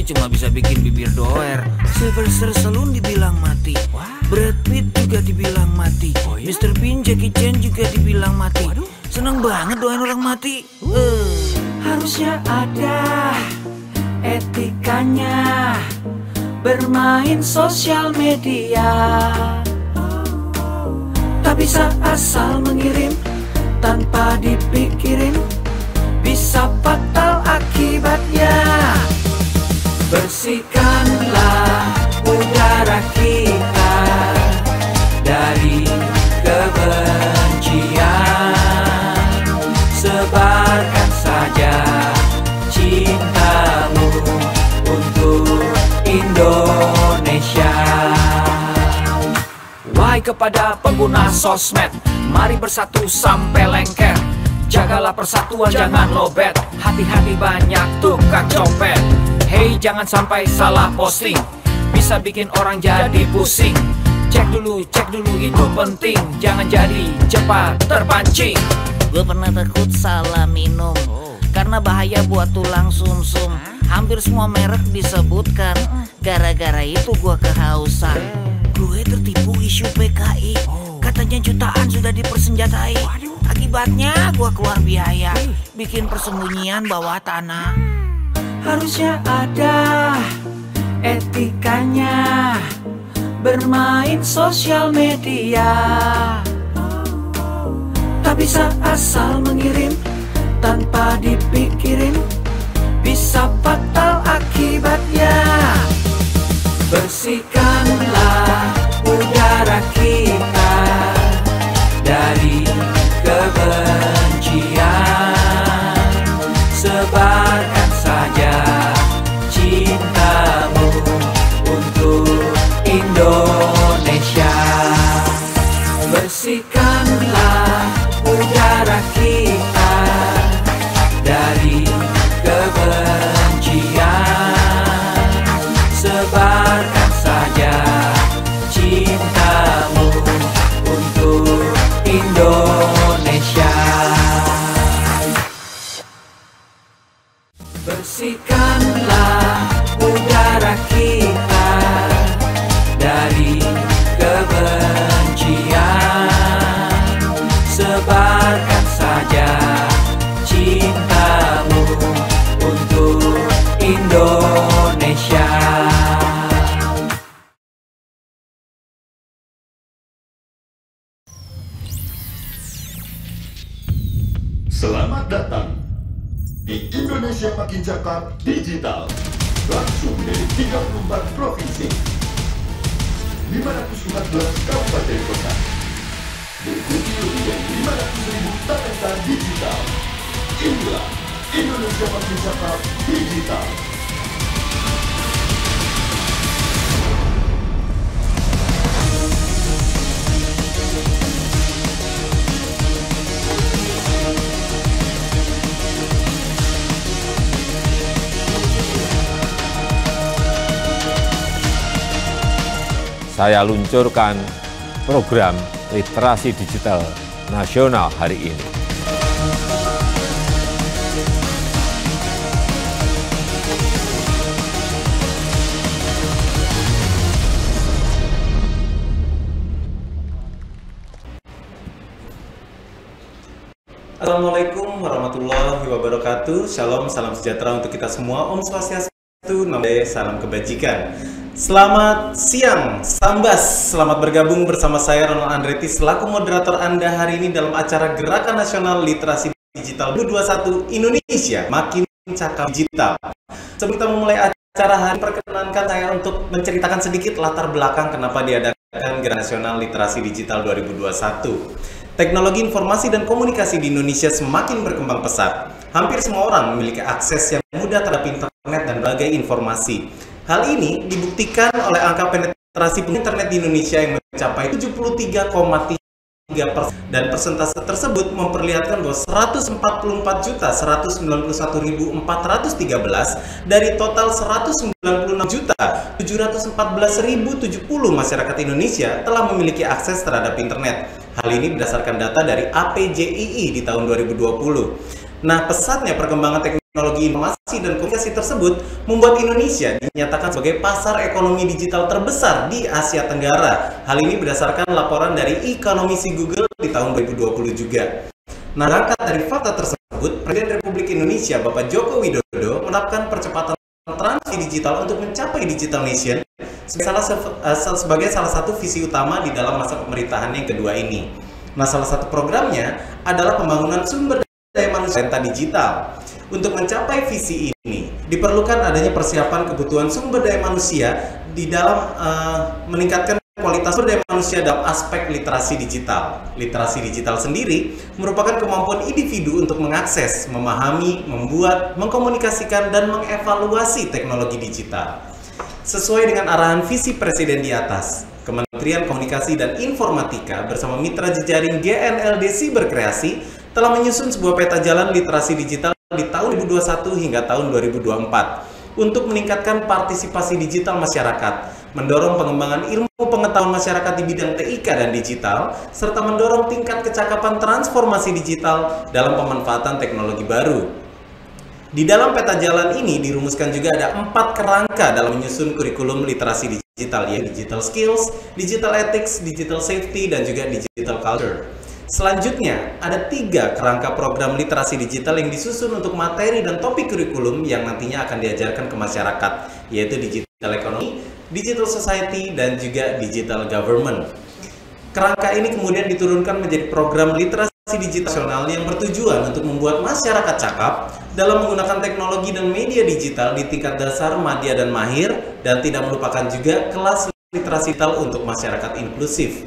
sih cuma bisa Bersihkanlah udara kita dari kebencian. Sebarkan saja cintamu untuk Indonesia. Wahai kepada pengguna sosmed Mari bersatu sampai lengket. Jagalah persatuan jangan lobet. Hati-hati banyak tukang copet. Hey jangan sampai salah posting. Bisa bikin orang jadi pusing. Cek dulu, cek dulu itu penting. Jangan jadi cepat terpancing. Gue pernah takut salah minum. Karena bahaya buat tulang sumsum. Hampir semua merek disebutkan. Gara-gara itu gue kehausan. Gue tertipu isu PKI Katanya jutaan sudah dipersenjatai. Akibatnya gue keluar biaya. Bikin persembunyian bawah tanah harusnya ada etikanya. Bermain sosial media. Tak bisa asal mengirim tanpa dipikirin bisa fatal akibatnya. Bersihkanlah udara kita dari kebencian. Sebarkan Cakap Digital. Langsung dari 34 provinsi 514 kabupaten kota. Diikuti lebih dari 500 ribu talenta digital. Inilah Indonesia Makin Cakap Digital saya luncurkan program literasi digital nasional hari ini. Assalamualaikum warahmatullahi wabarakatuh. Shalom, salam sejahtera untuk kita semua. Om Swastiastu, Namaste, salam kebajikan. Selamat siang, Sambas. Selamat bergabung bersama saya Ronald Andretti selaku moderator Anda hari ini dalam acara Gerakan Nasional Literasi Digital 2021 Indonesia Makin Cakap Digital. Sebelum kita memulai acara hari perkenankan saya untuk menceritakan sedikit latar belakang kenapa diadakan Gerakan Nasional Literasi Digital 2021. Teknologi informasi dan komunikasi di Indonesia semakin berkembang pesat. Hampir semua orang memiliki akses yang mudah terhadap internet dan berbagai informasi. Hal ini dibuktikan oleh angka penetrasi internet di Indonesia yang mencapai 73,3 persen dan persentase tersebut memperlihatkan bahwa 144 juta 191.413 dari total 196 juta 714.070 masyarakat Indonesia telah memiliki akses terhadap internet. Hal ini berdasarkan data dari APJII di tahun 2020. Nah, pesatnya perkembangan teknologi informasi dan komunikasi tersebut membuat Indonesia dinyatakan sebagai pasar ekonomi digital terbesar di Asia Tenggara. Hal ini berdasarkan laporan dari Ekonomisi Google di tahun 2020 juga. Nah, berangkat dari fakta tersebut, Presiden Republik Indonesia Bapak Joko Widodo menerapkan percepatan transisi digital untuk mencapai digital nation sebagai salah, sebagai salah satu visi utama di dalam masa pemerintahan yang kedua ini. Nah, salah satu programnya adalah pembangunan sumber daya manusia digital. Untuk mencapai visi ini, diperlukan adanya persiapan kebutuhan sumber daya manusia di dalam uh, meningkatkan kualitas sumber daya manusia dalam aspek literasi digital. Literasi digital sendiri merupakan kemampuan individu untuk mengakses, memahami, membuat, mengkomunikasikan, dan mengevaluasi teknologi digital. Sesuai dengan arahan visi Presiden di atas, Kementerian Komunikasi dan Informatika bersama mitra jejaring GNLD Siberkreasi telah menyusun sebuah peta jalan literasi digital di tahun 2021 hingga tahun 2024 untuk meningkatkan partisipasi digital masyarakat, mendorong pengembangan ilmu pengetahuan masyarakat di bidang TIK dan digital, serta mendorong tingkat kecakapan transformasi digital dalam pemanfaatan teknologi baru. Di dalam peta jalan ini dirumuskan juga ada empat kerangka dalam menyusun kurikulum literasi digital, yaitu digital skills, digital ethics, digital safety, dan juga digital culture. Selanjutnya, ada tiga kerangka program literasi digital yang disusun untuk materi dan topik kurikulum yang nantinya akan diajarkan ke masyarakat, yaitu digital economy, digital society, dan juga digital government. Kerangka ini kemudian diturunkan menjadi program literasi digital nasional yang bertujuan untuk membuat masyarakat cakap dalam menggunakan teknologi dan media digital di tingkat dasar, madya, dan mahir, dan tidak melupakan juga kelas literasi digital untuk masyarakat inklusif.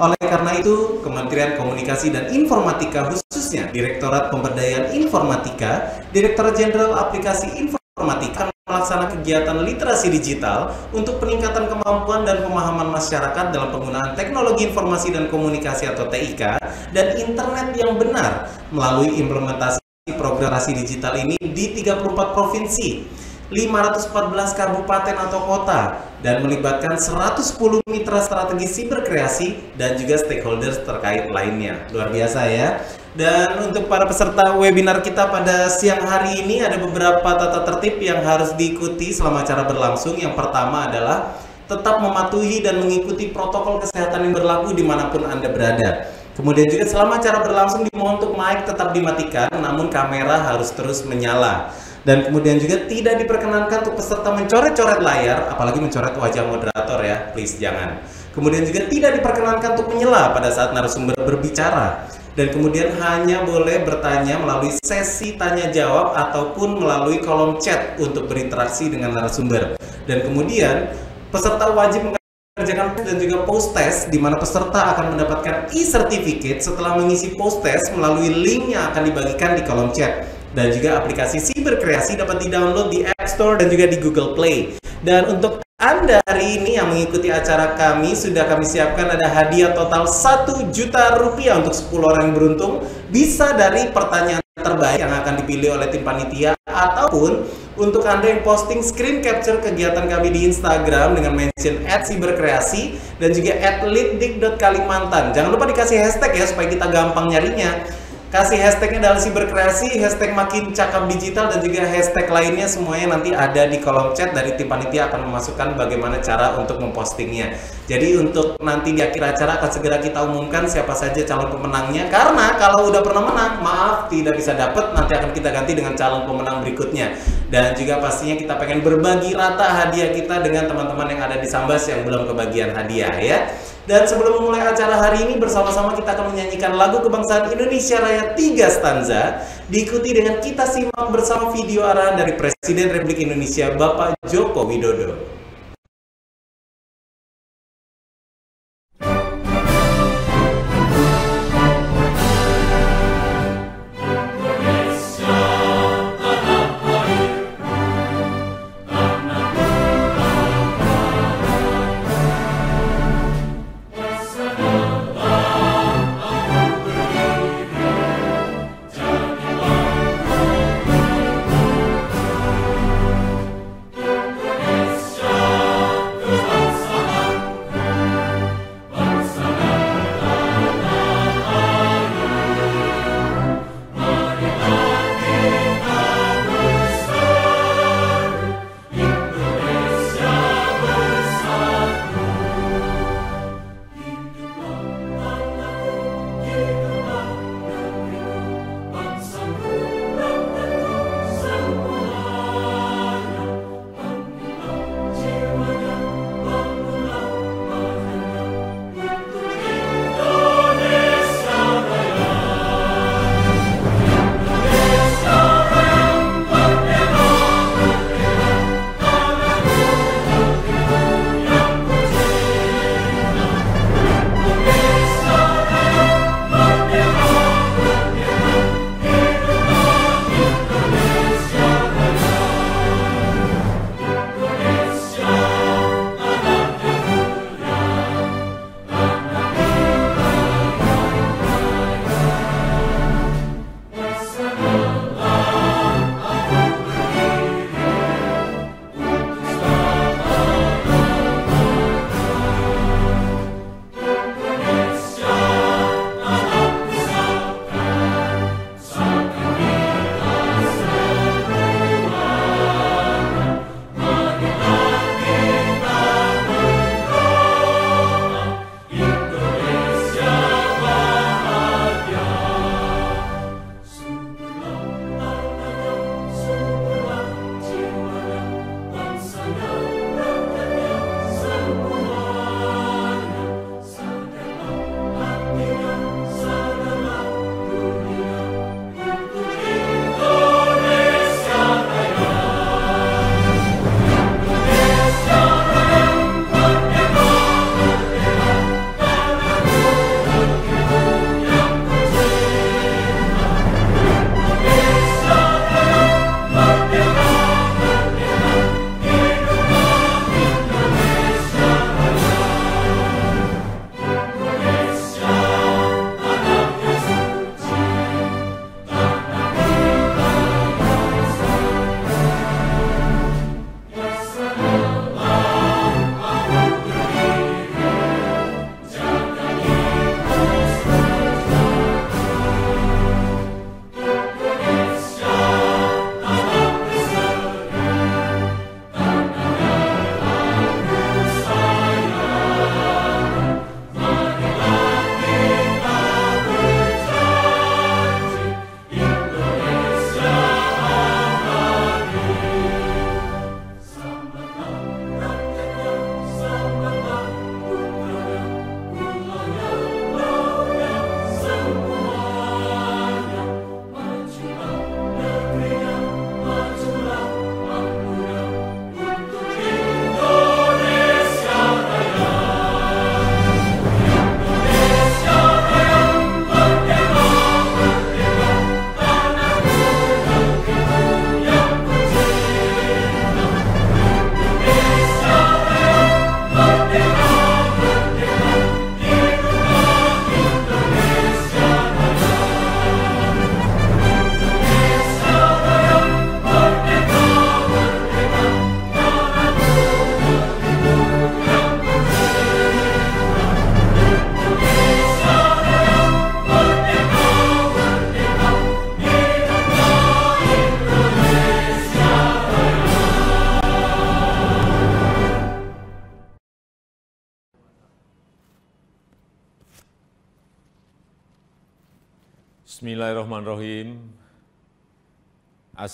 Oleh karena itu, Kementerian Komunikasi dan Informatika khususnya Direktorat Pemberdayaan Informatika, Direktorat Jenderal Aplikasi Informatika melaksanakan kegiatan literasi digital untuk peningkatan kemampuan dan pemahaman masyarakat dalam penggunaan teknologi informasi dan komunikasi atau TIK dan internet yang benar melalui implementasi program digital ini di 34 provinsi 514 kabupaten atau kota dan melibatkan 110 mitra strategi siberkreasi dan juga stakeholders terkait lainnya. Luar biasa ya. Dan untuk para peserta webinar kita pada siang hari ini ada beberapa tata tertib yang harus diikuti selama acara berlangsung. Yang pertama adalah tetap mematuhi dan mengikuti protokol kesehatan yang berlaku di mana pun Anda berada. Kemudian juga selama acara berlangsung dimohon untuk mic tetap dimatikan, namun kamera harus terus menyala dan kemudian juga tidak diperkenankan untuk peserta mencoret-coret layar apalagi mencoret wajah moderator ya please jangan kemudian juga tidak diperkenankan untuk menyela pada saat narasumber berbicara dan kemudian hanya boleh bertanya melalui sesi tanya jawab ataupun melalui kolom chat untuk berinteraksi dengan narasumber. Dan kemudian peserta wajib mengerjakan dan juga post test di mana peserta akan mendapatkan e-certificate setelah mengisi post test melalui link yang akan dibagikan di kolom chat. Dan juga aplikasi Siberkreasi dapat di-download di App Store dan juga di Google Play. Dan untuk anda hari ini yang mengikuti acara kami sudah kami siapkan ada hadiah total 1 juta rupiah untuk 10 orang yang beruntung bisa dari pertanyaan terbaik yang akan dipilih oleh tim panitia ataupun untuk Anda yang posting screen capture kegiatan kami di Instagram dengan mention @siberkreasi dan juga @litdik.kalimantan. Jangan lupa dikasih hashtag ya supaya kita gampang nyarinya kasih hashtagnya adalah berkreasi, hashtag makin cakap digital dan juga hashtag lainnya semuanya nanti ada di kolom chat dari tim panitia akan memasukkan bagaimana cara untuk mempostingnya. Jadi untuk nanti di akhir acara akan segera kita umumkan siapa saja calon pemenangnya karena kalau udah pernah menang, maaf tidak bisa dapat nanti akan kita ganti dengan calon pemenang berikutnya. Dan juga pastinya kita pengen berbagi rata hadiah kita dengan teman-teman yang ada di Sambas yang belum kebagian hadiah ya. Dan sebelum memulai acara hari ini bersama-sama kita akan menyanyikan lagu kebangsaan Indonesia Raya 3 stanza diikuti dengan kita simak bersama video arahan dari Presiden Republik Indonesia Bapak Joko Widodo.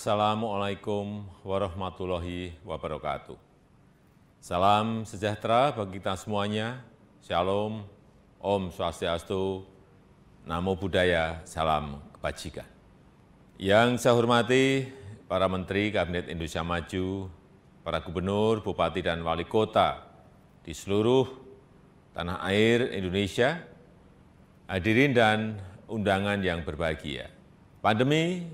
Assalamualaikum warahmatullahi wabarakatuh. Salam sejahtera bagi kita semuanya. Shalom, Om Swastiastu, Namo Buddhaya, salam kebajikan. Yang saya hormati para Menteri Kabinet Indonesia Maju, para Gubernur, Bupati, dan Wali Kota di seluruh tanah air Indonesia, hadirin dan undangan yang berbahagia. Pandemi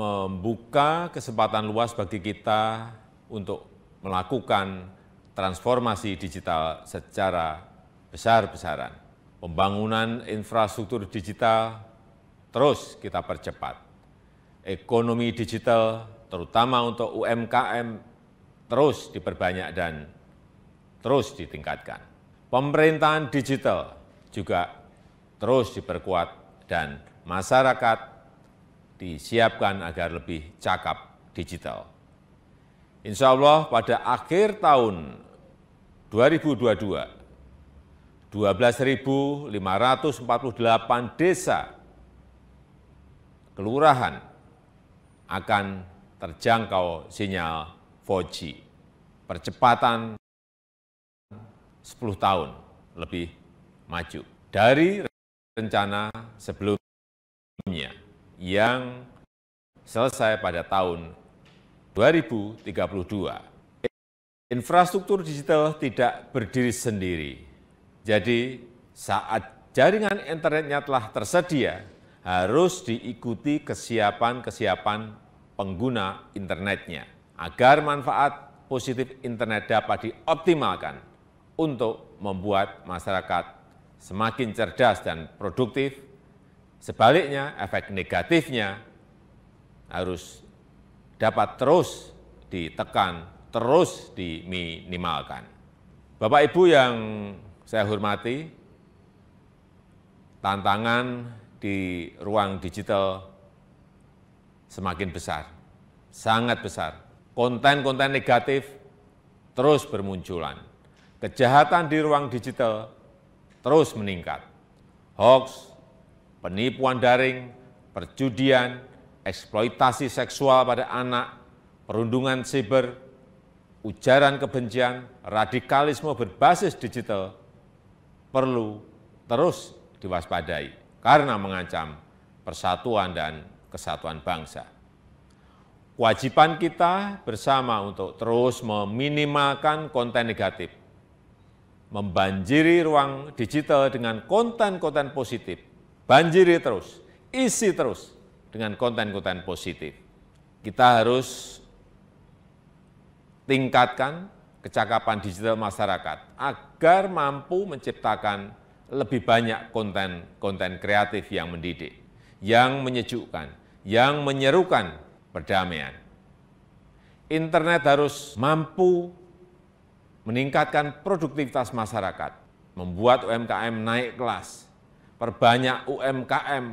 membuka kesempatan luas bagi kita untuk melakukan transformasi digital secara besar-besaran. Pembangunan infrastruktur digital terus kita percepat. Ekonomi digital, terutama untuk UMKM, terus diperbanyak dan terus ditingkatkan. Pemerintahan digital juga terus diperkuat dan masyarakat disiapkan agar lebih cakap digital. Insya Allah pada akhir tahun 2022, 12.548 desa kelurahan akan terjangkau sinyal 4G. Percepatan 10 tahun lebih maju. Dari rencana sebelumnya yang selesai pada tahun 2032. Infrastruktur digital tidak berdiri sendiri. Jadi saat jaringan internetnya telah tersedia, harus diikuti kesiapan-kesiapan pengguna internetnya agar manfaat positif internet dapat dioptimalkan untuk membuat masyarakat semakin cerdas dan produktif, sebaliknya efek negatifnya harus dapat terus ditekan, terus diminimalkan. Bapak Ibu yang saya hormati, tantangan di ruang digital semakin besar, sangat besar. Konten-konten negatif terus bermunculan. Kejahatan di ruang digital terus meningkat. Hoax, penipuan daring, perjudian, eksploitasi seksual pada anak, perundungan siber, ujaran kebencian, radikalisme berbasis digital perlu terus diwaspadai karena mengancam persatuan dan kesatuan bangsa. Kewajiban kita bersama untuk terus meminimalkan konten negatif, membanjiri ruang digital dengan konten-konten positif. Banjiri terus, isi terus dengan konten-konten positif. Kita harus tingkatkan kecakapan digital masyarakat agar mampu menciptakan lebih banyak konten-konten kreatif yang mendidik, yang menyejukkan, yang menyerukan perdamaian. Internet harus mampu meningkatkan produktivitas masyarakat, membuat UMKM naik kelas, perbanyak UMKM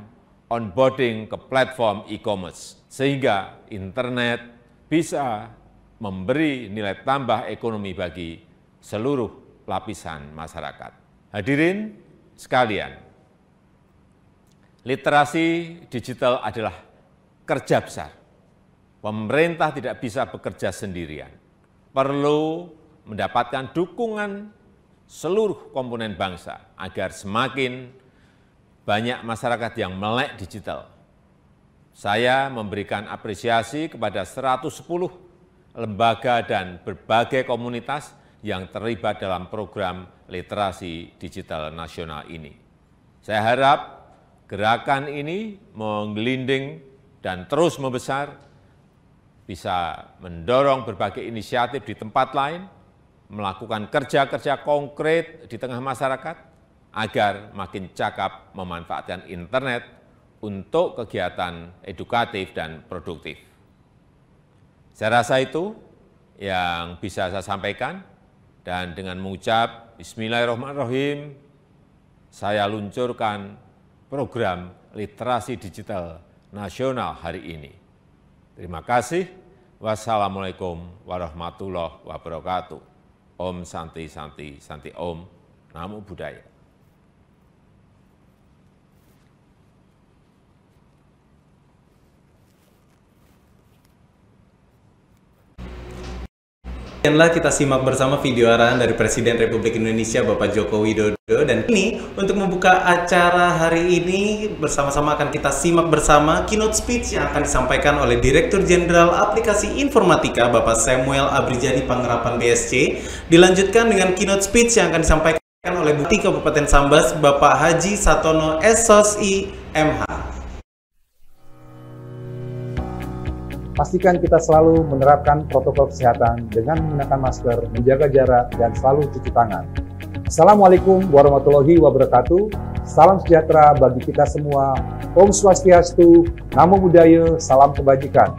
onboarding ke platform e-commerce, sehingga internet bisa memberi nilai tambah ekonomi bagi seluruh lapisan masyarakat. Hadirin sekalian, literasi digital adalah kerja besar. Pemerintah tidak bisa bekerja sendirian. Perlu mendapatkan dukungan seluruh komponen bangsa agar semakin banyak masyarakat yang melek digital. Saya memberikan apresiasi kepada 110 lembaga dan berbagai komunitas yang terlibat dalam program literasi digital nasional ini. Saya harap gerakan ini menggelinding dan terus membesar, bisa mendorong berbagai inisiatif di tempat lain, melakukan kerja-kerja konkret di tengah masyarakat agar makin cakap memanfaatkan internet untuk kegiatan edukatif dan produktif. Saya rasa itu yang bisa saya sampaikan dan dengan mengucap Bismillahirrahmanirrahim, saya luncurkan program literasi digital nasional hari ini. Terima kasih. Wassalamualaikum warahmatullahi wabarakatuh. Om Santi Santi Santi Om, Namo Buddhaya. Demikianlah kita simak bersama video arahan dari Presiden Republik Indonesia Bapak Joko Widodo dan ini untuk membuka acara hari ini bersama-sama akan kita simak bersama keynote speech yang akan disampaikan oleh Direktur Jenderal Aplikasi Informatika Bapak Samuel Abrijadi Pangerapan BSC dilanjutkan dengan keynote speech yang akan disampaikan oleh Bupati Kabupaten Sambas Bapak Haji Satono SOSI MH. Pastikan kita selalu menerapkan protokol kesehatan dengan menggunakan masker, menjaga jarak, dan selalu cuci tangan. Assalamualaikum warahmatullahi wabarakatuh. Salam sejahtera bagi kita semua. Om Swastiastu, Namo Buddhaya, salam kebajikan.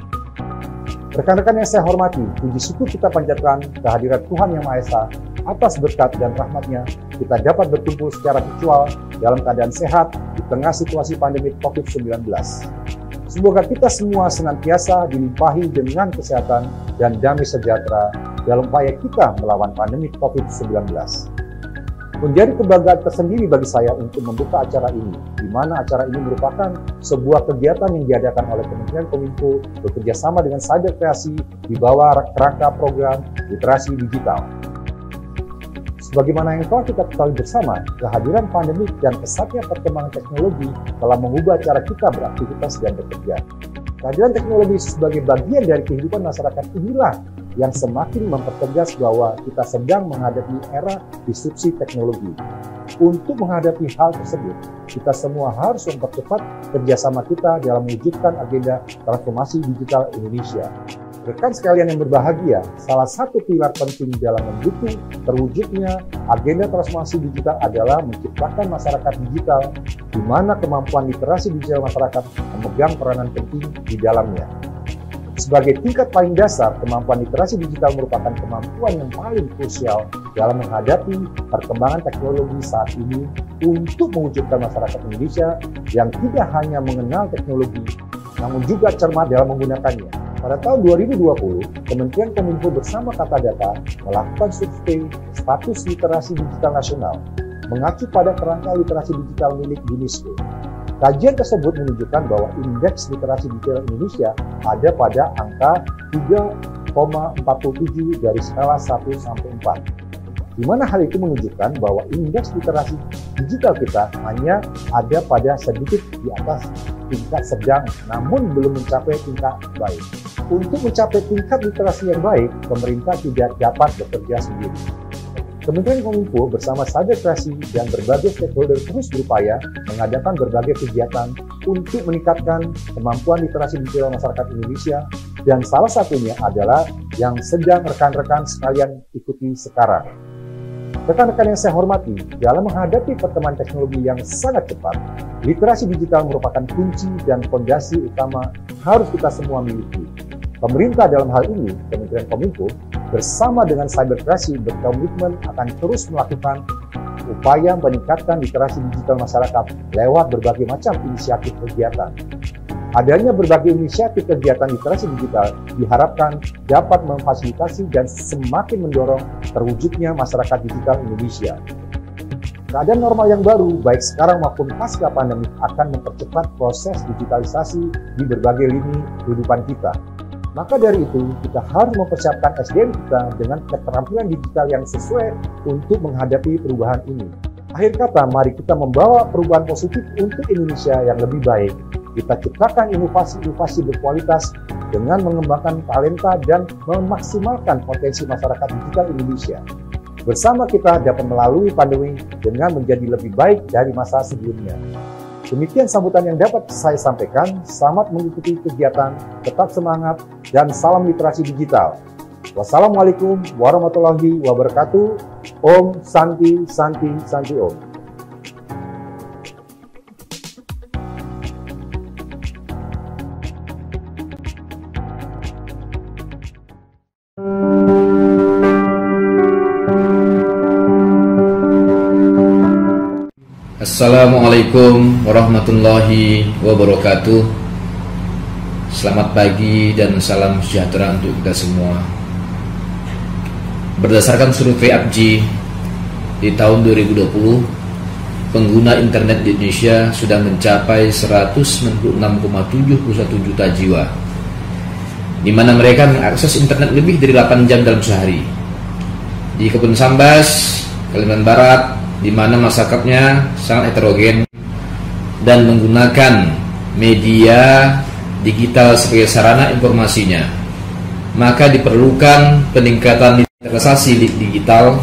Rekan-rekan yang saya hormati, puji syukur kita panjatkan kehadiran Tuhan Yang Maha Esa atas berkat dan rahmatnya kita dapat berkumpul secara virtual dalam keadaan sehat di tengah situasi pandemi COVID-19. Semoga kita semua senantiasa dilimpahi dengan kesehatan dan damai sejahtera dalam upaya kita melawan pandemi COVID-19. Menjadi kebanggaan tersendiri bagi saya untuk membuka acara ini, di mana acara ini merupakan sebuah kegiatan yang diadakan oleh Kementerian Kominfo bekerja sama dengan Cyber Kreasi di bawah kerangka program literasi digital. Sebagaimana yang telah kita ketahui bersama, kehadiran pandemi dan pesatnya perkembangan teknologi telah mengubah cara kita beraktivitas dan bekerja. Kehadiran teknologi sebagai bagian dari kehidupan masyarakat inilah yang semakin mempertegas bahwa kita sedang menghadapi era disrupsi teknologi. Untuk menghadapi hal tersebut, kita semua harus mempercepat kerjasama kita dalam mewujudkan agenda transformasi digital Indonesia. Rekan sekalian yang berbahagia, salah satu pilar penting dalam mendukung terwujudnya agenda transformasi digital adalah menciptakan masyarakat digital di mana kemampuan literasi digital masyarakat memegang peranan penting di dalamnya. Sebagai tingkat paling dasar, kemampuan literasi digital merupakan kemampuan yang paling krusial dalam menghadapi perkembangan teknologi saat ini untuk mewujudkan masyarakat Indonesia yang tidak hanya mengenal teknologi, namun juga cermat dalam menggunakannya. Pada tahun 2020, Kementerian Kominfo bersama Kata Data melakukan survei status literasi digital nasional mengacu pada kerangka literasi digital milik UNESCO. Kajian tersebut menunjukkan bahwa indeks literasi digital Indonesia ada pada angka 3,47 dari skala 1 sampai 4 di mana hal itu menunjukkan bahwa indeks literasi digital kita hanya ada pada sedikit di atas tingkat sedang, namun belum mencapai tingkat baik. Untuk mencapai tingkat literasi yang baik, pemerintah tidak dapat bekerja sendiri. Kementerian Kominfo bersama Sadar Kreasi dan berbagai stakeholder terus berupaya mengadakan berbagai kegiatan untuk meningkatkan kemampuan literasi digital masyarakat Indonesia dan salah satunya adalah yang sedang rekan-rekan sekalian ikuti sekarang. Rekan-rekan yang saya hormati, dalam menghadapi perkembangan teknologi yang sangat cepat, literasi digital merupakan kunci dan fondasi utama harus kita semua miliki. Pemerintah dalam hal ini, Kementerian Kominfo, bersama dengan Cyberkrasi berkomitmen akan terus melakukan upaya meningkatkan literasi digital masyarakat lewat berbagai macam inisiatif kegiatan. Adanya berbagai inisiatif kegiatan literasi digital diharapkan dapat memfasilitasi dan semakin mendorong terwujudnya masyarakat digital Indonesia. Keadaan normal yang baru, baik sekarang maupun pasca pandemi, akan mempercepat proses digitalisasi di berbagai lini kehidupan kita. Maka dari itu, kita harus mempersiapkan SDM kita dengan keterampilan digital yang sesuai untuk menghadapi perubahan ini. Akhir kata, mari kita membawa perubahan positif untuk Indonesia yang lebih baik kita ciptakan inovasi-inovasi berkualitas dengan mengembangkan talenta dan memaksimalkan potensi masyarakat digital Indonesia. Bersama kita dapat melalui pandemi dengan menjadi lebih baik dari masa sebelumnya. Demikian sambutan yang dapat saya sampaikan. Selamat mengikuti kegiatan, tetap semangat, dan salam literasi digital. Wassalamualaikum warahmatullahi wabarakatuh. Om Santi Santi Santi Om. Assalamualaikum warahmatullahi wabarakatuh Selamat pagi dan salam sejahtera untuk kita semua Berdasarkan survei APJI di tahun 2020 Pengguna internet di Indonesia sudah mencapai 196,71 juta jiwa di mana mereka mengakses internet lebih dari 8 jam dalam sehari. Di Kebun Sambas, Kalimantan Barat, di mana masyarakatnya sangat heterogen dan menggunakan media digital sebagai sarana informasinya, maka diperlukan peningkatan literasi digital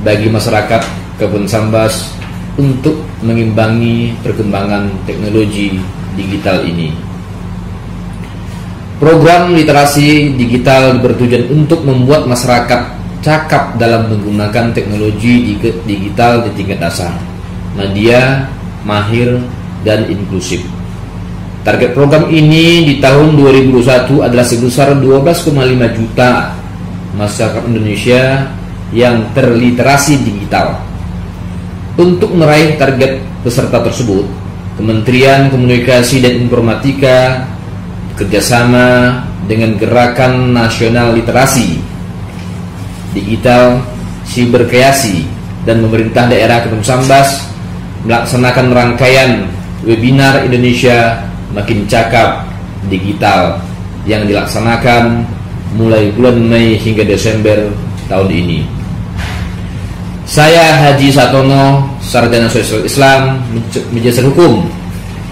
bagi masyarakat Kebun Sambas untuk mengimbangi perkembangan teknologi digital ini. Program literasi digital bertujuan untuk membuat masyarakat cakap dalam menggunakan teknologi digital di tingkat dasar, media, mahir, dan inklusif. Target program ini di tahun 2021 adalah sebesar 12,5 juta masyarakat Indonesia yang terliterasi digital. Untuk meraih target peserta tersebut, Kementerian Komunikasi dan Informatika bekerjasama dengan Gerakan Nasional Literasi Digital Siberkreasi dan pemerintah daerah Kedung Sambas melaksanakan rangkaian webinar Indonesia Makin Cakap Digital yang dilaksanakan mulai bulan Mei hingga Desember tahun ini. Saya Haji Satono, Sarjana Sosial Islam, Menjelasan Hukum,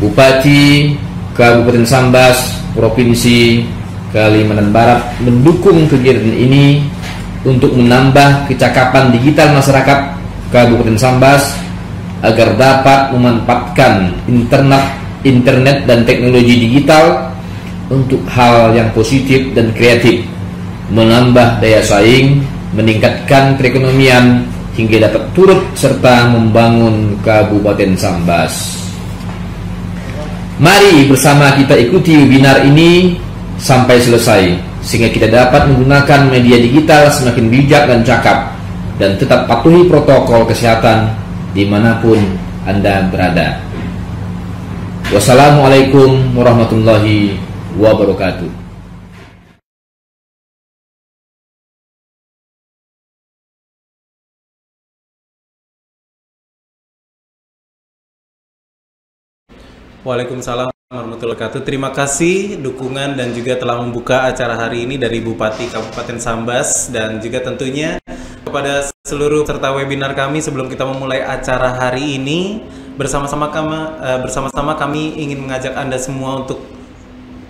Bupati Kabupaten Sambas, Provinsi Kalimantan Barat mendukung kegiatan ini untuk menambah kecakapan digital masyarakat Kabupaten Sambas agar dapat memanfaatkan internet, internet dan teknologi digital untuk hal yang positif dan kreatif, menambah daya saing, meningkatkan perekonomian hingga dapat turut serta membangun Kabupaten Sambas. Mari bersama kita ikuti webinar ini sampai selesai sehingga kita dapat menggunakan media digital semakin bijak dan cakap dan tetap patuhi protokol kesehatan di mana pun Anda berada. Wassalamualaikum warahmatullahi wabarakatuh. Waalaikumsalam warahmatullahi wabarakatuh. Terima kasih dukungan dan juga telah membuka acara hari ini dari Bupati Kabupaten Sambas dan juga tentunya kepada seluruh peserta webinar kami sebelum kita memulai acara hari ini bersama-sama kami uh, bersama-sama kami ingin mengajak Anda semua untuk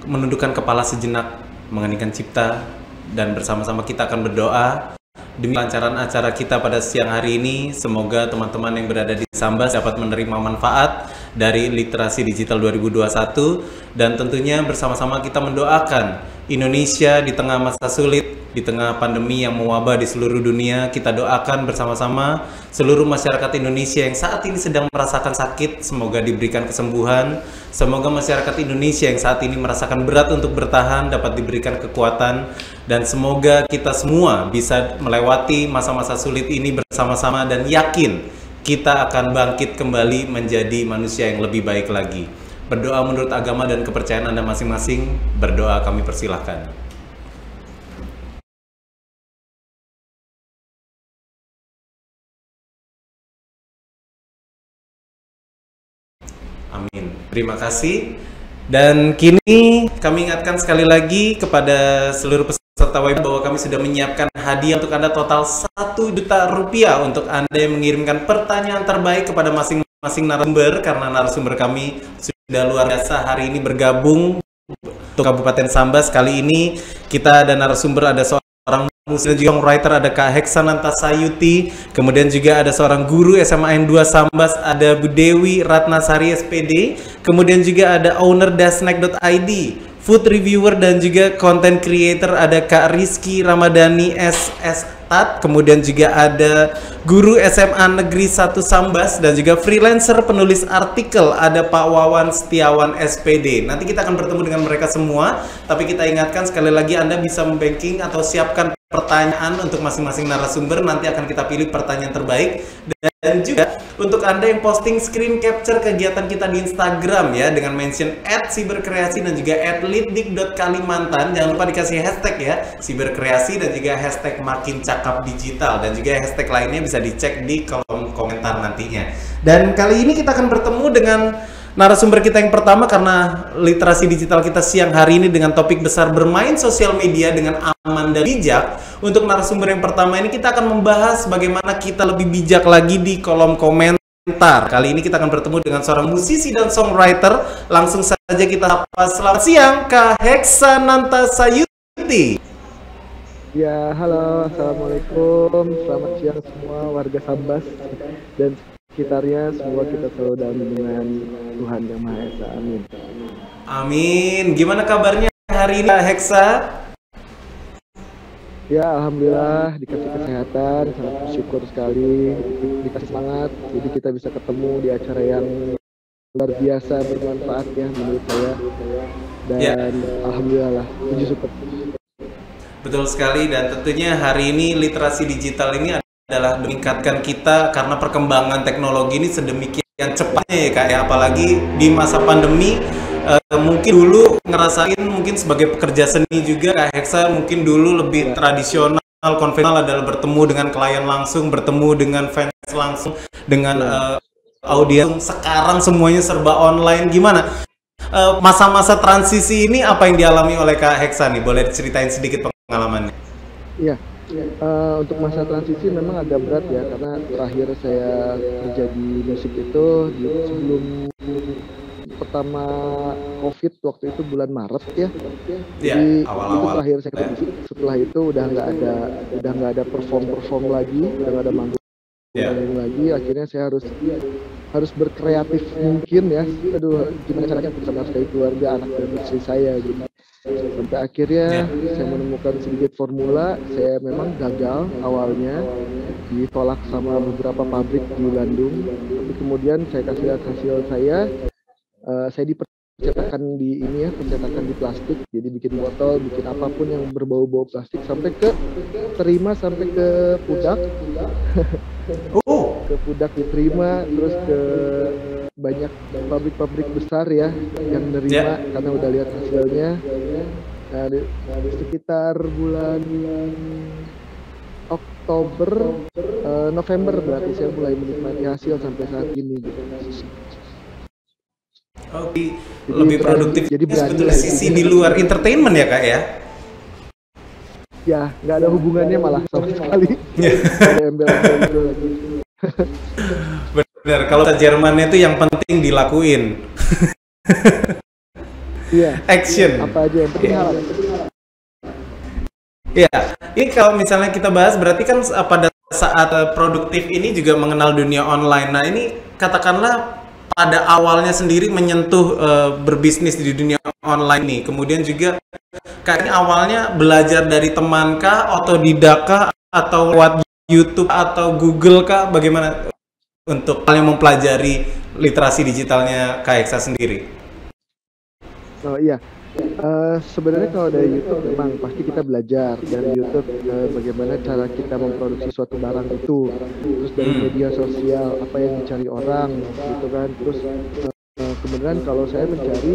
menundukkan kepala sejenak mengeningkan cipta dan bersama-sama kita akan berdoa Demi lancaran acara kita pada siang hari ini, semoga teman-teman yang berada di Sambas dapat menerima manfaat dari literasi digital 2021 dan tentunya bersama-sama kita mendoakan Indonesia di tengah masa sulit, di tengah pandemi yang mewabah di seluruh dunia, kita doakan bersama-sama seluruh masyarakat Indonesia yang saat ini sedang merasakan sakit, semoga diberikan kesembuhan. Semoga masyarakat Indonesia yang saat ini merasakan berat untuk bertahan dapat diberikan kekuatan dan semoga kita semua bisa melewati masa-masa sulit ini bersama-sama dan yakin kita akan bangkit kembali menjadi manusia yang lebih baik lagi. Berdoa menurut agama dan kepercayaan Anda masing-masing, berdoa kami persilahkan. Amin. Terima kasih. Dan kini kami ingatkan sekali lagi kepada seluruh peserta webinar bahwa kami sudah menyiapkan hadiah untuk Anda total 1 juta rupiah untuk Anda yang mengirimkan pertanyaan terbaik kepada masing-masing narasumber karena narasumber kami sudah luar biasa hari ini bergabung untuk Kabupaten Sambas. Kali ini kita ada narasumber ada seorang muslim juga writer ada Kak Heksananta Sayuti, kemudian juga ada seorang guru SMA N2 Sambas ada Bu Dewi Ratnasari SPD, kemudian juga ada owner dasnack.id, food reviewer dan juga content creator ada Kak Rizky Ramadhani SS Tat, kemudian juga ada guru SMA Negeri 1 Sambas dan juga freelancer penulis artikel ada Pak Wawan Setiawan SPD. Nanti kita akan bertemu dengan mereka semua, tapi kita ingatkan sekali lagi Anda bisa membanking atau siapkan pertanyaan untuk masing-masing narasumber nanti akan kita pilih pertanyaan terbaik. Dan juga untuk anda yang posting screen capture kegiatan kita di Instagram ya dengan mention @siberkreasi dan juga @litdik.kalimantan jangan lupa dikasih hashtag ya siberkreasi dan juga hashtag makin cakap digital. Dan juga hashtag lainnya bisa dicek di kolom komentar nantinya. Dan kali ini kita akan bertemu dengan narasumber kita yang pertama karena literasi digital kita siang hari ini dengan topik besar bermain sosial media dengan aman dan bijak. Untuk narasumber yang pertama ini kita akan membahas bagaimana kita lebih bijak lagi di kolom komentar. Kali ini kita akan bertemu dengan seorang musisi dan songwriter. Langsung saja kita sapa selamat siang Kak Heksa Nantasayuti. Ya, halo, assalamualaikum, selamat siang semua warga Sambas dan sekitarnya. Semoga kita selalu dalam dengan Tuhan yang Maha Esa. Amin. Amin. Gimana kabarnya hari ini Heksa? Ya, alhamdulillah dikasih kesehatan, sangat bersyukur sekali, dikasih semangat, jadi kita bisa ketemu di acara yang luar biasa bermanfaat ya menurut saya. Dan Ya. alhamdulillah lah, puji syukur. Betul sekali dan tentunya hari ini literasi digital ini adalah meningkatkan kita karena perkembangan teknologi ini sedemikian cepatnya ya kak ya. Apalagi di masa pandemi eh, mungkin dulu ngerasain mungkin sebagai pekerja seni juga kak Heksa mungkin dulu lebih tradisional konvensional adalah bertemu dengan klien langsung bertemu dengan fans langsung dengan eh, audiens sekarang semuanya serba online. Gimana? Eh, masa-masa transisi ini apa yang dialami oleh Kak Heksa nih? Boleh diceritain sedikit pengalamannya? Iya, eh, untuk masa transisi memang agak berat ya karena terakhir saya kerja di musik itu di sebelum pertama COVID waktu itu bulan Maret ya. Iya, Jadi itu awal-awal. terakhir saya kerja musik. Setelah itu udah nggak ada udah nggak ada perform perform lagi, udah nggak ada manggung manggung lagi. Akhirnya saya harus harus berkreatif mungkin ya. Aduh, gimana caranya bisa menafkahi keluarga, anak dan istri saya gitu. Sampai akhirnya saya menemukan sedikit formula. Saya memang gagal awalnya ditolak sama beberapa pabrik di Bandung. Tapi kemudian saya kasih lihat hasil saya. Eh, saya dipercetakan di ini ya, percetakan di plastik. Jadi bikin botol, bikin apa pun yang berbau-bau plastik sampai ke terima sampai ke pudak. Oh, ke Pudak diterima terus ke banyak pabrik-pabrik besar ya yang nerima Ya. karena udah lihat hasilnya nah, di, di sekitar bulan Oktober eh, November berarti saya mulai menikmati hasil sampai saat ini gitu. Oke. Lebih berani- produktif. jadi sebetulnya sisi di luar entertainment ya kak ya? ya nggak ada hubungannya malah sama sekali Iya. Nggak ada embel-embel itu lagi Benar. Kalau Jermannya itu yang penting dilakuin. iya Action. apa aja yang penting halal Iya. Ini kalau misalnya kita bahas berarti kan s- pada saat eh, produktif ini juga mengenal dunia online. Nah ini katakanlah pada awalnya sendiri menyentuh eh, berbisnis di dunia online nih. Kemudian juga kayaknya awalnya belajar dari teman kah, otodidak kah, atau lewat YouTube atau Google kah? Bagaimana untuk kalian mempelajari literasi digitalnya Eksa sendiri? Oh iya, Eh, sebenarnya kalau dari YouTube memang pasti kita belajar dari YouTube eh, bagaimana cara kita memproduksi suatu barang itu, terus dari Hmm. media sosial apa yang dicari orang, gitu kan. Terus eh, kemudian kalau saya mencari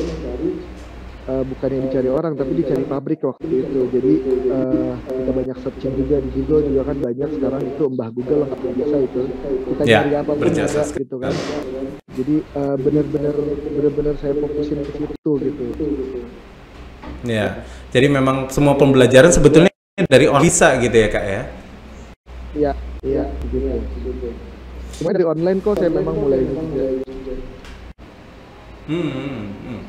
eh, bukan yang dicari orang tapi dicari pabrik waktu itu. Jadi eh, kita banyak searching juga di Google juga kan banyak sekarang itu mbah Google lah biasa itu. Kita Ya, cari apa pun berjasa gitu kan. Jadi eh, benar-benar benar-benar saya fokusin ke situ gitu. Ya, jadi memang semua pembelajaran sebetulnya dari online bisa gitu ya kak ya? Iya, iya, gitu. Cuma dari online kok saya memang mulai. Hmm, hmm, hmm.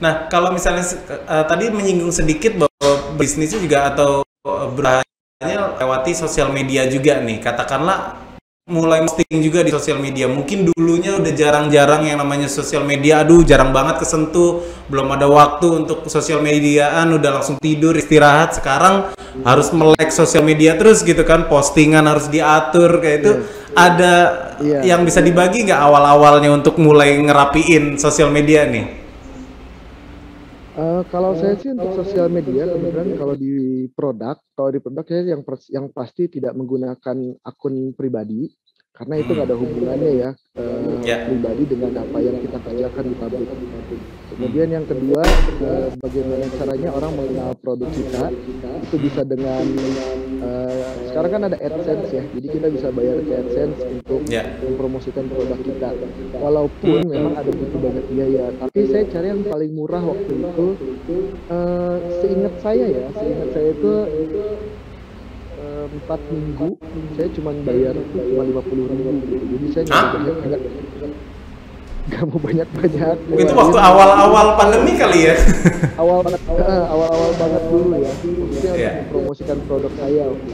Nah, kalau misalnya eh, tadi menyinggung sedikit bahwa bisnisnya juga atau eh, berhanya lewati sosial media juga nih. Katakanlah mulai posting juga di sosial media. Mungkin dulunya udah jarang-jarang yang namanya sosial media. Aduh, jarang banget kesentuh. Belum ada waktu untuk sosial mediaan. Udah langsung tidur, istirahat. Sekarang harus melek sosial media terus gitu kan. Postingan harus diatur kayak itu. Ada Iya. yang bisa dibagi nggak awal-awalnya untuk mulai ngerapiin sosial media nih? Eh, kalau saya sih untuk sosial media kemudian kalau di produk, kalau di produk saya yang yang pasti tidak menggunakan akun pribadi karena itu nggak ada hubungannya ya eh, Ya. pribadi dengan apa yang kita kerjakan di pabrik. Kemudian yang kedua, eh, bagaimana caranya orang mengenal produk kita itu bisa dengan eh, sekarang kan ada AdSense ya, jadi kita bisa bayar ke AdSense untuk Ya. mempromosikan produk kita. Walaupun memang ada butuh banyak biaya, tapi saya cari yang paling murah waktu itu. eh, seingat saya ya, seingat saya itu empat minggu saya cuma bayar cuma lima puluh ribu jadi saya nggak banyak banyak nggak mau banyak banyak Itu waktu awal-awal pandemi kali ya. awal banget eh, awal awal banget dulu ya Iya. untuk mempromosikan produk saya itu.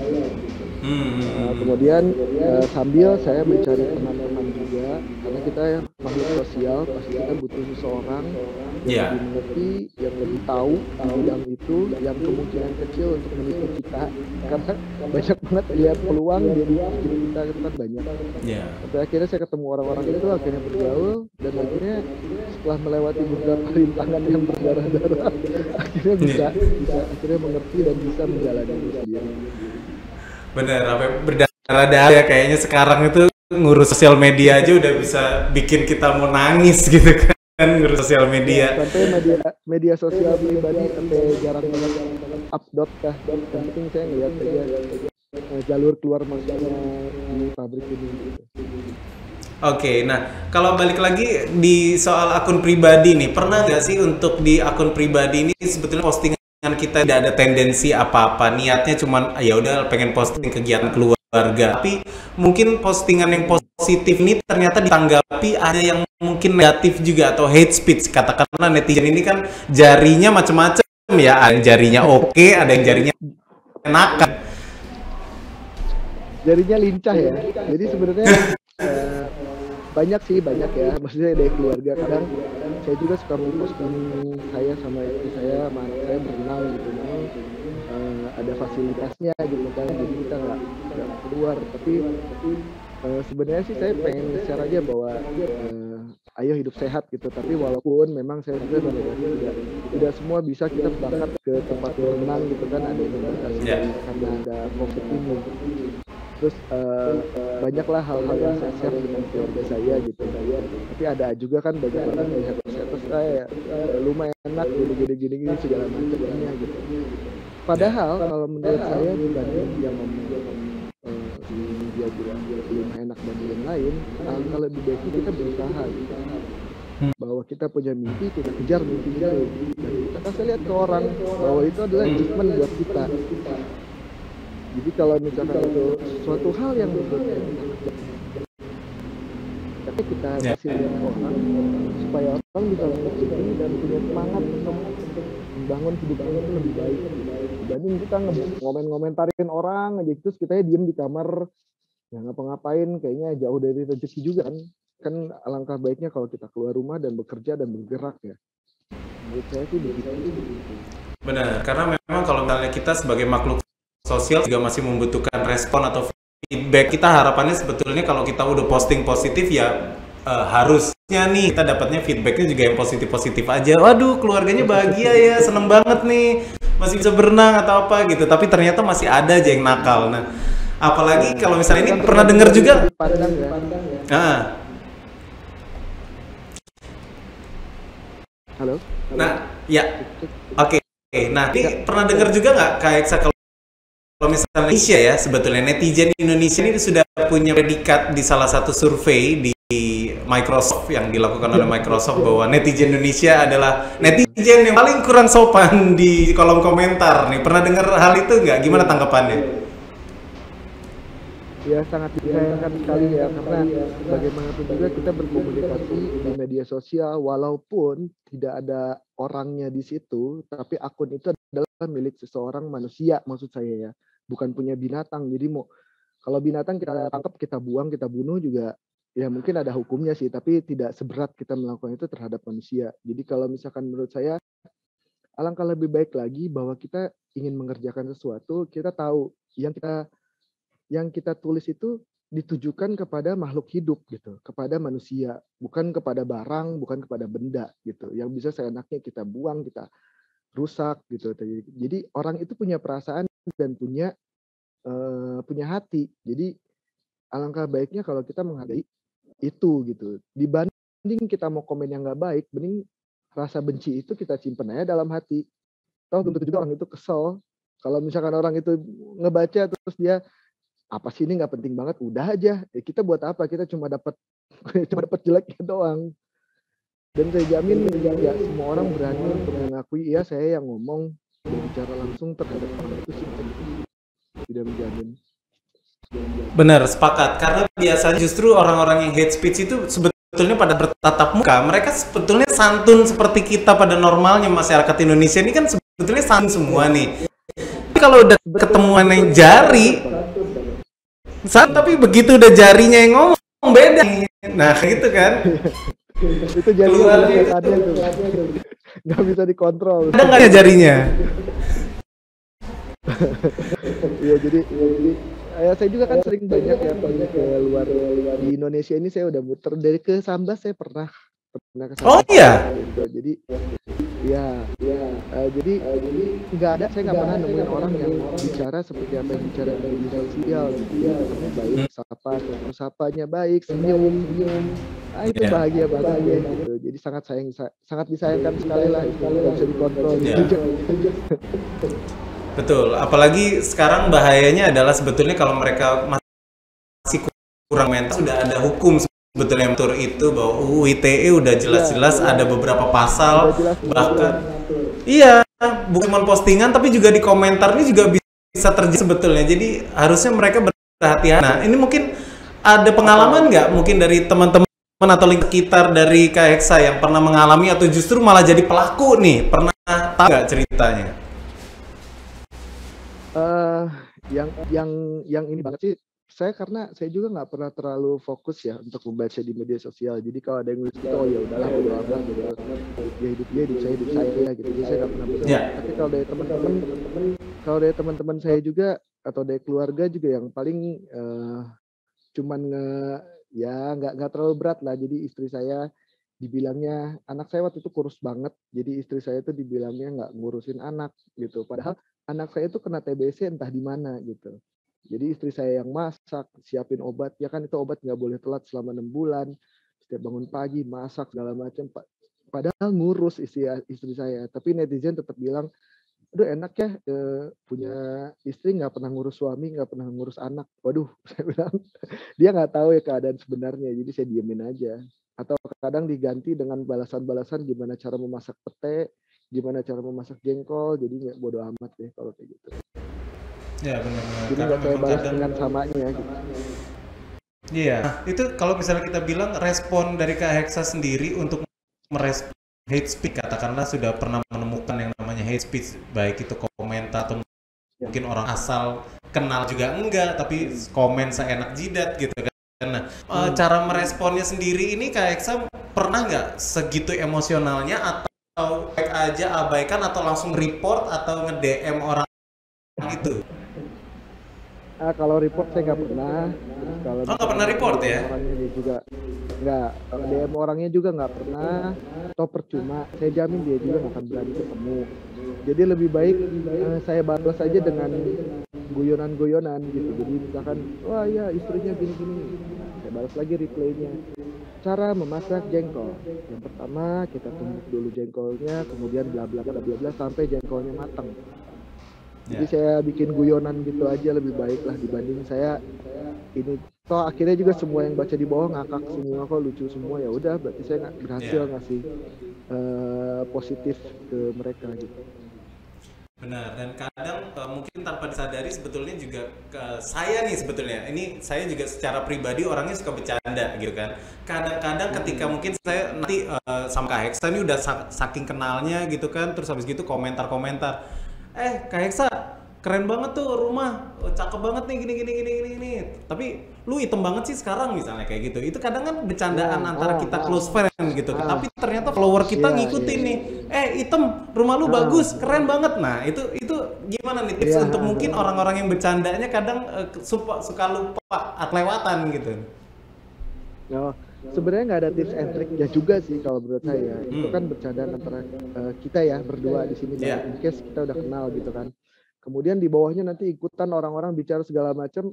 Hmm, hmm, Nah, hmm. kemudian eh, sambil saya mencari teman-teman juga karena kita makhluk sosial pasti kita butuh seseorang yang Iya. lebih mengerti, yang lebih tahu di bidang itu, yang kemungkinan kecil untuk menipu kita karena banyak banget lihat peluang jadi jadi kita itu kan banyak. Ya. Sampai akhirnya saya ketemu orang-orang itu akhirnya bergaul dan akhirnya setelah melewati beberapa rintangan yang berdarah-darah akhirnya bisa bisa akhirnya mengerti dan bisa menjalani itu sendiri. Bener, apa berdarah-darah ya kayaknya sekarang itu ngurus sosial media aja udah bisa bikin kita mau nangis gitu kan ngurus sosial media. sampai media media sosial pribadi sampai jarang banget update kah yang penting saya ngeliat aja eh, jalur keluar masuknya di pabrik ini gitu. Oke, nah kalau balik lagi di soal akun pribadi nih, pernah nggak sih untuk di akun pribadi ini sebetulnya postingan kita tidak ada tendensi apa-apa, niatnya cuman "Ah, ya udah pengen posting kegiatan keluarga, tapi mungkin postingan yang positif ini ternyata ditanggapi ada yang mungkin negatif juga atau hate speech. Katakanlah netizen ini kan jarinya macam-macam ya, ada yang jarinya oke, ada yang jarinya enakan. jarinya lincah ya. Jadi sebenarnya eh, banyak sih banyak ya. Maksudnya dari keluarga kadang saya juga suka memposting saya sama istri saya sama anak saya berenang gitu. Memang eh, ada fasilitasnya gitu kan. Jadi kita nggak keluar. Tapi eh, sebenarnya sih saya pengen share aja bahwa eh, ayo hidup sehat gitu. Tapi walaupun memang saya juga tidak tidak semua bisa kita berangkat ke tempat berenang gitu kan. Ada yang Ya. karena ada covid ini. Terus eh, banyaklah hal-hal yang saya share dengan keluarga saya gitu. Tapi ada juga kan banyak orang yang lihat status saya lumayan enak gini gini segala macamnya gitu. Padahal kalau menurut saya dibanding yang eh, ini dia bilang belum enak dan yang lain alangkah lebih baiknya kita berusaha gitu. Bahwa kita punya mimpi kita kejar mimpi itu. Dan kita kasih lihat ke orang bahwa itu adalah achievement buat kita. Jadi kalau misalkan itu suatu hal yang saya tapi kita Ya. kasih lihat ke orang supaya orang bisa mengerti dan punya semangat untuk membangun hidupnya itu lebih baik. Dibanding kita ngomen-ngomentarin orang aja terus kita diem di kamar ya ngapa-ngapain kayaknya jauh dari rezeki juga kan. Kan alangkah baiknya kalau kita keluar rumah dan bekerja dan bergerak ya. Menurut saya sih begitu. Benar, karena memang kalau misalnya kita sebagai makhluk sosial juga masih membutuhkan respon atau feedback. Kita harapannya sebetulnya kalau kita udah posting positif ya eh, harusnya nih kita dapatnya feedbacknya juga yang positif-positif aja. Waduh, keluarganya bahagia ya, seneng banget nih, masih bisa berenang atau apa gitu. Tapi ternyata masih ada aja yang nakal. Nah, apalagi kalau misalnya ini pernah dengar juga. pandang ya Ah, halo Nah, ya, oke. Nah, ini pernah dengar juga nggak kayak kalau kalau misalnya Indonesia ya sebetulnya netizen Indonesia ini sudah punya predikat di salah satu survei di Microsoft yang dilakukan oleh Microsoft bahwa netizen Indonesia adalah netizen yang paling kurang sopan di kolom komentar nih. Pernah dengar hal itu nggak? Gimana tanggapannya? Ya sangat disayangkan sekali ya karena bagaimanapun juga kita berkomunikasi di media sosial walaupun tidak ada orangnya di situ tapi akun itu adalah milik seseorang manusia maksud saya ya bukan punya binatang jadi mau kalau binatang kita tangkap kita buang kita bunuh juga ya mungkin ada hukumnya sih tapi tidak seberat kita melakukan itu terhadap manusia jadi kalau misalkan menurut saya alangkah lebih baik lagi bahwa kita ingin mengerjakan sesuatu kita tahu yang kita yang kita tulis itu ditujukan kepada makhluk hidup gitu, kepada manusia, bukan kepada barang, bukan kepada benda gitu. Yang bisa seenaknya kita buang, kita rusak gitu. Jadi orang itu punya perasaan dan punya eh, punya hati. Jadi alangkah baiknya kalau kita menghargai itu gitu. Dibanding kita mau komen yang nggak baik, mending rasa benci itu kita simpen aja dalam hati. Tahu tentu juga orang itu kesel. Kalau misalkan orang itu ngebaca terus dia apa sih ini nggak penting banget, udah aja. Ya, kita buat apa? Kita cuma dapat cuma dapat jeleknya doang. Dan saya jamin ya semua orang berani untuk mengakui ya saya yang ngomong dan bicara langsung terhadap orang itu sih tidak menjamin. Benar, sepakat. Karena biasanya justru orang-orang yang hate speech itu sebetulnya pada bertatap muka. Mereka sebetulnya santun seperti kita pada normalnya masyarakat Indonesia ini kan sebetulnya santun semua nih. Tapi kalau udah ketemuan yang jari, saat tapi begitu udah jarinya yang ngomong beda. Nah gitu kan. itu jadi Keluar ada tuh nggak bisa dikontrol Ada nggak ya jarinya? Iya jadi ya, jadi ya, saya juga kan sering banyak ya pergi ke luar di Indonesia ini saya udah muter dari ke Sambas saya pernah pernah ke Oh, Sambas, iya? gitu. jadi ya ya eh, jadi jadi nggak ada saya nggak pernah nemuin orang yang bicara seperti apa yang bicara di media sosial gitu ya baik sapa terus sapanya baik senyum senyum ah itu Iya. bahagia banget ya gitu jadi sangat sayang sangat disayangkan sekali lah itu nggak bisa dikontrol Iya. Betul, apalagi sekarang bahayanya adalah sebetulnya kalau mereka masih kurang mental sudah ada hukum sebetulnya yang mengatur itu bahwa UU ITE udah jelas-jelas ada beberapa pasal jelas bahkan iya bukan cuma postingan tapi juga di komentar ini juga bisa terjadi sebetulnya. Jadi harusnya mereka berhati-hati. Nah ini mungkin ada pengalaman nggak mungkin dari teman-teman atau lingkup sekitar dari Kak Heksa yang pernah mengalami atau justru malah jadi pelaku nih? Pernah tahu nggak ceritanya eh yang yang yang ini banget sih saya karena saya juga nggak pernah terlalu fokus ya untuk membaca di media sosial. Jadi kalau ada yang nulis gitu oh ya udahlah bodo amat bodo amat dia hidup dia hidup saya hidup saya gitu. Jadi saya nggak pernah Ya. amat. tapi kalau dari teman-teman kalau dari teman-teman saya juga atau dari keluarga juga yang paling eh, cuman nge ya nggak nggak terlalu berat lah. Jadi istri saya dibilangnya anak saya waktu itu kurus banget. Jadi istri saya itu dibilangnya nggak ngurusin anak gitu. Padahal anak saya itu kena TBC entah di mana gitu. Jadi istri saya yang masak, siapin obat, ya kan itu obat nggak boleh telat selama enam bulan. Setiap bangun pagi masak segala macam. Pa- Padahal ngurus istri istri saya, tapi netizen tetap bilang, aduh enak ya eh, punya istri nggak pernah ngurus suami, nggak pernah ngurus anak. Waduh, saya bilang dia nggak tahu ya keadaan sebenarnya, jadi saya diemin aja. Atau kadang diganti dengan balasan-balasan gimana cara memasak pete, gimana cara memasak jengkol, jadi nggak bodo amat deh kalau kayak gitu. ya benar-benar Jadi Karena nggak saya balas dengan samanya gitu. Iya, nah, itu kalau misalnya kita bilang respon dari Kak Heksa sendiri untuk merespon hate speech katakanlah sudah pernah menemukan yang namanya hate speech baik itu komentar atau mungkin orang asal kenal juga enggak tapi komen seenak jidat gitu kan. Nah, eh, cara meresponnya sendiri ini Kak Heksa pernah nggak segitu emosionalnya atau baik aja abaikan atau langsung report atau nge-DM orang itu? Ah kalau report saya nggak pernah. Terus kalau Oh, nggak pernah report ya? Orangnya juga nggak. Kalau DM orangnya juga nggak pernah. Atau percuma. Saya jamin dia juga nggak akan berani ketemu. Jadi lebih baik eh, saya balas aja dengan guyonan-guyonan gitu. Jadi misalkan, wah ya istrinya gini-gini. Saya balas lagi replaynya. Cara memasak jengkol. Yang pertama kita tumbuk dulu jengkolnya, kemudian bla bla bla bla bla sampai jengkolnya matang. Jadi Ya. saya bikin guyonan gitu aja lebih baik lah dibanding saya ini toh akhirnya juga semua yang baca di bawah ngakak semua kok lucu semua ya udah berarti saya nggak berhasil Iya. ngasih eh, positif ke mereka gitu. Benar, dan kadang eh, mungkin tanpa disadari sebetulnya juga ke saya nih sebetulnya. Ini saya juga secara pribadi orangnya suka bercanda gitu kan. Kadang-kadang ketika mungkin saya nanti eh, sama Kak Heksa ini udah sa- saking kenalnya gitu kan, terus habis gitu komentar-komentar. Eh, Kak Heksa, keren banget tuh rumah, Oh, cakep banget nih gini gini gini gini gini. Tapi lu hitam banget sih sekarang misalnya kayak gitu. Itu kadang kan bercandaan Ya, antara ah, kita ah. close friend gitu. Ah. Tapi ternyata follower kita Iya, ngikutin iya. nih eh item rumah lu Ah. bagus keren banget nah itu itu gimana nih tips Iya. untuk mungkin orang-orang yang bercandanya kadang eh, suka suka lupa kelewatan gitu Oh, sebenarnya nggak ada tips and triknya juga sih kalau menurut saya. Itu Hmm. kan bercandaan antara eh, kita ya berdua di sini Iya. in case kita udah kenal gitu kan. Kemudian di bawahnya nanti ikutan orang-orang bicara segala macam.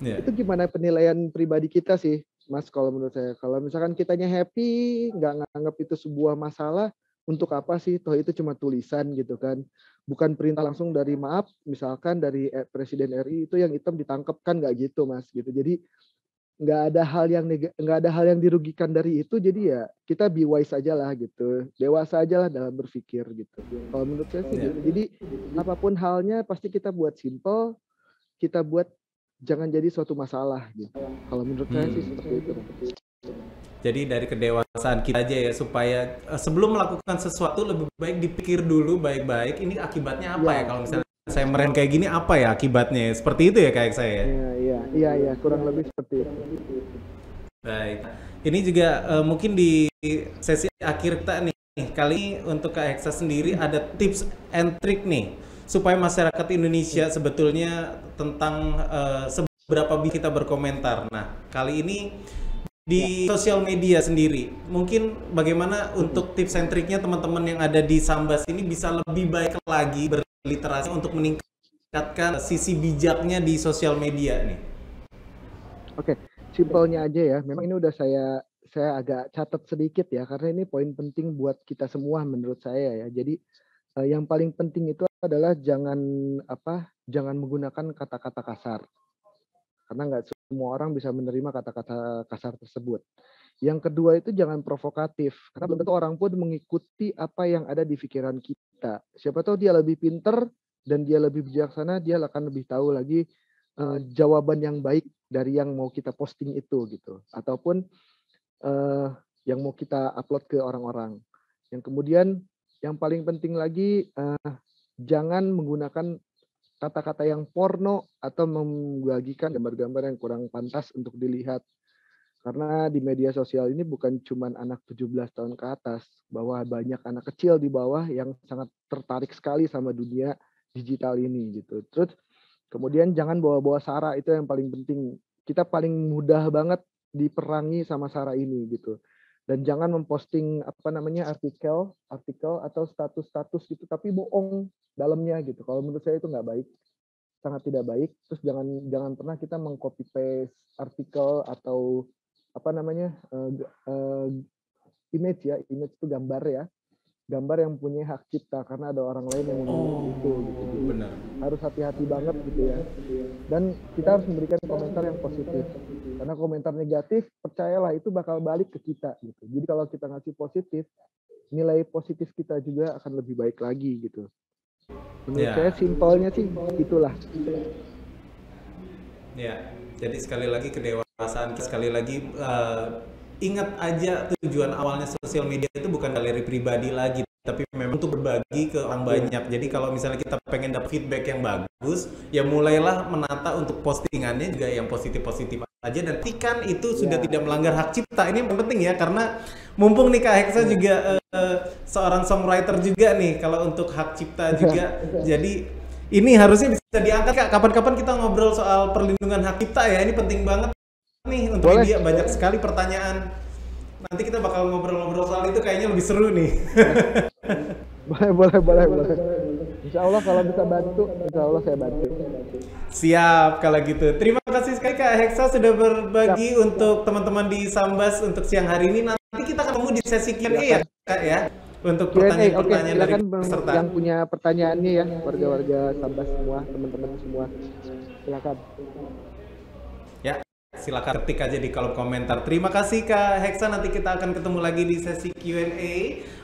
Iya. itu gimana penilaian pribadi kita sih mas kalau menurut saya? Kalau misalkan kitanya happy nggak nganggap itu sebuah masalah untuk apa sih? Toh itu cuma tulisan gitu kan. Bukan perintah langsung dari maaf misalkan dari eh, presiden RI itu yang hitam ditangkap kan nggak gitu mas gitu. Jadi nggak ada hal yang nggak ada hal yang dirugikan dari itu jadi ya kita be wise aja lah gitu dewasa aja lah dalam berpikir gitu kalau menurut saya sih Iya. gitu jadi apa pun halnya pasti kita buat simple kita buat jangan jadi suatu masalah gitu kalau menurut saya sih Hmm. seperti itu Jadi dari kedewasaan kita aja ya supaya eh, sebelum melakukan sesuatu lebih baik dipikir dulu baik-baik ini akibatnya apa ya Iya. kalau misalnya saya merem kayak gini apa ya akibatnya seperti itu ya kayak saya ya. iya iya iya iya kurang lebih seperti itu Baik. Ini juga eh, mungkin di sesi akhir kita nih kali ini untuk Kak Hexa sendiri ada tips and trick nih supaya masyarakat Indonesia sebetulnya tentang eh, seberapa bisa kita berkomentar. Nah, kali ini di sosial media sendiri, mungkin bagaimana untuk tips and triknya teman-teman yang ada di Sambas ini bisa lebih baik lagi berliterasi untuk meningkatkan sisi bijaknya di sosial media nih. Oke, simpelnya aja ya. Memang ini udah saya saya agak catat sedikit ya karena ini poin penting buat kita semua menurut saya ya. Jadi eh, yang paling penting itu adalah jangan apa? Jangan menggunakan kata-kata kasar. Karena nggak semua orang bisa menerima kata-kata kasar tersebut. Yang kedua itu jangan provokatif. Karena tentu orang pun mengikuti apa yang ada di pikiran kita. Siapa tahu dia lebih pinter dan dia lebih bijaksana, dia akan lebih tahu lagi eh, jawaban yang baik dari yang mau kita posting itu gitu. Ataupun eh, yang mau kita upload ke orang-orang. Yang kemudian yang paling penting lagi eh, jangan menggunakan kata-kata yang porno atau membagikan gambar-gambar yang kurang pantas untuk dilihat karena di media sosial ini bukan cuma anak 17 tahun ke atas bahwa banyak anak kecil di bawah yang sangat tertarik sekali sama dunia digital ini gitu terus Kemudian jangan bawa-bawa sara itu yang paling penting. Kita paling mudah banget diperangi sama sara ini gitu. Dan jangan memposting apa namanya artikel, artikel atau status-status gitu tapi bohong dalamnya gitu. Kalau menurut saya itu nggak baik, sangat tidak baik. Terus jangan jangan pernah kita mengcopy paste artikel atau apa namanya g- eh, image ya, image itu gambar ya, gambar yang punya hak cipta karena ada orang lain yang memiliki itu gitu. Jadi, benar. harus hati-hati banget gitu ya. Dan kita harus memberikan komentar yang positif. Karena komentar negatif, percayalah itu bakal balik ke kita gitu. Jadi kalau kita ngasih positif, nilai positif kita juga akan lebih baik lagi gitu. Menurut Ya. saya simpelnya sih itulah. Ya, jadi sekali lagi kedewasaan, sekali lagi eh, ingat aja tujuan awalnya sosial media itu bukan galeri pribadi lagi, tapi memang untuk berbagi ke orang banyak. Jadi kalau misalnya kita pengen dapat feedback yang bagus, ya mulailah menata untuk postingannya juga yang positif-positif aja dan pastikan itu sudah tidak melanggar hak cipta. Ini yang penting ya karena mumpung nih Kak Hexa juga eh, seorang songwriter juga nih kalau untuk hak cipta juga. Jadi ini harusnya bisa diangkat Kak. Kapan-kapan kita ngobrol soal perlindungan hak cipta ya. Ini penting banget nih untuk Boleh. media banyak sekali pertanyaan. Nanti kita bakal ngobrol-ngobrol soal itu kayaknya lebih seru nih. Boleh, boleh, boleh, boleh. Insya Allah kalau bisa bantu, insya Allah saya bantu. Siap kalau gitu. Terima kasih sekali Kak Hexa sudah berbagi untuk teman-teman di Sambas untuk siang hari ini. Nanti kita ketemu di sesi Q&A ya Kak ya. Untuk oke, pertanyaan-pertanyaan dari silakan bang- peserta. yang punya pertanyaannya ya, warga-warga Sambas semua, teman-teman semua. Silakan. Ya, silakan ketik aja di kolom komentar. Terima kasih Kak Hexa. Nanti kita akan ketemu lagi di sesi Q&A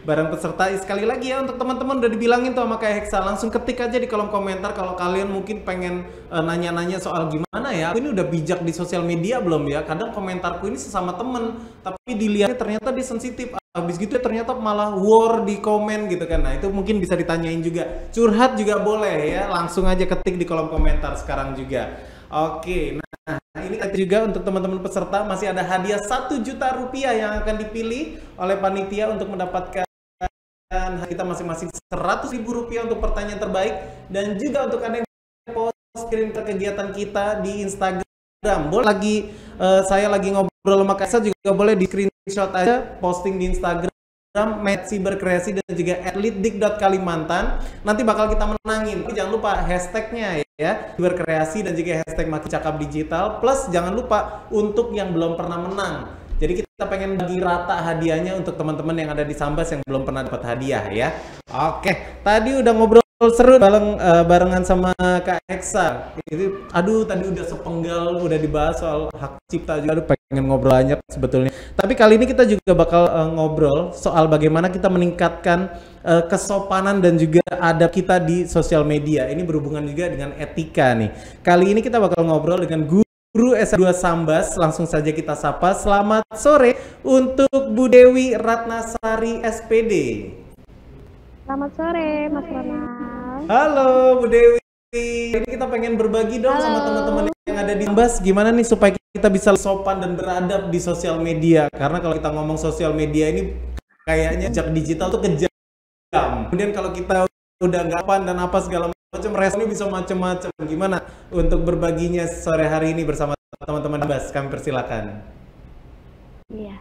bareng peserta. Sekali lagi ya untuk teman-teman udah dibilangin tuh sama Kak Hexa, langsung ketik aja di kolom komentar kalau kalian mungkin pengen eh, nanya-nanya soal gimana ya. Aku ini udah bijak di sosial media belum ya? Kadang komentarku ini sesama temen, tapi dilihatnya ternyata dia sensitif. Habis gitu ternyata malah war di komen gitu kan. Nah, itu mungkin bisa ditanyain juga. Curhat juga boleh ya. Langsung aja ketik di kolom komentar sekarang juga. Oke, nah ini juga untuk teman-teman peserta masih ada hadiah satu juta rupiah yang akan dipilih oleh panitia untuk mendapatkan kita masing-masing seratus ribu rupiah untuk pertanyaan terbaik dan juga untuk anda yang post kirim ke kegiatan kita di Instagram. Boleh lagi eh, saya lagi ngobrol sama Kaisa juga boleh di screenshot aja posting di Instagram Cyberkreasi dan juga atletdik.kalimantan nanti bakal kita menangin. Tapi jangan lupa hashtagnya ya berkreasi dan juga hashtag Maki Cakap Digital. Plus jangan lupa untuk yang belum pernah menang. Jadi kita pengen bagi rata hadiahnya untuk teman-teman yang ada di Sambas yang belum pernah dapat hadiah ya. Oke tadi udah ngobrol seru bareng uh, barengan sama Kak Eksa itu aduh tadi udah sepenggal udah dibahas soal hak cipta juga aduh pengen ngobrol banyak sebetulnya tapi kali ini kita juga bakal uh, ngobrol soal bagaimana kita meningkatkan uh, kesopanan dan juga adab kita di sosial media. Ini berhubungan juga dengan etika nih. Kali ini kita bakal ngobrol dengan guru S2 Sambas. Langsung saja kita sapa. Selamat sore untuk Bu Dewi Ratnasari SPD. Selamat sore Mas Ronald. Halo Bu Dewi. Ini kita pengen berbagi dong Halo. sama teman-teman yang ada di Sambas gimana nih supaya kita bisa sopan dan beradab di sosial media. Karena kalau kita ngomong sosial media ini kayaknya jejak digital tuh kejam Kemudian kalau kita udah nggak pan dan apa segala macam responnya bisa macam-macam. Gimana untuk berbaginya sore hari ini bersama teman-teman Bas? Kami persilakan. Iya.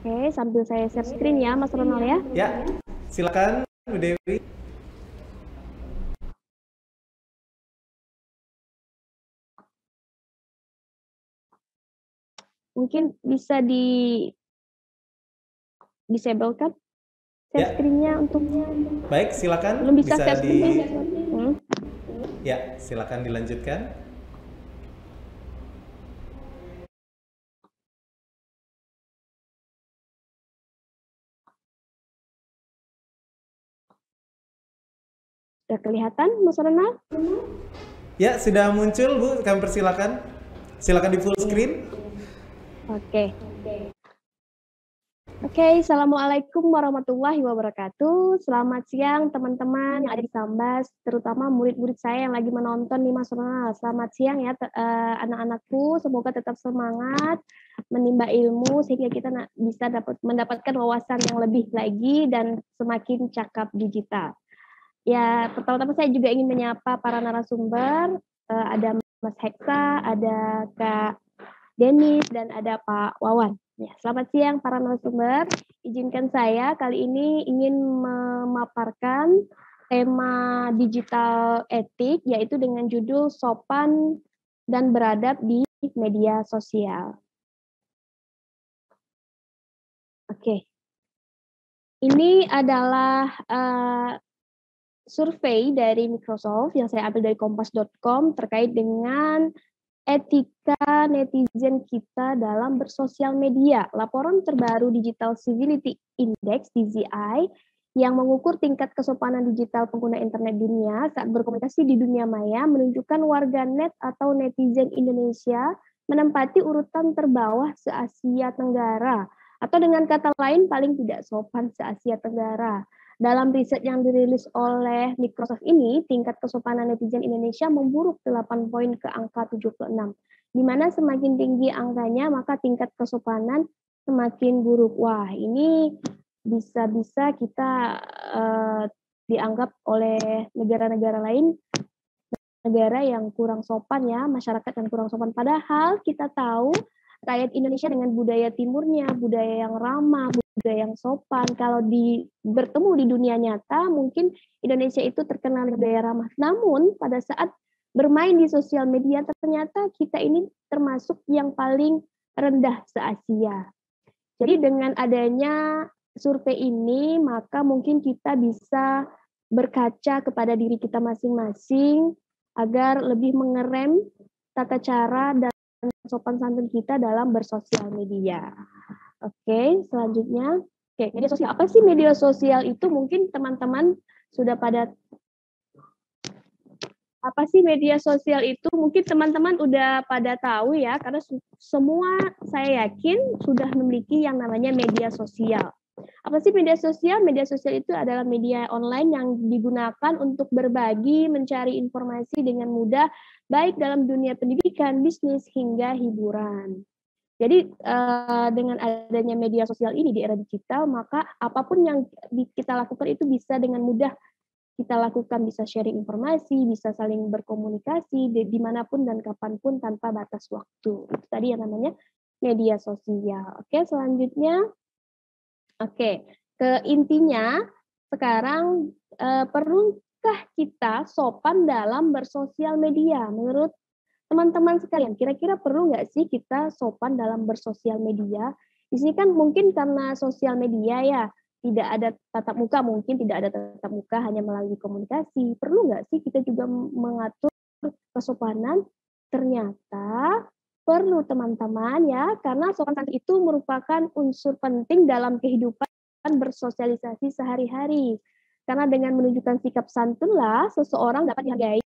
Oke, sambil saya share screen ya, Mas Ronald ya. Ya, silakan Bu Dewi. Mungkin bisa di disable kan? share ya. screen-nya untuk Baik, silakan. Belum bisa, bisa di hmm. Ya, silakan dilanjutkan. Sudah kelihatan, Mas Renal? Ya, sudah muncul, Bu. Kami persilakan. Silakan di full screen. Oke. Okay. Oke, okay, Assalamualaikum warahmatullahi wabarakatuh. Selamat siang teman-teman yang ada di Sambas, terutama murid-murid saya yang lagi menonton di Mas Ronald. Selamat siang ya uh, anak-anakku, semoga tetap semangat, menimba ilmu sehingga kita bisa dapat mendapatkan wawasan yang lebih lagi dan semakin cakap digital. Ya, pertama-tama saya juga ingin menyapa para narasumber, uh, ada Mas Heksa, ada Kak Denis, dan ada Pak Wawan. Ya, selamat siang para narasumber. Izinkan saya kali ini ingin memaparkan tema digital etik yaitu dengan judul sopan dan beradab di media sosial. Oke. Ini adalah uh, survei dari Microsoft yang saya ambil dari kompas.com terkait dengan etika netizen kita dalam bersosial media. Laporan terbaru Digital Civility Index DCI yang mengukur tingkat kesopanan digital pengguna internet dunia saat berkomunikasi di dunia maya menunjukkan warga net atau netizen Indonesia menempati urutan terbawah se-Asia Tenggara atau dengan kata lain paling tidak sopan se-Asia Tenggara. Dalam riset yang dirilis oleh Microsoft ini, tingkat kesopanan netizen Indonesia memburuk 8 poin ke angka 76. Di mana semakin tinggi angkanya, maka tingkat kesopanan semakin buruk. Wah, ini bisa-bisa kita uh, dianggap oleh negara-negara lain negara yang kurang sopan ya, masyarakat yang kurang sopan. Padahal kita tahu rakyat Indonesia dengan budaya timurnya, budaya yang ramah, budaya yang sopan. Kalau di bertemu di dunia nyata, mungkin Indonesia itu terkenal budaya ramah. Namun pada saat bermain di sosial media ternyata kita ini termasuk yang paling rendah se-Asia. Jadi dengan adanya survei ini, maka mungkin kita bisa berkaca kepada diri kita masing-masing agar lebih mengerem tata cara dan sopan santun kita dalam bersosial media. Oke, selanjutnya, oke, media sosial apa sih media sosial itu? Mungkin teman-teman sudah pada apa sih media sosial itu? Mungkin teman-teman udah pada tahu ya, karena semua saya yakin sudah memiliki yang namanya media sosial. Apa sih media sosial? Media sosial itu adalah media online yang digunakan untuk berbagi, mencari informasi dengan mudah, baik dalam dunia pendidikan, bisnis, hingga hiburan. Jadi uh, dengan adanya media sosial ini di era digital, maka apa pun yang kita lakukan itu bisa dengan mudah kita lakukan, bisa sharing informasi, bisa saling berkomunikasi di, di mana pun dan kapan pun tanpa batas waktu. Itu tadi yang namanya media sosial. Oke, selanjutnya Oke, ke intinya sekarang uh, perlu perlukah kita sopan dalam bersosial media? Menurut teman-teman sekalian, kira-kira perlu nggak sih kita sopan dalam bersosial media? Di sini kan mungkin karena sosial media ya, tidak ada tatap muka, mungkin tidak ada tatap muka hanya melalui komunikasi. Perlu nggak sih kita juga mengatur kesopanan? Ternyata perlu teman-teman ya, karena sopan santun itu merupakan unsur penting dalam kehidupan bersosialisasi sehari-hari. Karena dengan menunjukkan sikap santunlah seseorang dapat dihargai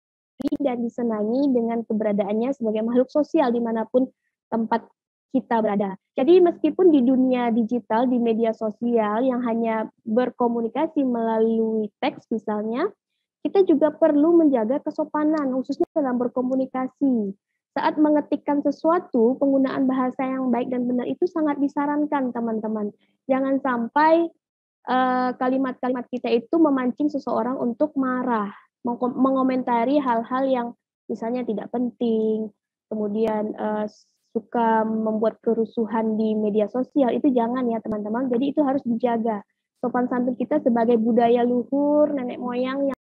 dan disenangi dengan keberadaannya sebagai makhluk sosial di mana pun tempat kita berada. Jadi meskipun di dunia digital, di media sosial yang hanya berkomunikasi melalui teks misalnya, kita juga perlu menjaga kesopanan, khususnya dalam berkomunikasi. Saat mengetikkan sesuatu, penggunaan bahasa yang baik dan benar itu sangat disarankan, teman-teman. Jangan sampai eh, kalimat-kalimat uh, kita itu memancing seseorang untuk marah, mengomentari hal-hal yang misalnya tidak penting, kemudian uh, suka membuat kerusuhan di media sosial itu jangan ya teman-teman. Jadi itu harus dijaga. Sopan santun kita sebagai budaya luhur nenek moyang yang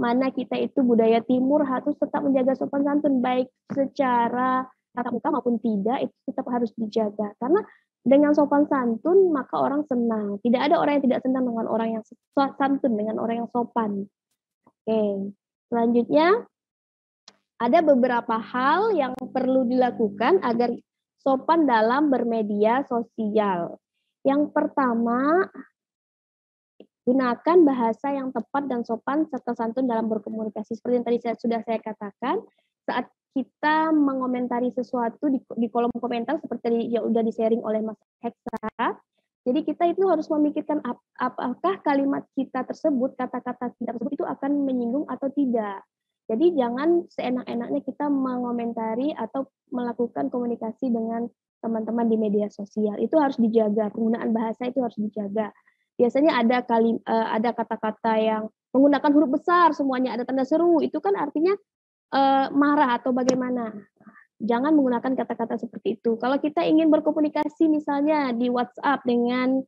mana kita itu budaya timur harus tetap menjaga sopan santun baik secara tatap muka maupun tidak itu tetap harus dijaga karena dengan sopan santun maka orang senang. Tidak ada orang yang tidak senang dengan orang yang santun dengan orang yang sopan. Oke. Selanjutnya ada beberapa hal yang perlu dilakukan agar sopan dalam bermedia sosial. Yang pertama, gunakan bahasa yang tepat dan sopan serta santun dalam berkomunikasi. Seperti yang tadi saya, sudah saya katakan, saat kita mengomentari sesuatu di, di kolom komentar seperti yang sudah di-sharing oleh Mas Hexa, jadi kita itu harus memikirkan ap, apakah kalimat kita tersebut, kata-kata kita tersebut itu akan menyinggung atau tidak. Jadi jangan seenak-enaknya kita mengomentari atau melakukan komunikasi dengan teman-teman di media sosial. Itu harus dijaga, penggunaan bahasa itu harus dijaga. Biasanya ada kali uh, ada kata-kata yang menggunakan huruf besar, semuanya ada tanda seru. Itu kan artinya uh, marah atau bagaimana. Jangan menggunakan kata-kata seperti itu. Kalau kita ingin berkomunikasi misalnya di WhatsApp dengan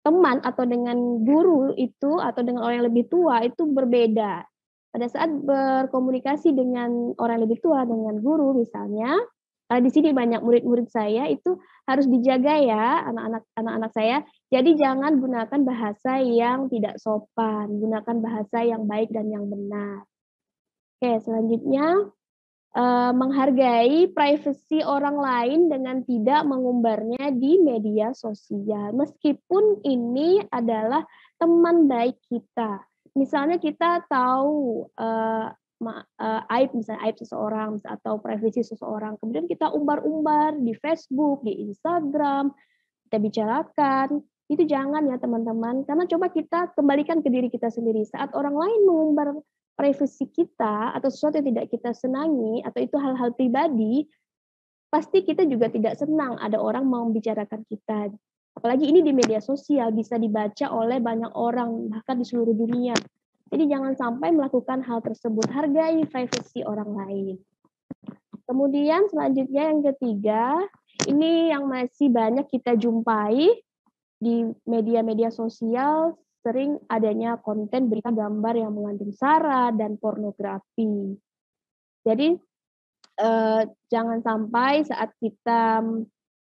teman atau dengan guru itu atau dengan orang yang lebih tua itu berbeda pada saat berkomunikasi dengan orang lebih tua, dengan guru misalnya, di sini banyak murid-murid saya itu harus dijaga ya anak-anak anak-anak saya. Jadi jangan gunakan bahasa yang tidak sopan, gunakan bahasa yang baik dan yang benar. Oke, selanjutnya eh, menghargai privasi orang lain dengan tidak mengumbarnya di media sosial. Meskipun ini adalah teman baik kita. Misalnya kita tahu uh, uh, aib misalnya aib seseorang atau privasi seseorang. Kemudian kita umbar-umbar di Facebook di Instagram kita bicarakan. Itu jangan ya teman-teman. Karena coba kita kembalikan ke diri kita sendiri. Saat orang lain mengumbar privasi kita atau sesuatu yang tidak kita senangi atau itu hal-hal pribadi pasti kita juga tidak senang ada orang mau membicarakan kita Apalagi ini di media sosial bisa dibaca oleh banyak orang bahkan di seluruh dunia. Jadi jangan sampai melakukan hal tersebut. Hargai privasi orang lain. Kemudian selanjutnya yang ketiga, ini yang masih banyak kita jumpai di media-media sosial sering adanya konten berita gambar yang mengandung sara dan pornografi. Jadi eh, jangan sampai saat kita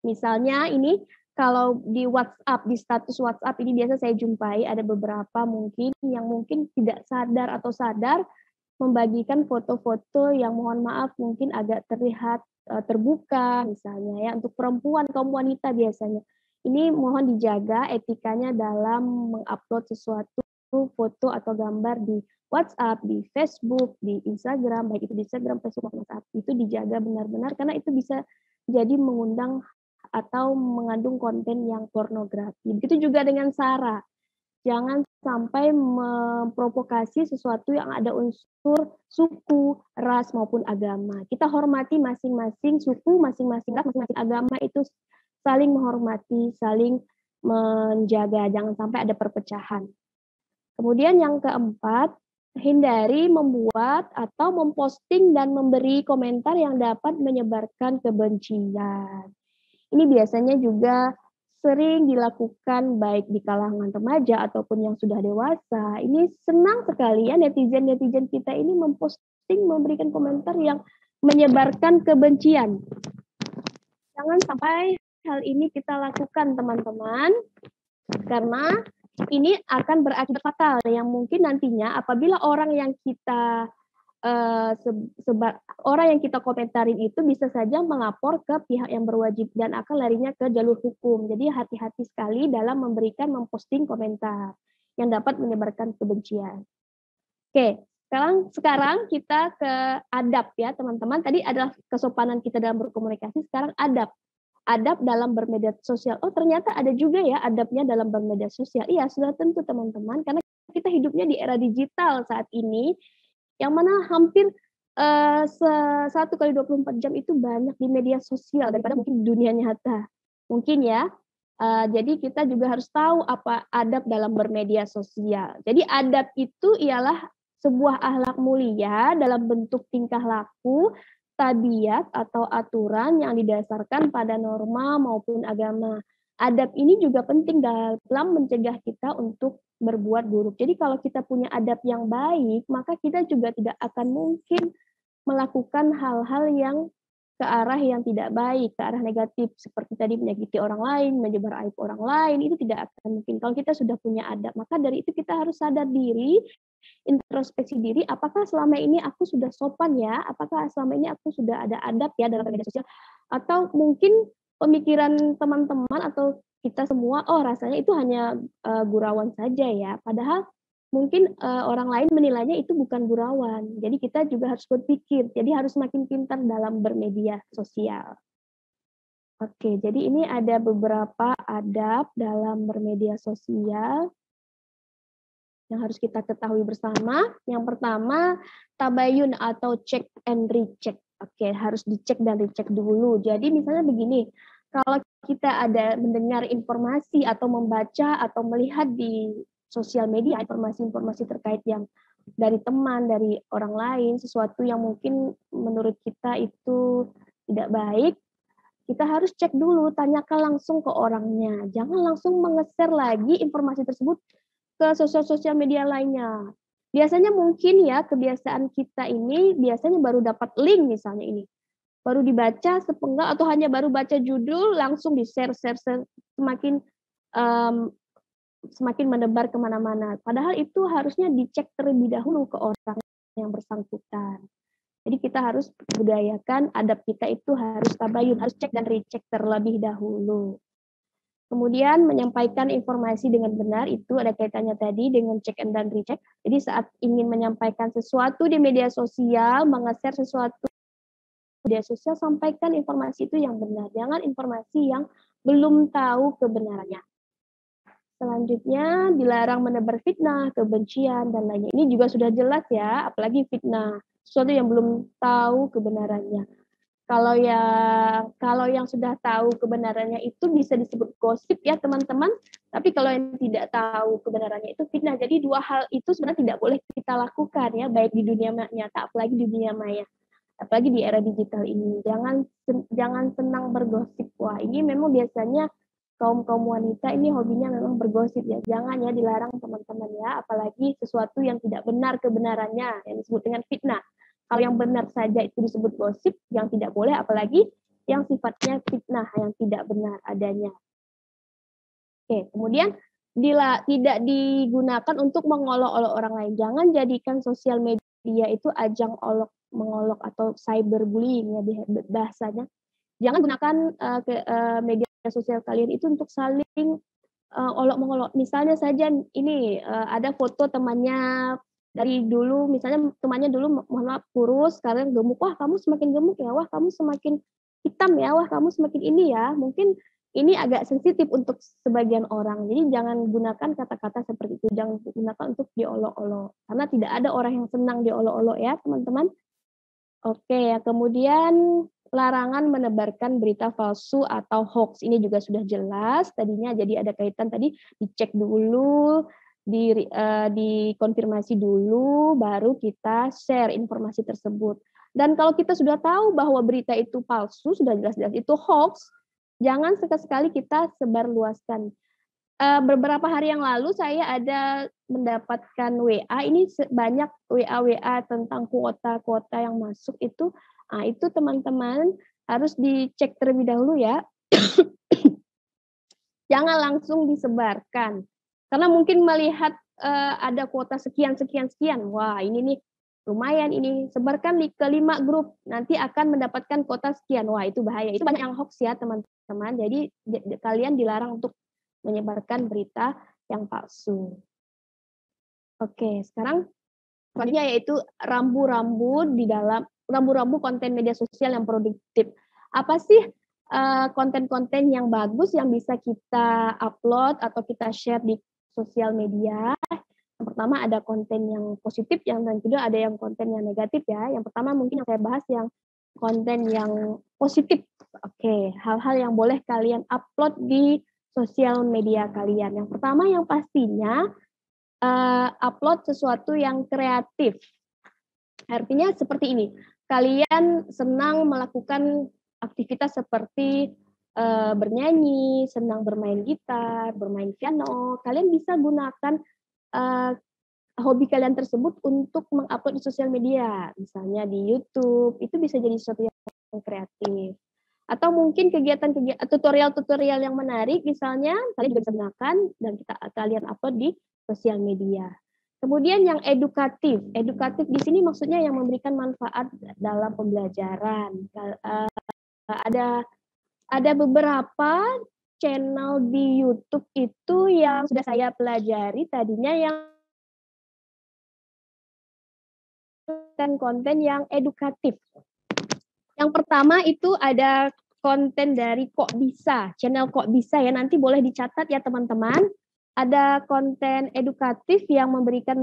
misalnya ini kalau di WhatsApp, di status WhatsApp ini biasa saya jumpai ada beberapa mungkin yang mungkin tidak sadar atau sadar membagikan foto-foto yang mohon maaf mungkin agak terlihat uh, terbuka misalnya ya untuk perempuan kaum wanita biasanya. Ini mohon dijaga etikanya dalam mengupload sesuatu foto atau gambar di WhatsApp, di Facebook, di Instagram, baik itu di Instagram, Facebook, WhatsApp, itu dijaga benar-benar karena itu bisa jadi mengundang atau mengandung konten yang pornografi. Begitu juga dengan Sarah. Jangan sampai memprovokasi sesuatu yang ada unsur suku, ras maupun agama. Kita hormati masing-masing suku, masing-masing ras, masing-masing agama itu saling menghormati, saling menjaga, jangan sampai ada perpecahan. Kemudian yang keempat, hindari membuat atau memposting dan memberi komentar yang dapat menyebarkan kebencian. Ini biasanya juga sering dilakukan baik di kalangan remaja ataupun yang sudah dewasa. Ini senang sekali ya netizen-netizen kita ini memposting, memberikan komentar yang menyebarkan kebencian. Jangan sampai hal ini kita lakukan teman-teman, karena ini akan berakibat fatal yang mungkin nantinya apabila orang yang kita uh, seba, orang yang kita komentarin itu bisa saja melapor ke pihak yang berwajib dan akan larinya ke jalur hukum. Jadi hati-hati sekali dalam memberikan memposting komentar yang dapat menyebarkan kebencian. Oke, sekarang sekarang kita ke adab ya teman-teman. Tadi adalah kesopanan kita dalam berkomunikasi, sekarang adab. Adab dalam bermedia sosial. Oh, ternyata ada juga ya adabnya dalam bermedia sosial. Iya, sudah tentu teman-teman karena kita hidupnya di era digital saat ini yang mana hampir uh, satu kali 24 jam itu banyak di media sosial daripada mungkin dunia nyata. Mungkin ya. Uh, jadi kita juga harus tahu apa adab dalam bermedia sosial. Jadi adab itu ialah sebuah akhlak mulia dalam bentuk tingkah laku, tabiat atau aturan yang didasarkan pada norma maupun agama. Adab ini juga penting dalam mencegah kita untuk berbuat buruk. Jadi kalau kita punya adab yang baik, maka kita juga tidak akan mungkin melakukan hal-hal yang ke arah yang tidak baik, ke arah negatif seperti tadi menyakiti orang lain, menyebar aib orang lain, itu tidak akan mungkin. Kalau kita sudah punya adab, maka dari itu kita harus sadar diri, introspeksi diri, apakah selama ini aku sudah sopan ya? Apakah selama ini aku sudah ada adab ya dalam media sosial? Atau mungkin pemikiran teman-teman atau kita semua oh rasanya itu hanya uh, gurauan saja ya. Padahal mungkin uh, orang lain menilainya itu bukan gurauan. Jadi kita juga harus berpikir. Jadi harus makin pintar dalam bermedia sosial. Oke, jadi ini ada beberapa adab dalam bermedia sosial yang harus kita ketahui bersama. Yang pertama, tabayun atau check and recheck. Oke, harus dicek dan dicek dulu. Jadi misalnya begini, kalau kita ada mendengar informasi atau membaca atau melihat di sosial media informasi-informasi terkait yang dari teman, dari orang lain, sesuatu yang mungkin menurut kita itu tidak baik, kita harus cek dulu, tanyakan langsung ke orangnya. Jangan langsung mengeser lagi informasi tersebut ke sosial-sosial media lainnya. Biasanya mungkin ya kebiasaan kita ini biasanya baru dapat link misalnya ini baru dibaca sepenggal atau hanya baru baca judul langsung di share share, share semakin um, semakin menebar ke mana-mana. Padahal itu harusnya dicek terlebih dahulu ke orang yang bersangkutan. Jadi kita harus budayakan adab kita itu harus tabayun, harus cek dan recheck terlebih dahulu. Kemudian menyampaikan informasi dengan benar itu ada kaitannya tadi dengan check and dan recheck. Jadi saat ingin menyampaikan sesuatu di media sosial, mengeser sesuatu media sosial sampaikan informasi itu yang benar, jangan informasi yang belum tahu kebenarannya. Selanjutnya dilarang menebar fitnah, kebencian dan lainnya. Ini juga sudah jelas ya, apalagi fitnah, sesuatu yang belum tahu kebenarannya. Kalau yang kalau yang sudah tahu kebenarannya itu bisa disebut gosip ya teman-teman. Tapi kalau yang tidak tahu kebenarannya itu fitnah. Jadi dua hal itu sebenarnya tidak boleh kita lakukan ya, baik di dunia nyata apalagi di dunia maya. Apalagi di era digital ini. Jangan jangan senang bergosip. Wah ini memang biasanya kaum kaum wanita ini hobinya memang bergosip ya. Jangan ya dilarang teman-teman ya. Apalagi sesuatu yang tidak benar kebenarannya yang disebut dengan fitnah kalau yang benar saja itu disebut gosip yang tidak boleh apalagi yang sifatnya fitnah yang tidak benar adanya oke kemudian bila tidak digunakan untuk mengolok-olok orang lain jangan jadikan sosial media itu ajang olok mengolok atau cyberbullying ya bahasanya. Jangan gunakan uh, ke, uh, media sosial kalian itu untuk saling uh, olok mengolok. Misalnya saja ini uh, ada foto temannya dari dulu misalnya temannya dulu mohon maaf kurus sekarang gemuk wah kamu semakin gemuk ya wah kamu semakin hitam ya wah kamu semakin ini ya mungkin ini agak sensitif untuk sebagian orang. Jadi jangan gunakan kata-kata seperti itu. Jangan gunakan untuk diolok-olok. Karena tidak ada orang yang senang diolok-olok ya, teman-teman. Oke ya, kemudian larangan menebarkan berita palsu atau hoax. Ini juga sudah jelas tadinya jadi ada kaitan tadi dicek dulu, di uh, dikonfirmasi dulu baru kita share informasi tersebut. Dan kalau kita sudah tahu bahwa berita itu palsu, sudah jelas-jelas itu hoax, jangan sekali-sekali kita sebarluaskan. Uh, beberapa hari yang lalu saya ada mendapatkan WA ini banyak WA WA tentang kuota-kuota yang masuk itu nah, itu teman-teman harus dicek terlebih dahulu ya jangan langsung disebarkan karena mungkin melihat uh, ada kuota sekian sekian sekian wah ini nih lumayan ini sebarkan di kelima grup nanti akan mendapatkan kuota sekian wah itu bahaya itu banyak yang hoax ya teman-teman jadi kalian dilarang untuk menyebarkan berita yang palsu. Oke, sekarang selanjutnya yaitu rambu-rambu di dalam rambu-rambu konten media sosial yang produktif. Apa sih eh, konten-konten uh, yang bagus yang bisa kita upload atau kita share di sosial media? Yang pertama ada konten yang positif, yang kedua ada yang konten yang negatif ya. Yang pertama mungkin yang saya bahas yang konten yang positif. Oke, hal-hal yang boleh kalian upload di sosial media kalian. Yang pertama yang pastinya uh, upload sesuatu yang kreatif. Artinya seperti ini. Kalian senang melakukan aktivitas seperti uh, bernyanyi, senang bermain gitar, bermain piano. Kalian bisa gunakan uh, hobi kalian tersebut untuk mengupload di sosial media, misalnya di YouTube. Itu bisa jadi sesuatu yang kreatif atau mungkin kegiatan-kegiatan tutorial-tutorial yang menarik misalnya kalian juga bisa gunakan dan kita kalian upload di sosial media. Kemudian yang edukatif, edukatif di sini maksudnya yang memberikan manfaat dalam pembelajaran. Uh, ada ada beberapa channel di YouTube itu yang sudah saya pelajari tadinya yang konten-konten yang edukatif. Yang pertama itu ada konten dari Kok Bisa, channel Kok Bisa ya. Nanti boleh dicatat ya teman-teman. Ada konten edukatif yang memberikan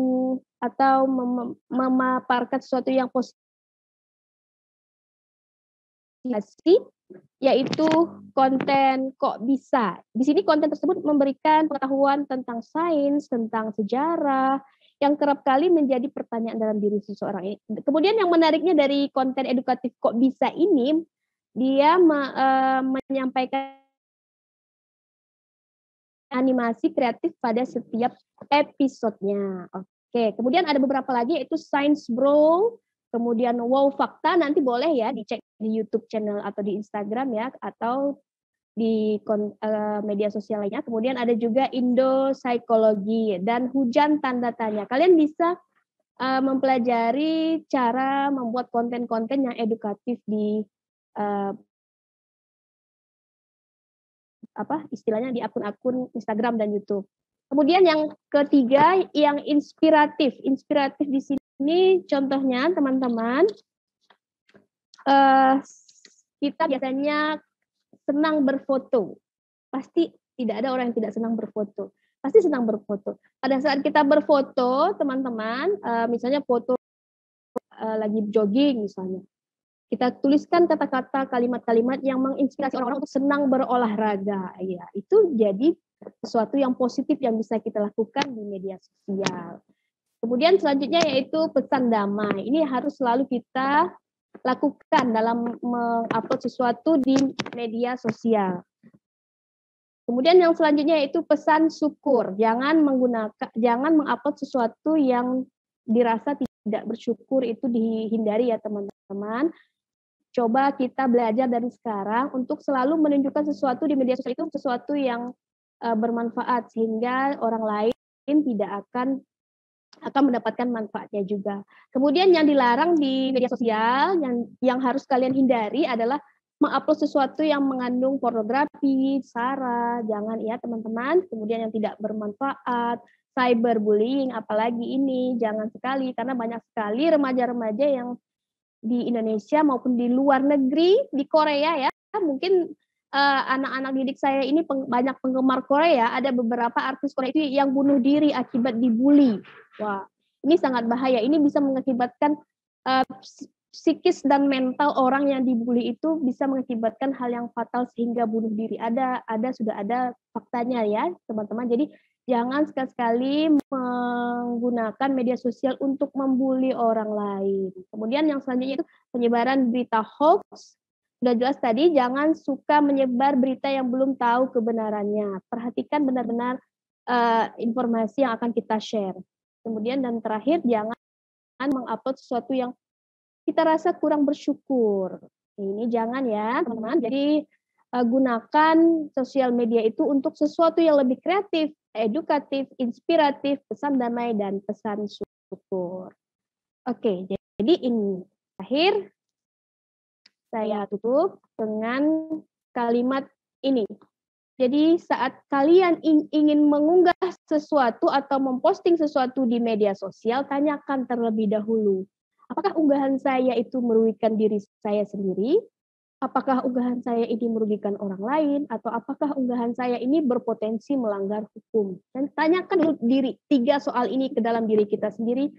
atau mem memaparkan sesuatu yang positif yaitu konten kok bisa. Di sini konten tersebut memberikan pengetahuan tentang sains, tentang sejarah, yang kerap kali menjadi pertanyaan dalam diri seseorang. Kemudian yang menariknya dari konten edukatif kok bisa ini, dia me, uh, menyampaikan animasi kreatif pada setiap episodenya. Oke, kemudian ada beberapa lagi yaitu Science Bro, kemudian Wow Fakta nanti boleh ya dicek di YouTube channel atau di Instagram ya atau di uh, media sosial lainnya. Kemudian ada juga Indo Psikologi dan Hujan Tanda Tanya. Kalian bisa uh, mempelajari cara membuat konten-konten yang edukatif di uh, apa istilahnya di akun-akun Instagram dan YouTube. Kemudian yang ketiga yang inspiratif. Inspiratif di sini contohnya teman-teman uh, kita biasanya senang berfoto. Pasti tidak ada orang yang tidak senang berfoto. Pasti senang berfoto. Pada saat kita berfoto, teman-teman, uh, misalnya foto uh, lagi jogging misalnya, kita tuliskan kata-kata kalimat-kalimat yang menginspirasi orang-orang untuk senang berolahraga. Ya, itu jadi sesuatu yang positif yang bisa kita lakukan di media sosial. Kemudian selanjutnya yaitu pesan damai. Ini harus selalu kita lakukan dalam mengupload sesuatu di media sosial. Kemudian yang selanjutnya yaitu pesan syukur. Jangan menggunakan jangan mengupload sesuatu yang dirasa tidak bersyukur itu dihindari ya teman-teman. Coba kita belajar dari sekarang untuk selalu menunjukkan sesuatu di media sosial itu sesuatu yang uh, bermanfaat sehingga orang lain tidak akan akan mendapatkan manfaatnya juga. Kemudian yang dilarang di media sosial yang yang harus kalian hindari adalah mengupload sesuatu yang mengandung pornografi, sara, jangan ya teman-teman. Kemudian yang tidak bermanfaat, cyberbullying apalagi ini jangan sekali karena banyak sekali remaja-remaja yang di Indonesia maupun di luar negeri, di Korea ya, mungkin uh, anak-anak didik saya ini peng, banyak penggemar Korea, ada beberapa artis Korea itu yang bunuh diri akibat dibully. Wah, ini sangat bahaya. Ini bisa mengakibatkan uh, psikis dan mental orang yang dibully itu bisa mengakibatkan hal yang fatal sehingga bunuh diri. Ada ada sudah ada faktanya ya, teman-teman. Jadi jangan sekali-sekali menggunakan media sosial untuk membuli orang lain. Kemudian yang selanjutnya itu penyebaran berita hoax sudah jelas tadi jangan suka menyebar berita yang belum tahu kebenarannya. Perhatikan benar-benar uh, informasi yang akan kita share. Kemudian dan terakhir jangan mengupload sesuatu yang kita rasa kurang bersyukur. Ini jangan ya, teman-teman. Jadi uh, gunakan sosial media itu untuk sesuatu yang lebih kreatif, edukatif, inspiratif, pesan damai dan pesan syukur. Oke, jadi ini terakhir saya tutup dengan kalimat ini. Jadi saat kalian ingin mengunggah sesuatu atau memposting sesuatu di media sosial, tanyakan terlebih dahulu, apakah unggahan saya itu merugikan diri saya sendiri? Apakah unggahan saya ini merugikan orang lain? Atau apakah unggahan saya ini berpotensi melanggar hukum? Dan tanyakan diri tiga soal ini ke dalam diri kita sendiri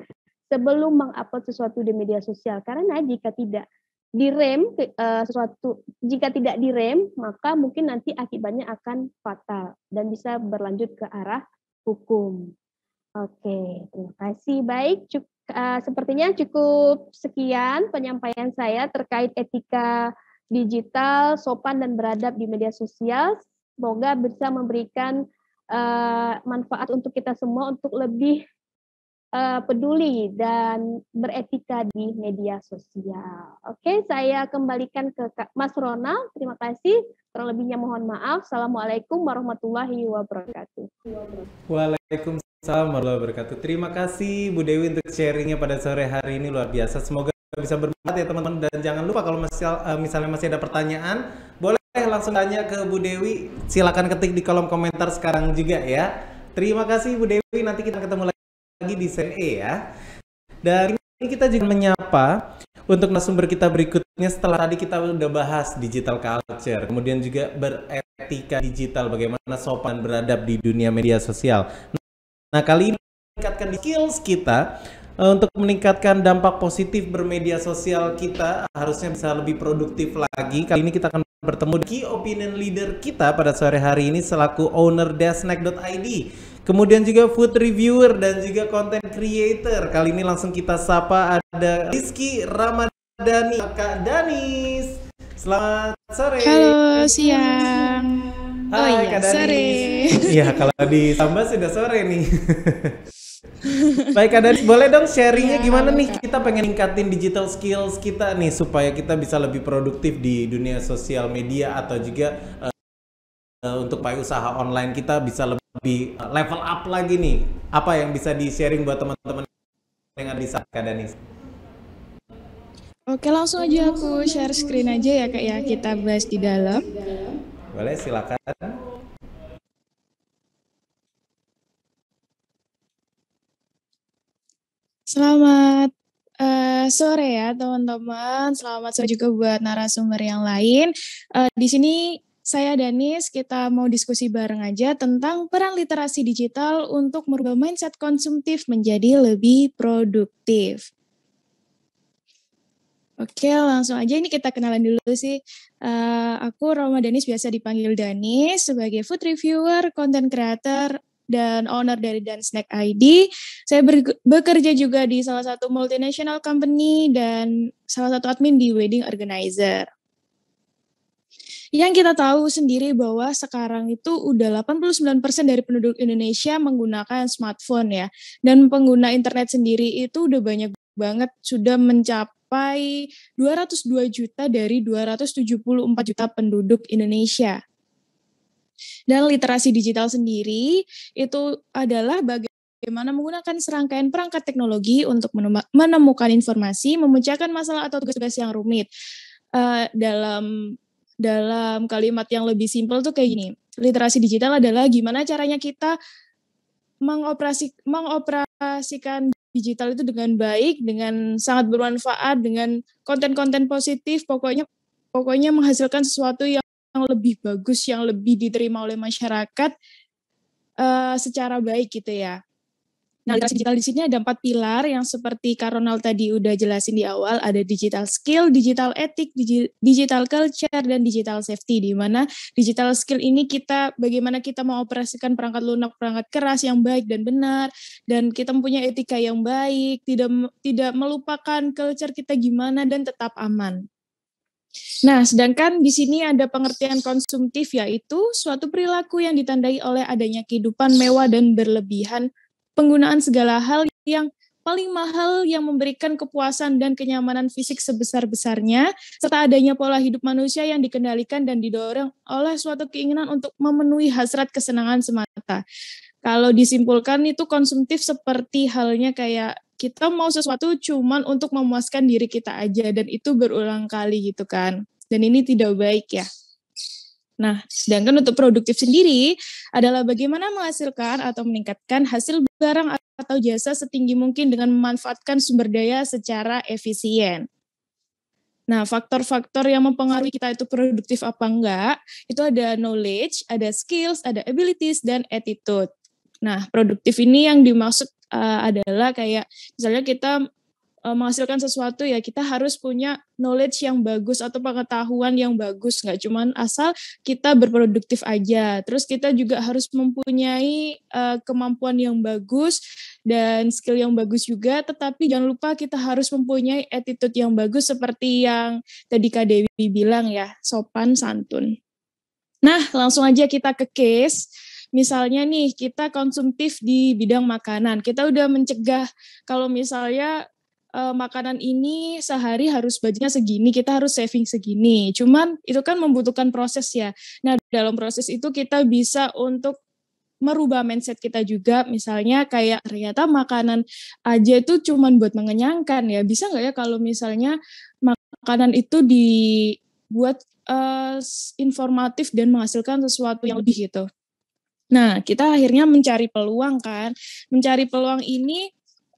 sebelum mengupload sesuatu di media sosial. Karena jika tidak, direm uh, sesuatu jika tidak direm maka mungkin nanti akibatnya akan fatal dan bisa berlanjut ke arah hukum. Oke, terima kasih. Baik, cuk, uh, sepertinya cukup sekian penyampaian saya terkait etika digital, sopan dan beradab di media sosial. Semoga bisa memberikan uh, manfaat untuk kita semua untuk lebih uh, peduli dan beretika di media sosial. Oke, saya kembalikan ke Mas Ronald. Terima kasih. Kurang lebihnya mohon maaf. Assalamualaikum warahmatullahi wabarakatuh. Waalaikumsalam warahmatullahi wabarakatuh. Terima kasih Bu Dewi untuk sharingnya pada sore hari ini luar biasa. Semoga bisa bermanfaat ya teman-teman dan jangan lupa kalau misal, uh, misalnya masih ada pertanyaan boleh langsung tanya ke Bu Dewi silakan ketik di kolom komentar sekarang juga ya terima kasih Bu Dewi nanti kita ketemu lagi lagi di SNE ya. Dan ini kita juga menyapa untuk narasumber kita berikutnya setelah tadi kita udah bahas digital culture, kemudian juga beretika digital, bagaimana sopan beradab di dunia media sosial. Nah, kali ini meningkatkan skills kita eh, untuk meningkatkan dampak positif bermedia sosial kita harusnya bisa lebih produktif lagi. Kali ini kita akan bertemu key opinion leader kita pada sore hari ini selaku owner dasnack.id Kemudian juga food reviewer dan juga content creator. Kali ini langsung kita sapa ada Rizky Ramadhani, Kak Danis. Selamat sore. Halo, siang. Hai, oh iya, Kak Danis. sore. Iya, kalau di Samba sudah sore nih. Baik Kak Danis, boleh dong sharingnya ya, gimana nih? Kita pengen ningkatin digital skills kita nih supaya kita bisa lebih produktif di dunia sosial media atau juga uh, untuk supaya usaha online kita bisa lebih lebih uh, level up lagi nih apa yang bisa di sharing buat teman-teman yang ada di Kak Danis Oke langsung aja aku share screen aja ya kak ya kita bahas di dalam. Boleh silakan. Selamat uh, sore ya teman-teman. Selamat sore juga buat narasumber yang lain. Uh, di sini saya Danis, kita mau diskusi bareng aja tentang peran literasi digital untuk merubah mindset konsumtif menjadi lebih produktif. Oke, langsung aja ini kita kenalan dulu sih. Uh, aku Roma Danis, biasa dipanggil Danis sebagai food reviewer, content creator, dan owner dari Dan Snack ID. Saya bekerja juga di salah satu multinational company dan salah satu admin di wedding organizer. Yang kita tahu sendiri bahwa sekarang itu udah 89% dari penduduk Indonesia menggunakan smartphone ya. Dan pengguna internet sendiri itu udah banyak banget, sudah mencapai 202 juta dari 274 juta penduduk Indonesia. Dan literasi digital sendiri itu adalah bagaimana menggunakan serangkaian perangkat teknologi untuk menemukan informasi, memecahkan masalah atau tugas-tugas yang rumit. Uh, dalam dalam kalimat yang lebih simpel tuh kayak gini. Literasi digital adalah gimana caranya kita mengoperasi mengoperasikan digital itu dengan baik, dengan sangat bermanfaat, dengan konten-konten positif, pokoknya pokoknya menghasilkan sesuatu yang, yang lebih bagus, yang lebih diterima oleh masyarakat uh, secara baik gitu ya. Nah, literasi digital di sini ada empat pilar yang seperti Karonal tadi udah jelasin di awal, ada digital skill, digital etik, digital culture, dan digital safety. Di mana digital skill ini kita bagaimana kita mengoperasikan perangkat lunak, perangkat keras yang baik dan benar, dan kita mempunyai etika yang baik, tidak tidak melupakan culture kita gimana dan tetap aman. Nah, sedangkan di sini ada pengertian konsumtif yaitu suatu perilaku yang ditandai oleh adanya kehidupan mewah dan berlebihan, penggunaan segala hal yang paling mahal yang memberikan kepuasan dan kenyamanan fisik sebesar-besarnya, serta adanya pola hidup manusia yang dikendalikan dan didorong oleh suatu keinginan untuk memenuhi hasrat kesenangan semata. Kalau disimpulkan itu konsumtif seperti halnya kayak kita mau sesuatu cuman untuk memuaskan diri kita aja dan itu berulang kali gitu kan. Dan ini tidak baik ya. Nah, sedangkan untuk produktif sendiri adalah bagaimana menghasilkan atau meningkatkan hasil barang atau jasa setinggi mungkin dengan memanfaatkan sumber daya secara efisien. Nah, faktor-faktor yang mempengaruhi kita itu produktif apa enggak, itu ada knowledge, ada skills, ada abilities, dan attitude. Nah, produktif ini yang dimaksud uh, adalah kayak misalnya kita menghasilkan sesuatu ya kita harus punya knowledge yang bagus atau pengetahuan yang bagus. Nggak cuman asal kita berproduktif aja. Terus kita juga harus mempunyai uh, kemampuan yang bagus dan skill yang bagus juga. Tetapi jangan lupa kita harus mempunyai attitude yang bagus seperti yang tadi Kak Dewi bilang ya sopan santun. Nah langsung aja kita ke case. Misalnya nih kita konsumtif di bidang makanan, kita udah mencegah kalau misalnya uh, makanan ini sehari harus budgetnya segini, kita harus saving segini. Cuman itu kan membutuhkan proses ya. Nah, dalam proses itu kita bisa untuk merubah mindset kita juga misalnya kayak ternyata makanan aja itu cuman buat mengenyangkan ya bisa nggak ya kalau misalnya makanan itu dibuat uh, informatif dan menghasilkan sesuatu yang lebih gitu nah kita akhirnya mencari peluang kan mencari peluang ini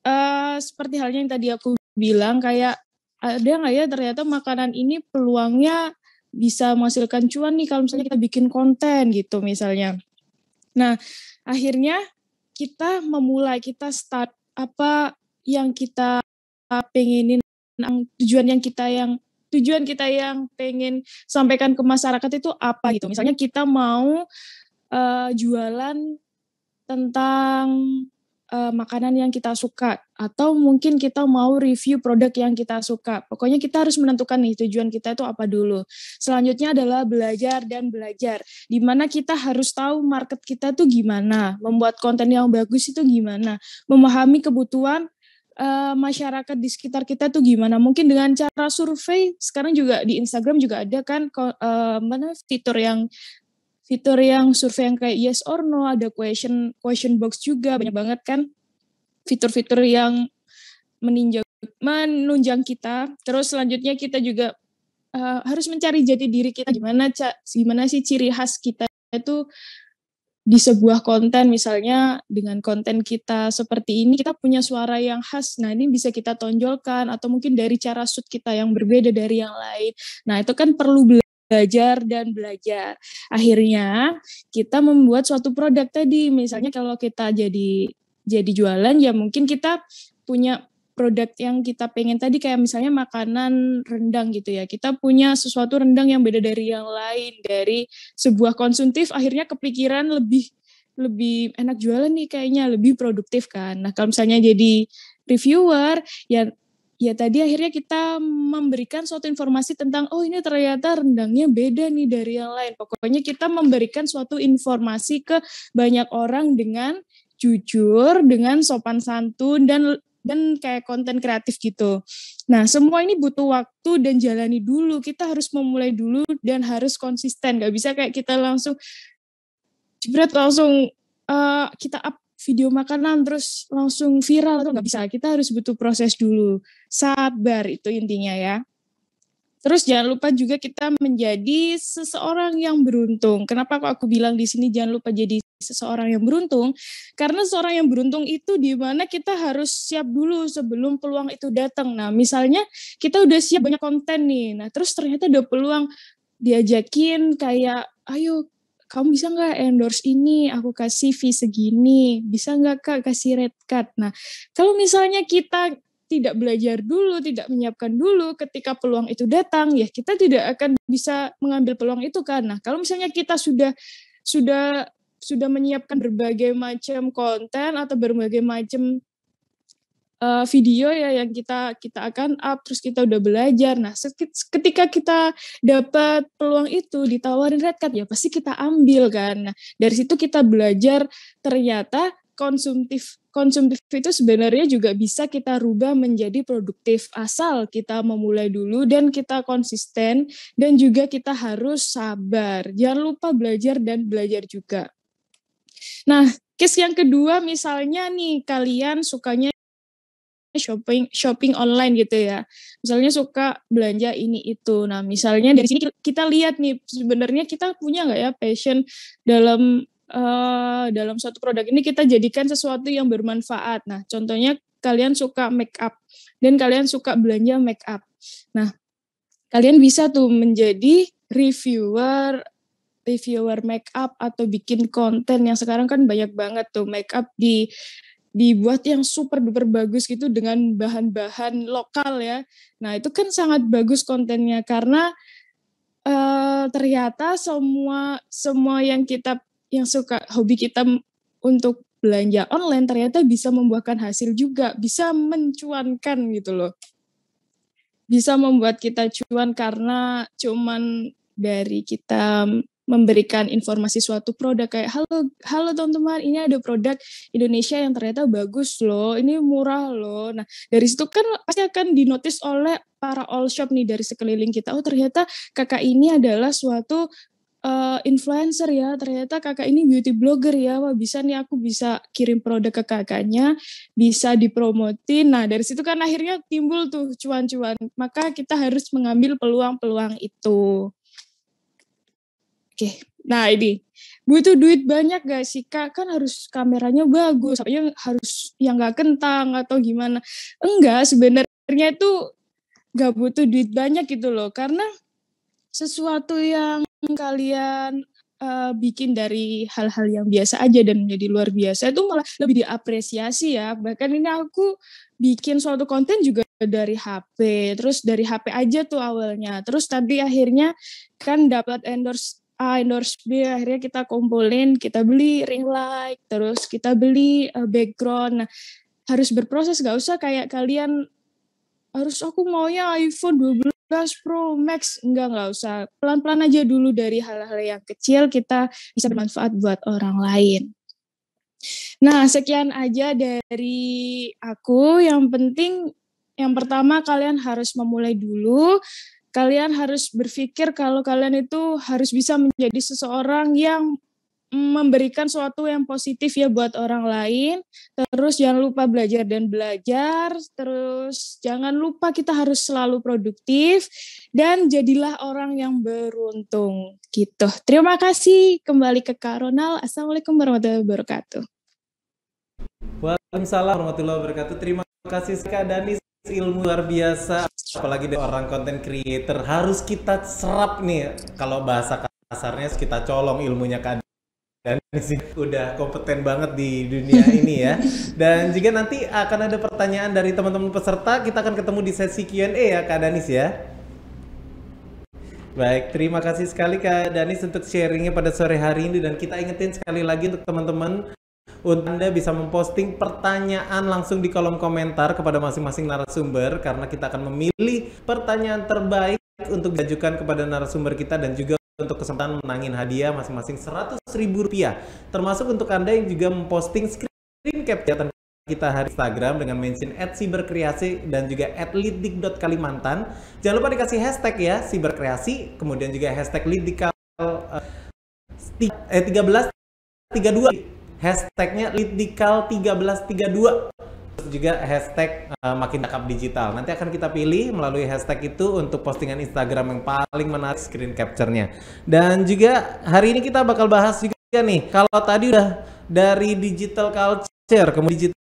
uh, seperti halnya yang tadi aku bilang kayak ada nggak ya ternyata makanan ini peluangnya bisa menghasilkan cuan nih kalau misalnya kita bikin konten gitu misalnya. Nah, akhirnya kita memulai kita start apa yang kita pengenin tujuan yang kita yang tujuan kita yang pengen sampaikan ke masyarakat itu apa gitu. Misalnya kita mau uh, jualan tentang uh, makanan yang kita suka atau mungkin kita mau review produk yang kita suka. Pokoknya kita harus menentukan nih tujuan kita itu apa dulu. Selanjutnya adalah belajar dan belajar. Di mana kita harus tahu market kita tuh gimana, membuat konten yang bagus itu gimana, memahami kebutuhan uh, masyarakat di sekitar kita tuh gimana. Mungkin dengan cara survei, sekarang juga di Instagram juga ada kan uh, mana fitur yang fitur yang survei yang kayak yes or no, ada question question box juga banyak banget kan. Fitur-fitur yang meninjau menunjang kita. Terus selanjutnya kita juga uh, harus mencari jati diri kita. Gimana cak gimana sih ciri khas kita itu di sebuah konten misalnya dengan konten kita seperti ini kita punya suara yang khas. Nah ini bisa kita tonjolkan atau mungkin dari cara shoot kita yang berbeda dari yang lain. Nah itu kan perlu belajar dan belajar. Akhirnya kita membuat suatu produk tadi. Misalnya kalau kita jadi jadi jualan ya mungkin kita punya produk yang kita pengen tadi kayak misalnya makanan rendang gitu ya. Kita punya sesuatu rendang yang beda dari yang lain dari sebuah konsumtif akhirnya kepikiran lebih lebih enak jualan nih kayaknya lebih produktif kan. Nah, kalau misalnya jadi reviewer ya ya tadi akhirnya kita memberikan suatu informasi tentang oh ini ternyata rendangnya beda nih dari yang lain. Pokoknya kita memberikan suatu informasi ke banyak orang dengan jujur, dengan sopan santun dan dan kayak konten kreatif gitu. Nah, semua ini butuh waktu dan jalani dulu. Kita harus memulai dulu dan harus konsisten. Gak bisa kayak kita langsung jebret langsung uh, kita up video makanan terus langsung viral itu nggak bisa. Kita harus butuh proses dulu. Sabar itu intinya ya. Terus jangan lupa juga kita menjadi seseorang yang beruntung. Kenapa kok aku bilang di sini jangan lupa jadi seseorang yang beruntung? Karena seorang yang beruntung itu di mana kita harus siap dulu sebelum peluang itu datang. Nah, misalnya kita udah siap banyak konten nih. Nah, terus ternyata ada peluang diajakin kayak ayo kamu bisa nggak endorse ini, aku kasih fee segini, bisa nggak kak kasih red card. Nah, kalau misalnya kita tidak belajar dulu, tidak menyiapkan dulu ketika peluang itu datang, ya kita tidak akan bisa mengambil peluang itu kan. Nah, kalau misalnya kita sudah sudah sudah menyiapkan berbagai macam konten atau berbagai macam uh, video ya yang kita kita akan up terus kita udah belajar. Nah, ketika kita dapat peluang itu ditawarin red card ya pasti kita ambil kan. Nah, dari situ kita belajar ternyata konsumtif konsumtif itu sebenarnya juga bisa kita rubah menjadi produktif asal kita memulai dulu dan kita konsisten dan juga kita harus sabar. Jangan lupa belajar dan belajar juga. Nah, case yang kedua misalnya nih kalian sukanya shopping shopping online gitu ya. Misalnya suka belanja ini itu. Nah, misalnya dari sini kita lihat nih sebenarnya kita punya nggak ya passion dalam uh, dalam suatu produk ini kita jadikan sesuatu yang bermanfaat. Nah, contohnya kalian suka make up dan kalian suka belanja make up. Nah, kalian bisa tuh menjadi reviewer reviewer make up atau bikin konten yang sekarang kan banyak banget tuh make up di dibuat yang super duper bagus gitu dengan bahan-bahan lokal ya. Nah, itu kan sangat bagus kontennya karena uh, ternyata semua semua yang kita yang suka hobi kita untuk belanja online ternyata bisa membuahkan hasil juga, bisa mencuankan gitu loh. Bisa membuat kita cuan karena cuman dari kita memberikan informasi suatu produk kayak halo halo teman-teman ini ada produk Indonesia yang ternyata bagus loh ini murah loh. Nah dari situ kan pasti akan dinotis oleh para all shop nih dari sekeliling kita oh ternyata kakak ini adalah suatu uh, influencer ya ternyata kakak ini beauty blogger ya wah bisa nih aku bisa kirim produk ke kakaknya bisa dipromotin. Nah dari situ kan akhirnya timbul tuh cuan-cuan maka kita harus mengambil peluang-peluang itu oke nah ini butuh duit banyak gak sih kak kan harus kameranya bagus yang harus yang gak kentang atau gimana enggak sebenarnya itu gak butuh duit banyak gitu loh karena sesuatu yang kalian uh, bikin dari hal-hal yang biasa aja dan menjadi luar biasa itu malah lebih diapresiasi ya. Bahkan ini aku bikin suatu konten juga dari HP, terus dari HP aja tuh awalnya. Terus tapi akhirnya kan dapat endorse A, endorse B, akhirnya kita kumpulin, kita beli ring light, terus kita beli uh, background. Nah, harus berproses, gak usah kayak kalian harus aku maunya iPhone 12 Pro Max enggak enggak usah pelan-pelan aja dulu dari hal-hal yang kecil kita bisa bermanfaat buat orang lain. Nah, sekian aja dari aku. Yang penting yang pertama kalian harus memulai dulu. Kalian harus berpikir kalau kalian itu harus bisa menjadi seseorang yang memberikan sesuatu yang positif ya buat orang lain. Terus jangan lupa belajar dan belajar. Terus jangan lupa kita harus selalu produktif dan jadilah orang yang beruntung gitu. Terima kasih kembali ke Kak Ronald. Assalamualaikum warahmatullahi wabarakatuh. Waalaikumsalam warahmatullahi wabarakatuh. Terima kasih Kak Danis ilmu luar biasa apalagi dari orang konten creator harus kita serap nih kalau bahasa kasarnya kita colong ilmunya Kak dan sih udah kompeten banget di dunia ini ya. Dan jika nanti akan ada pertanyaan dari teman-teman peserta, kita akan ketemu di sesi Q&A ya Kak Danis ya. Baik, terima kasih sekali Kak Danis untuk sharingnya pada sore hari ini dan kita ingetin sekali lagi untuk teman-teman Anda bisa memposting pertanyaan langsung di kolom komentar kepada masing-masing narasumber karena kita akan memilih pertanyaan terbaik untuk diajukan kepada narasumber kita dan juga untuk kesempatan menangin hadiah masing-masing seratus ribu rupiah. Termasuk untuk Anda yang juga memposting screen cap kegiatan kita hari Instagram dengan mention at siberkreasi dan juga at liddik.kalimantan. Jangan lupa dikasih hashtag ya, siberkreasi, kemudian juga hashtag liddikal uh, eh, 1332. Hashtagnya liddikal 1332 juga hashtag uh, makin cakap digital. Nanti akan kita pilih melalui hashtag itu untuk postingan Instagram yang paling menarik screen capture-nya. Dan juga hari ini kita bakal bahas juga nih, kalau tadi udah dari digital culture, kemudian digital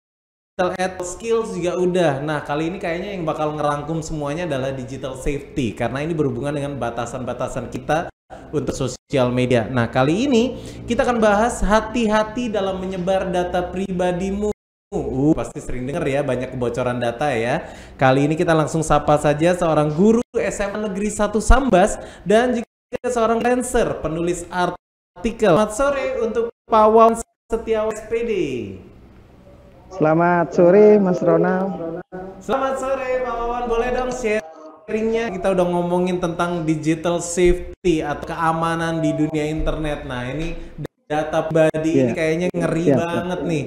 ad skills juga udah. Nah, kali ini kayaknya yang bakal ngerangkum semuanya adalah digital safety karena ini berhubungan dengan batasan-batasan kita untuk sosial media. Nah, kali ini kita akan bahas hati-hati dalam menyebar data pribadimu Uh, pasti sering dengar ya banyak kebocoran data ya. Kali ini kita langsung sapa saja seorang guru SMA Negeri 1 Sambas dan juga seorang dancer, penulis artikel. Selamat sore untuk Pak Wawan Setiawan SPD. Selamat sore Mas Ronald. Selamat sore Pak Wawan, boleh dong sharingnya kita udah ngomongin tentang digital safety atau keamanan di dunia internet. Nah ini data pribadi yeah. ini iya. kayaknya ngeri yeah. banget nih.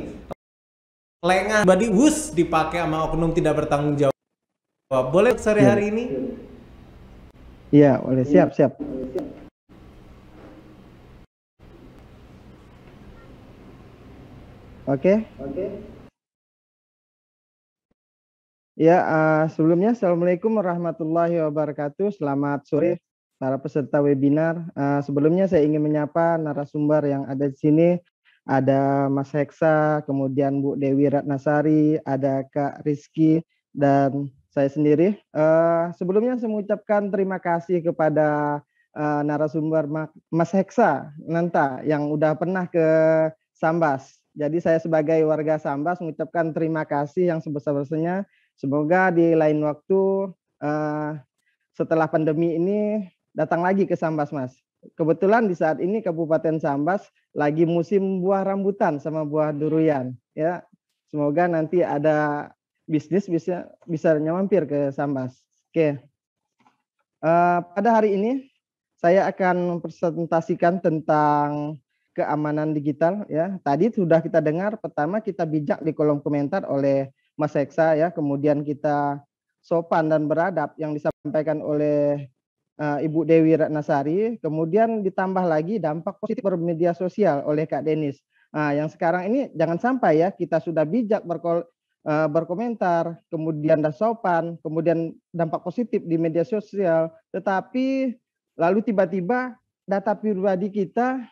Lengah pribadi wus dipakai sama oknum tidak bertanggung jawab. Boleh sore yeah. hari ini? Iya, boleh. Siap, siap. Oke. Oke. Ya, uh, sebelumnya Assalamualaikum warahmatullahi wabarakatuh. Selamat sore para peserta webinar. Uh, sebelumnya saya ingin menyapa narasumber yang ada di sini. Ada Mas Heksa, kemudian Bu Dewi Ratnasari, ada Kak Rizky, dan saya sendiri. Uh, sebelumnya saya mengucapkan terima kasih kepada uh, narasumber Mas Heksa Nanta yang udah pernah ke Sambas. Jadi saya sebagai warga Sambas mengucapkan terima kasih yang sebesar-besarnya. Semoga di lain waktu uh, setelah pandemi ini datang lagi ke Sambas, Mas. Kebetulan di saat ini Kabupaten Sambas lagi musim buah rambutan sama buah durian. Ya, semoga nanti ada bisnis bisa bisa mampir ke Sambas. Oke. Uh, pada hari ini saya akan mempresentasikan tentang keamanan digital ya. Tadi sudah kita dengar pertama kita bijak di kolom komentar oleh Mas Eksa ya, kemudian kita sopan dan beradab yang disampaikan oleh uh, Ibu Dewi Ratnasari, kemudian ditambah lagi dampak positif bermedia sosial oleh Kak Denis. Nah, yang sekarang ini jangan sampai ya kita sudah bijak berkol uh, berkomentar, kemudian dan sopan, kemudian dampak positif di media sosial, tetapi lalu tiba-tiba data pribadi kita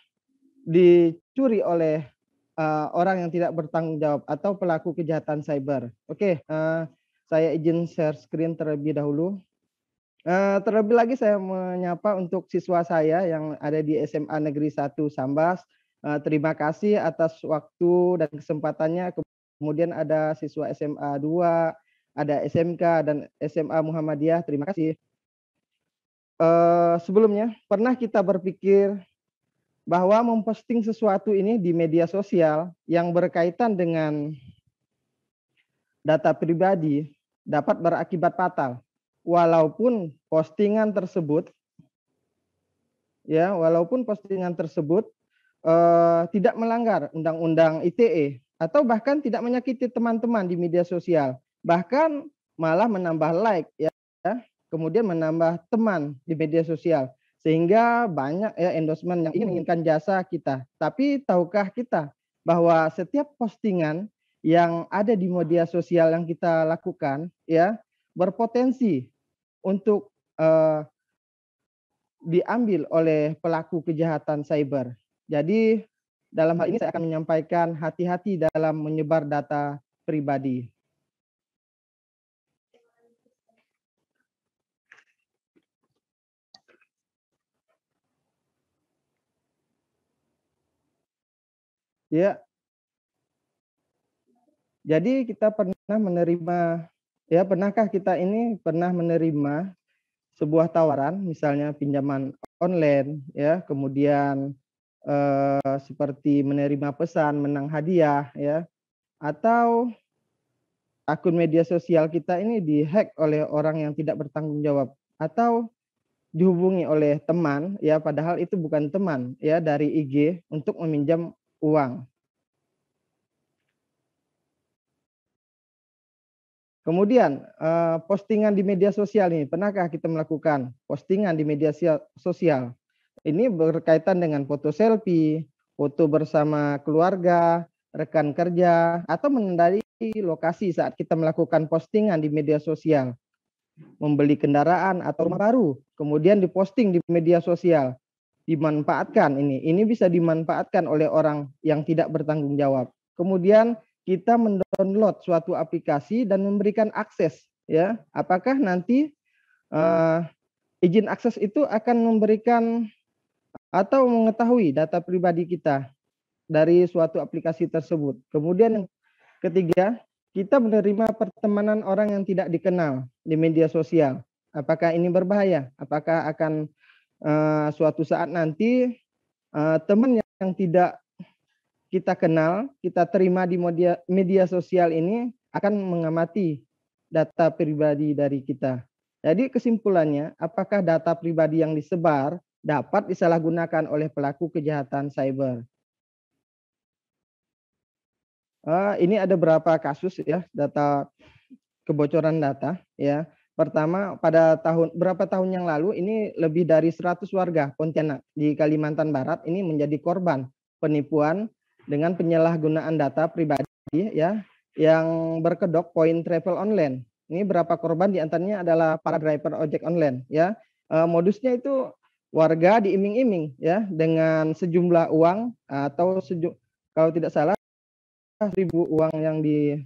dicuri oleh uh, orang yang tidak bertanggung jawab atau pelaku kejahatan cyber. Oke, okay, uh, saya izin share screen terlebih dahulu. Uh, terlebih lagi saya menyapa untuk siswa saya yang ada di SMA Negeri 1 Sambas. Uh, terima kasih atas waktu dan kesempatannya kemudian ada siswa SMA 2, ada SMK dan SMA Muhammadiyah. Terima kasih. Uh, sebelumnya pernah kita berpikir bahwa memposting sesuatu ini di media sosial yang berkaitan dengan data pribadi dapat berakibat fatal. Walaupun postingan tersebut ya walaupun postingan tersebut uh, tidak melanggar undang-undang ITE atau bahkan tidak menyakiti teman-teman di media sosial, bahkan malah menambah like ya, kemudian menambah teman di media sosial sehingga banyak ya endorsement yang ingin menginginkan jasa kita. Tapi tahukah kita bahwa setiap postingan yang ada di media sosial yang kita lakukan ya berpotensi untuk uh, diambil oleh pelaku kejahatan cyber. Jadi dalam hal ini saya akan menyampaikan hati-hati dalam menyebar data pribadi. Ya. Jadi kita pernah menerima ya pernahkah kita ini pernah menerima sebuah tawaran misalnya pinjaman online ya kemudian eh, seperti menerima pesan, menang hadiah, ya, atau akun media sosial kita ini dihack oleh orang yang tidak bertanggung jawab, atau dihubungi oleh teman, ya, padahal itu bukan teman, ya, dari IG untuk meminjam uang. Kemudian eh, postingan di media sosial ini, pernahkah kita melakukan postingan di media sosial ini berkaitan dengan foto selfie, foto bersama keluarga, rekan kerja, atau menandai lokasi saat kita melakukan postingan di media sosial. Membeli kendaraan atau rumah baru, kemudian diposting di media sosial. Dimanfaatkan ini. Ini bisa dimanfaatkan oleh orang yang tidak bertanggung jawab. Kemudian kita mendownload suatu aplikasi dan memberikan akses ya apakah nanti uh, izin akses itu akan memberikan atau mengetahui data pribadi kita dari suatu aplikasi tersebut. Kemudian ketiga, kita menerima pertemanan orang yang tidak dikenal di media sosial. Apakah ini berbahaya? Apakah akan uh, suatu saat nanti uh, teman yang tidak kita kenal, kita terima di media, media sosial ini akan mengamati data pribadi dari kita. Jadi kesimpulannya, apakah data pribadi yang disebar dapat disalahgunakan oleh pelaku kejahatan cyber? Uh, ini ada beberapa kasus ya data kebocoran data ya. Pertama pada tahun berapa tahun yang lalu ini lebih dari 100 warga Pontianak di Kalimantan Barat ini menjadi korban penipuan dengan penyalahgunaan data pribadi ya yang berkedok poin travel online. Ini berapa korban di antaranya adalah para driver ojek online ya. Uh, modusnya itu warga diiming-iming ya dengan sejumlah uang atau seju, kalau tidak salah ribu uang yang di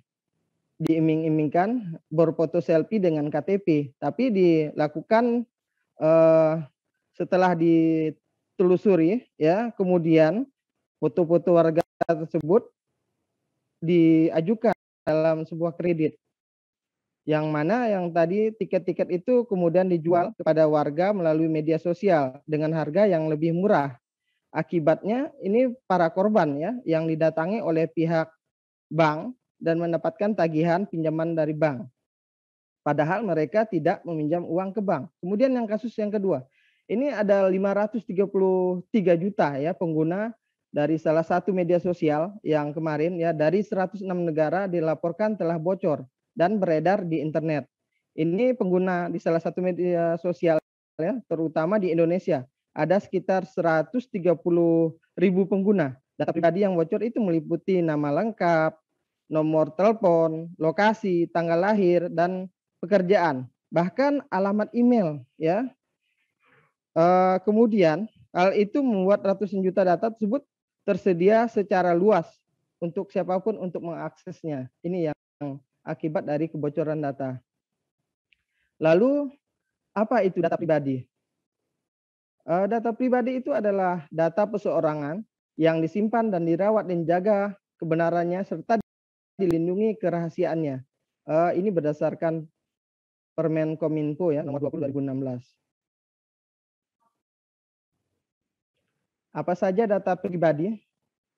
diiming-imingkan berfoto selfie dengan KTP, tapi dilakukan uh, setelah ditelusuri ya, kemudian foto-foto warga tersebut diajukan dalam sebuah kredit. Yang mana yang tadi tiket-tiket itu kemudian dijual kepada warga melalui media sosial dengan harga yang lebih murah. Akibatnya ini para korban ya yang didatangi oleh pihak bank dan mendapatkan tagihan pinjaman dari bank. Padahal mereka tidak meminjam uang ke bank. Kemudian yang kasus yang kedua, ini ada 533 juta ya pengguna dari salah satu media sosial yang kemarin ya dari 106 negara dilaporkan telah bocor dan beredar di internet. Ini pengguna di salah satu media sosial ya, terutama di Indonesia. Ada sekitar 130 ribu pengguna. Data pribadi yang bocor itu meliputi nama lengkap, nomor telepon, lokasi, tanggal lahir, dan pekerjaan. Bahkan alamat email. ya. E, kemudian hal itu membuat ratusan juta data tersebut tersedia secara luas untuk siapa pun untuk mengaksesnya. Ini yang akibat dari kebocoran data. Lalu apa itu data pribadi? E, data pribadi itu adalah data perseorangan yang disimpan dan dirawat dan jaga kebenarannya serta dilindungi kerahasiaannya. Uh, ini berdasarkan Permen Kominfo ya nomor 20 2016. Apa saja data pribadi?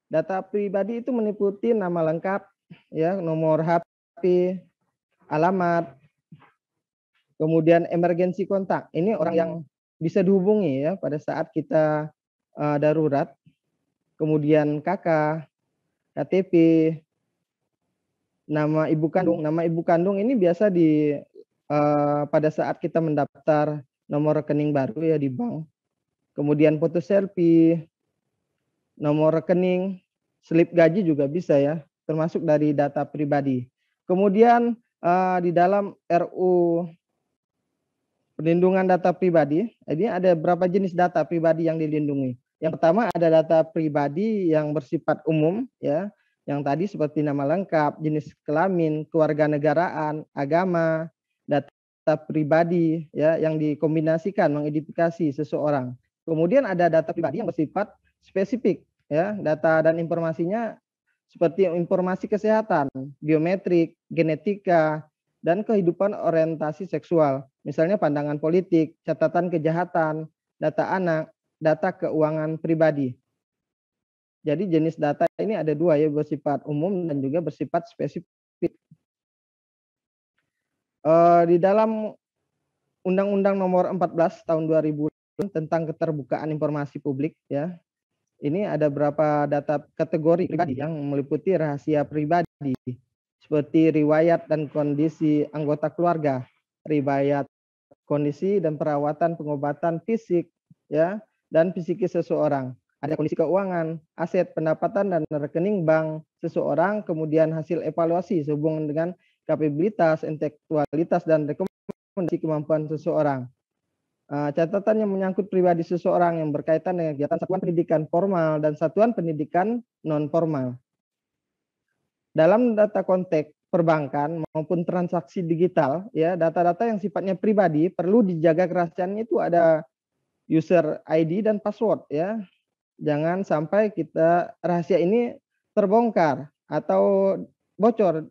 Data pribadi itu meliputi nama lengkap, ya, nomor HP, alamat, kemudian emergensi kontak. Ini orang yang bisa dihubungi ya pada saat kita uh, darurat. Kemudian kakak, KTP, nama ibu kandung. Nama ibu kandung ini biasa di uh, pada saat kita mendaftar nomor rekening baru ya di bank. Kemudian foto selfie, nomor rekening, slip gaji juga bisa ya, termasuk dari data pribadi. Kemudian uh, di dalam RU perlindungan data pribadi, ini ada berapa jenis data pribadi yang dilindungi. Yang pertama ada data pribadi yang bersifat umum ya, yang tadi seperti nama lengkap, jenis kelamin, kewarganegaraan, agama, data pribadi ya yang dikombinasikan mengidentifikasi seseorang. Kemudian ada data pribadi yang bersifat spesifik ya, data dan informasinya seperti informasi kesehatan, biometrik, genetika, dan kehidupan orientasi seksual. Misalnya pandangan politik, catatan kejahatan, data anak, data keuangan pribadi. Jadi jenis data ini ada dua ya bersifat umum dan juga bersifat spesifik. Uh, di dalam Undang-Undang Nomor 14 Tahun 2000 tentang keterbukaan informasi publik ya. Ini ada beberapa data kategori pribadi yang meliputi rahasia pribadi seperti riwayat dan kondisi anggota keluarga, riwayat kondisi dan perawatan pengobatan fisik ya dan psikis seseorang ada kondisi keuangan, aset, pendapatan, dan rekening bank seseorang, kemudian hasil evaluasi sehubungan dengan kapabilitas, intelektualitas, dan rekomendasi kemampuan seseorang. Uh, catatan yang menyangkut pribadi seseorang yang berkaitan dengan kegiatan satuan pendidikan formal dan satuan pendidikan non formal. Dalam data konteks perbankan maupun transaksi digital, ya data-data yang sifatnya pribadi perlu dijaga kerahasiaannya itu ada user ID dan password, ya jangan sampai kita rahasia ini terbongkar atau bocor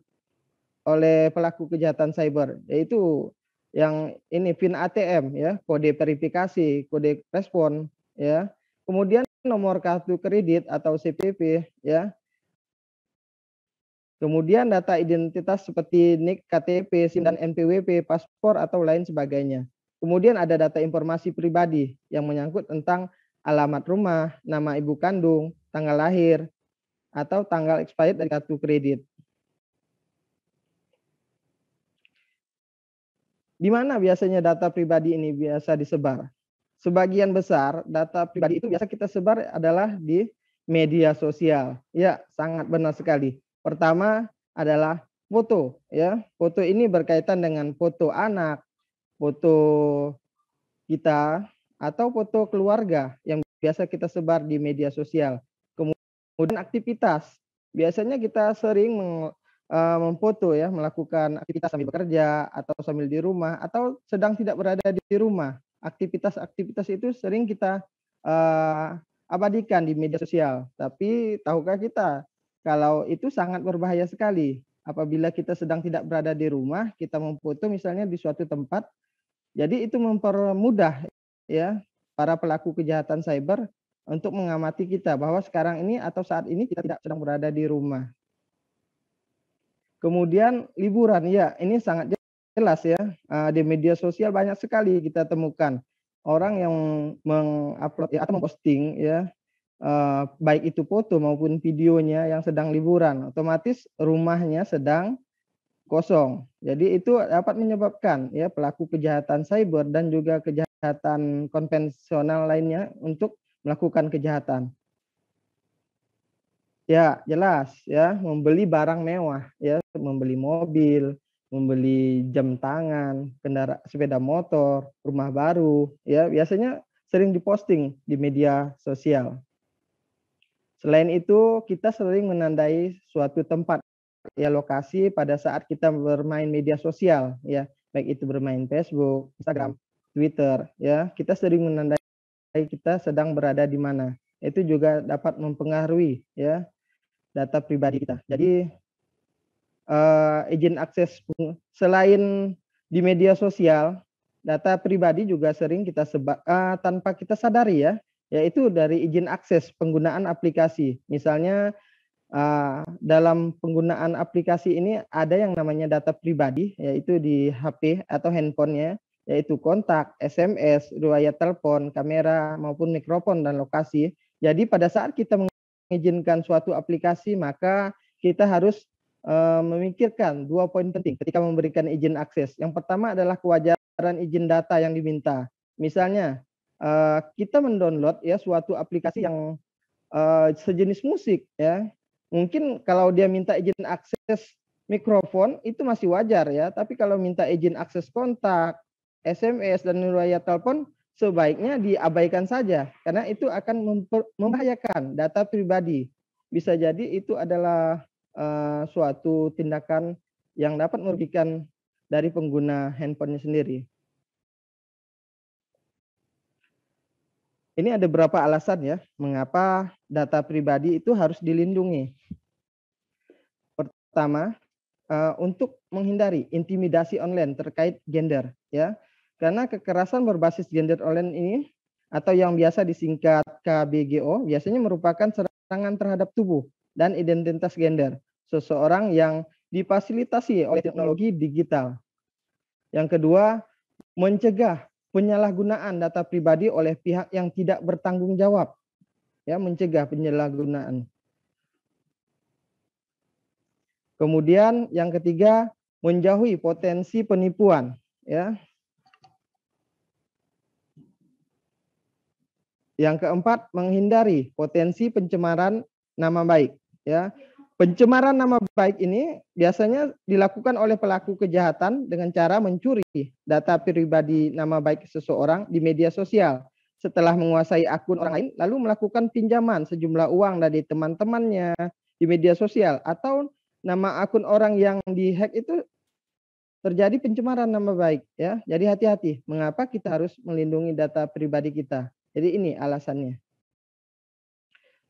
oleh pelaku kejahatan cyber yaitu yang ini PIN ATM ya, kode verifikasi, kode respon ya. Kemudian nomor kartu kredit atau CPP ya. Kemudian data identitas seperti NIK, KTP, SIM dan NPWP, paspor atau lain sebagainya. Kemudian ada data informasi pribadi yang menyangkut tentang alamat rumah, nama ibu kandung, tanggal lahir, atau tanggal expired dari kartu kredit. Di mana biasanya data pribadi ini biasa disebar? Sebagian besar data pribadi itu biasa kita sebar adalah di media sosial. Ya, sangat benar sekali. Pertama adalah foto ya. Foto ini berkaitan dengan foto anak, foto kita atau foto keluarga yang biasa kita sebar di media sosial. Kemudian aktivitas. Biasanya kita sering uh, memfoto ya, melakukan aktivitas sambil bekerja atau sambil di rumah atau sedang tidak berada di rumah. Aktivitas-aktivitas itu sering kita uh, abadikan di media sosial. Tapi tahukah kita kalau itu sangat berbahaya sekali. Apabila kita sedang tidak berada di rumah, kita memfoto misalnya di suatu tempat, jadi itu mempermudah ya para pelaku kejahatan cyber untuk mengamati kita bahwa sekarang ini atau saat ini kita tidak sedang berada di rumah. Kemudian liburan, ya ini sangat jelas ya ah, di media sosial banyak sekali kita temukan orang yang mengupload ya, atau memposting ya uh, baik itu foto maupun videonya yang sedang liburan, otomatis rumahnya sedang kosong. Jadi itu dapat menyebabkan ya pelaku kejahatan cyber dan juga kejahatan konvensional lainnya untuk melakukan kejahatan. Ya, jelas ya, membeli barang mewah ya, membeli mobil, membeli jam tangan, kendaraan sepeda motor, rumah baru, ya biasanya sering diposting di media sosial. Selain itu, kita sering menandai suatu tempat ya lokasi pada saat kita bermain media sosial ya, baik itu bermain Facebook, Instagram, Twitter ya. Kita sering menandai kita sedang berada di mana. Itu juga dapat mempengaruhi ya data pribadi kita. Jadi uh, izin akses selain di media sosial, data pribadi juga sering kita sebab uh, tanpa kita sadari ya yaitu dari izin akses penggunaan aplikasi. Misalnya uh, dalam penggunaan aplikasi ini ada yang namanya data pribadi, yaitu di HP atau handphonenya, yaitu kontak, SMS, riwayat telepon, kamera, maupun mikrofon dan lokasi. Jadi pada saat kita mengizinkan suatu aplikasi, maka kita harus uh, memikirkan dua poin penting ketika memberikan izin akses. Yang pertama adalah kewajaran izin data yang diminta. Misalnya, uh, kita mendownload ya suatu aplikasi yang uh, sejenis musik ya. Mungkin kalau dia minta izin akses mikrofon itu masih wajar ya, tapi kalau minta izin akses kontak, SMS dan riwayat telepon sebaiknya diabaikan saja karena itu akan membahayakan data pribadi. Bisa jadi itu adalah uh, suatu tindakan yang dapat merugikan dari pengguna handphonenya sendiri. Ini ada beberapa alasan ya, mengapa data pribadi itu harus dilindungi. Pertama, uh, untuk menghindari intimidasi online terkait gender, ya, karena kekerasan berbasis gender online ini atau yang biasa disingkat KBGO biasanya merupakan serangan terhadap tubuh dan identitas gender seseorang yang difasilitasi oleh teknologi digital. Yang kedua, mencegah penyalahgunaan data pribadi oleh pihak yang tidak bertanggung jawab. Ya, mencegah penyalahgunaan. Kemudian yang ketiga, menjauhi potensi penipuan, ya. Yang keempat, menghindari potensi pencemaran nama baik, ya. Pencemaran nama baik ini biasanya dilakukan oleh pelaku kejahatan dengan cara mencuri data pribadi nama baik seseorang di media sosial. Setelah menguasai akun orang lain, lalu melakukan pinjaman sejumlah uang dari teman-temannya di media sosial atau nama akun orang yang dihack itu terjadi pencemaran nama baik ya. Jadi hati-hati. Mengapa kita harus melindungi data pribadi kita? Jadi ini alasannya.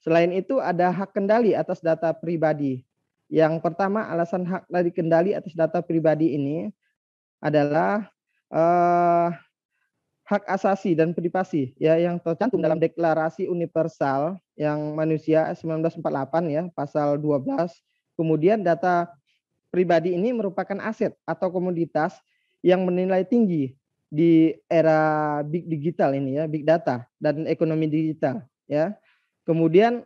Selain itu ada hak kendali atas data pribadi. Yang pertama alasan hak dari kendali atas data pribadi ini adalah uh, hak asasi dan privasi ya yang tercantum dalam Deklarasi Universal yang manusia 1948 ya pasal 12 Kemudian data pribadi ini merupakan aset atau komoditas yang menilai tinggi di era big digital ini ya, big data dan ekonomi digital ya. Kemudian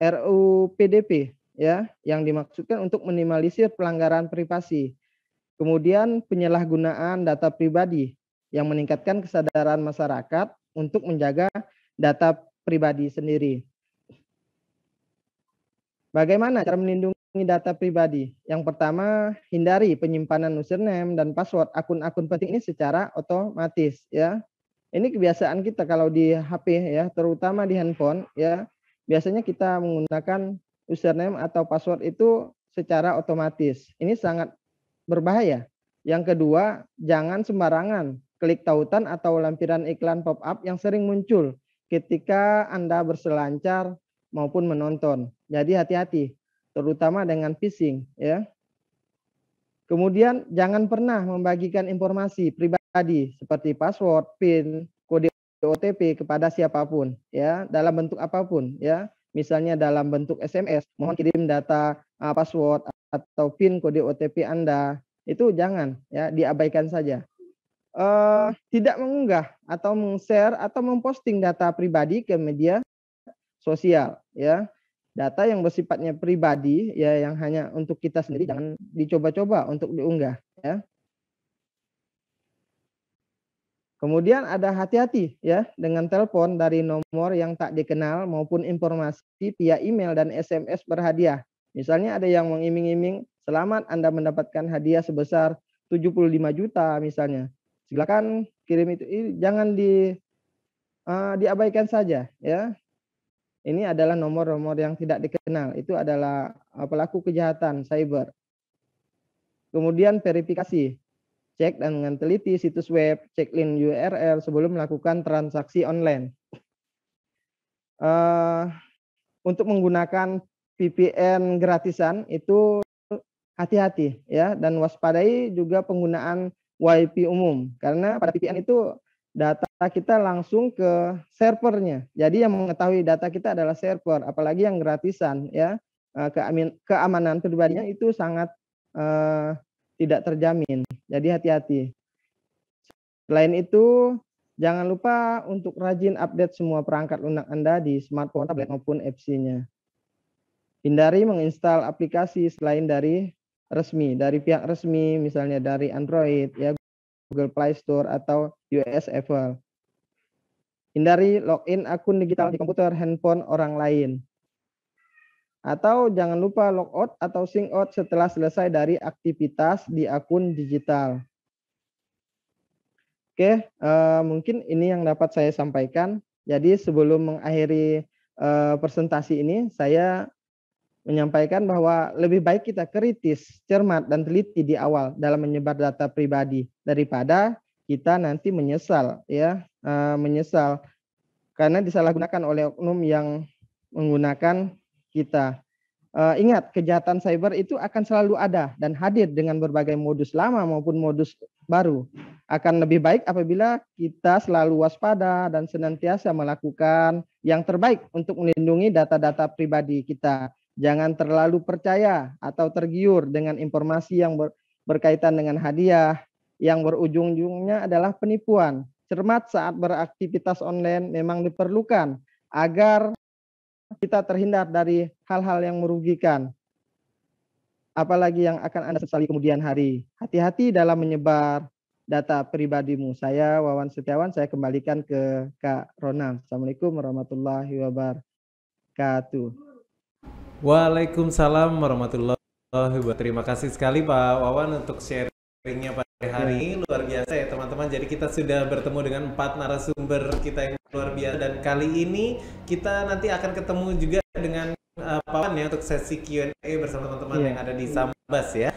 RUU PDP ya yang dimaksudkan untuk minimalisir pelanggaran privasi. Kemudian penyalahgunaan data pribadi yang meningkatkan kesadaran masyarakat untuk menjaga data pribadi sendiri. Bagaimana cara melindungi data pribadi? Yang pertama, hindari penyimpanan username dan password akun-akun penting ini secara otomatis ya. Ini kebiasaan kita kalau di HP ya, terutama di handphone ya. Biasanya kita menggunakan username atau password itu secara otomatis. Ini sangat berbahaya. Yang kedua, jangan sembarangan klik tautan atau lampiran iklan pop-up yang sering muncul ketika Anda berselancar maupun menonton. Jadi hati-hati, terutama dengan phishing ya. Kemudian jangan pernah membagikan informasi pribadi seperti password, PIN, kode OTP kepada siapa pun ya, dalam bentuk apa pun ya. Misalnya dalam bentuk SMS, mohon kirim data uh, password atau PIN kode OTP Anda. Itu jangan ya, diabaikan saja. Uh, tidak mengunggah atau meng-share atau memposting data pribadi ke media sosial ya data yang bersifatnya pribadi ya yang hanya untuk kita sendiri jangan dicoba-coba untuk diunggah ya Kemudian ada hati-hati ya dengan telepon dari nomor yang tak dikenal maupun informasi via email dan SMS berhadiah. Misalnya ada yang mengiming-iming selamat Anda mendapatkan hadiah sebesar 75 juta misalnya. Silakan kirim itu jangan di uh, diabaikan saja ya ini adalah nomor-nomor yang tidak dikenal. Itu adalah uh, pelaku kejahatan cyber. Kemudian verifikasi. Cek dengan teliti situs web, cek link URL sebelum melakukan transaksi online. Uh, untuk menggunakan VPN gratisan itu hati-hati ya dan waspadai juga penggunaan WiFi umum karena pada VPN itu data kita langsung ke servernya. Jadi yang mengetahui data kita adalah server, apalagi yang gratisan ya. Eh, keamanan pribadinya itu sangat uh, tidak terjamin. Jadi hati-hati. Selain itu, jangan lupa untuk rajin update semua perangkat lunak Anda di smartphone, tablet maupun FC-nya. Hindari menginstal aplikasi selain dari resmi, dari pihak resmi, misalnya dari Android, ya Google Play Store atau US Apple. Hindari login akun digital di komputer handphone orang lain. Atau jangan lupa logout atau sign out setelah selesai dari aktivitas di akun digital. Oke, uh, mungkin ini yang dapat saya sampaikan. Jadi sebelum mengakhiri uh, presentasi ini, saya menyampaikan bahwa lebih baik kita kritis, cermat, dan teliti di awal dalam menyebar data pribadi daripada kita nanti menyesal, ya, uh, menyesal karena disalahgunakan oleh oknum yang menggunakan kita. Uh, ingat, kejahatan cyber itu akan selalu ada dan hadir dengan berbagai modus lama maupun modus baru. Akan lebih baik apabila kita selalu waspada dan senantiasa melakukan yang terbaik untuk melindungi data-data pribadi kita Jangan terlalu percaya atau tergiur dengan informasi yang ber, berkaitan dengan hadiah yang berujung-ujungnya adalah penipuan. Cermat saat beraktivitas online memang diperlukan agar kita terhindar dari hal-hal yang merugikan. Apalagi yang akan Anda sesali kemudian hari. Hati-hati dalam menyebar data pribadimu. Saya Wawan Setiawan, saya kembalikan ke Kak Ronald. Assalamualaikum warahmatullahi wabarakatuh. Waalaikumsalam warahmatullahi wabarakatuh. Terima kasih sekali Pak Wawan untuk sharingnya pada hari ini luar biasa ya teman-teman. Jadi kita sudah bertemu dengan empat narasumber kita yang luar biasa dan kali ini kita nanti akan ketemu juga dengan uh, Pak Wawan ya untuk sesi Q&A bersama teman-teman yeah. yang ada di Sambas ya.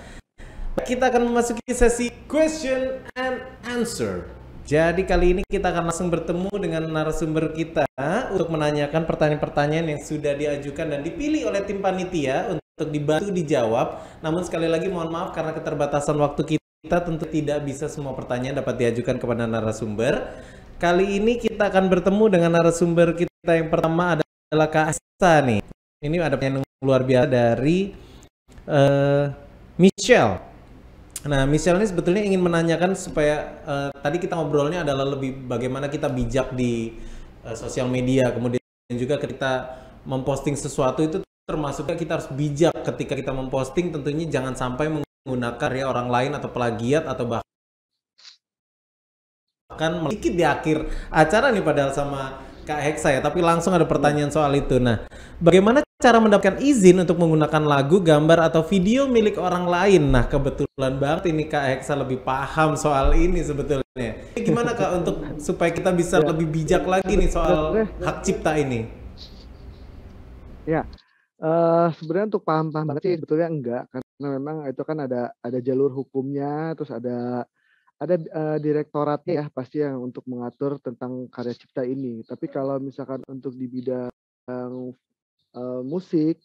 Kita akan memasuki sesi question and answer. Jadi kali ini kita akan langsung bertemu dengan narasumber kita untuk menanyakan pertanyaan-pertanyaan yang sudah diajukan dan dipilih oleh tim panitia untuk dibantu dijawab. Namun sekali lagi mohon maaf karena keterbatasan waktu kita tentu tidak bisa semua pertanyaan dapat diajukan kepada narasumber. Kali ini kita akan bertemu dengan narasumber kita yang pertama adalah Kak Asa nih. Ini ada yang luar biasa dari uh, Michelle. Nah, Michelle ini sebetulnya ingin menanyakan supaya uh, tadi kita ngobrolnya adalah lebih bagaimana kita bijak di uh, sosial media, kemudian juga ketika memposting sesuatu itu termasuk kita harus bijak. Ketika kita memposting tentunya jangan sampai menggunakan ya orang lain atau plagiat atau bahkan sedikit di akhir acara nih padahal sama Kak Heksa ya, tapi langsung ada pertanyaan soal itu. Nah, bagaimana cara mendapatkan izin untuk menggunakan lagu, gambar, atau video milik orang lain? Nah, kebetulan banget ini Kak Heksa lebih paham soal ini sebetulnya. Gimana Kak untuk supaya kita bisa ya. lebih bijak lagi nih soal hak cipta ini? Ya, uh, sebenarnya untuk paham-paham banget sih sebetulnya enggak, karena memang itu kan ada ada jalur hukumnya, terus ada ada uh, direktoratnya ya pasti yang untuk mengatur tentang karya cipta ini. Tapi kalau misalkan untuk di bidang uh, musik,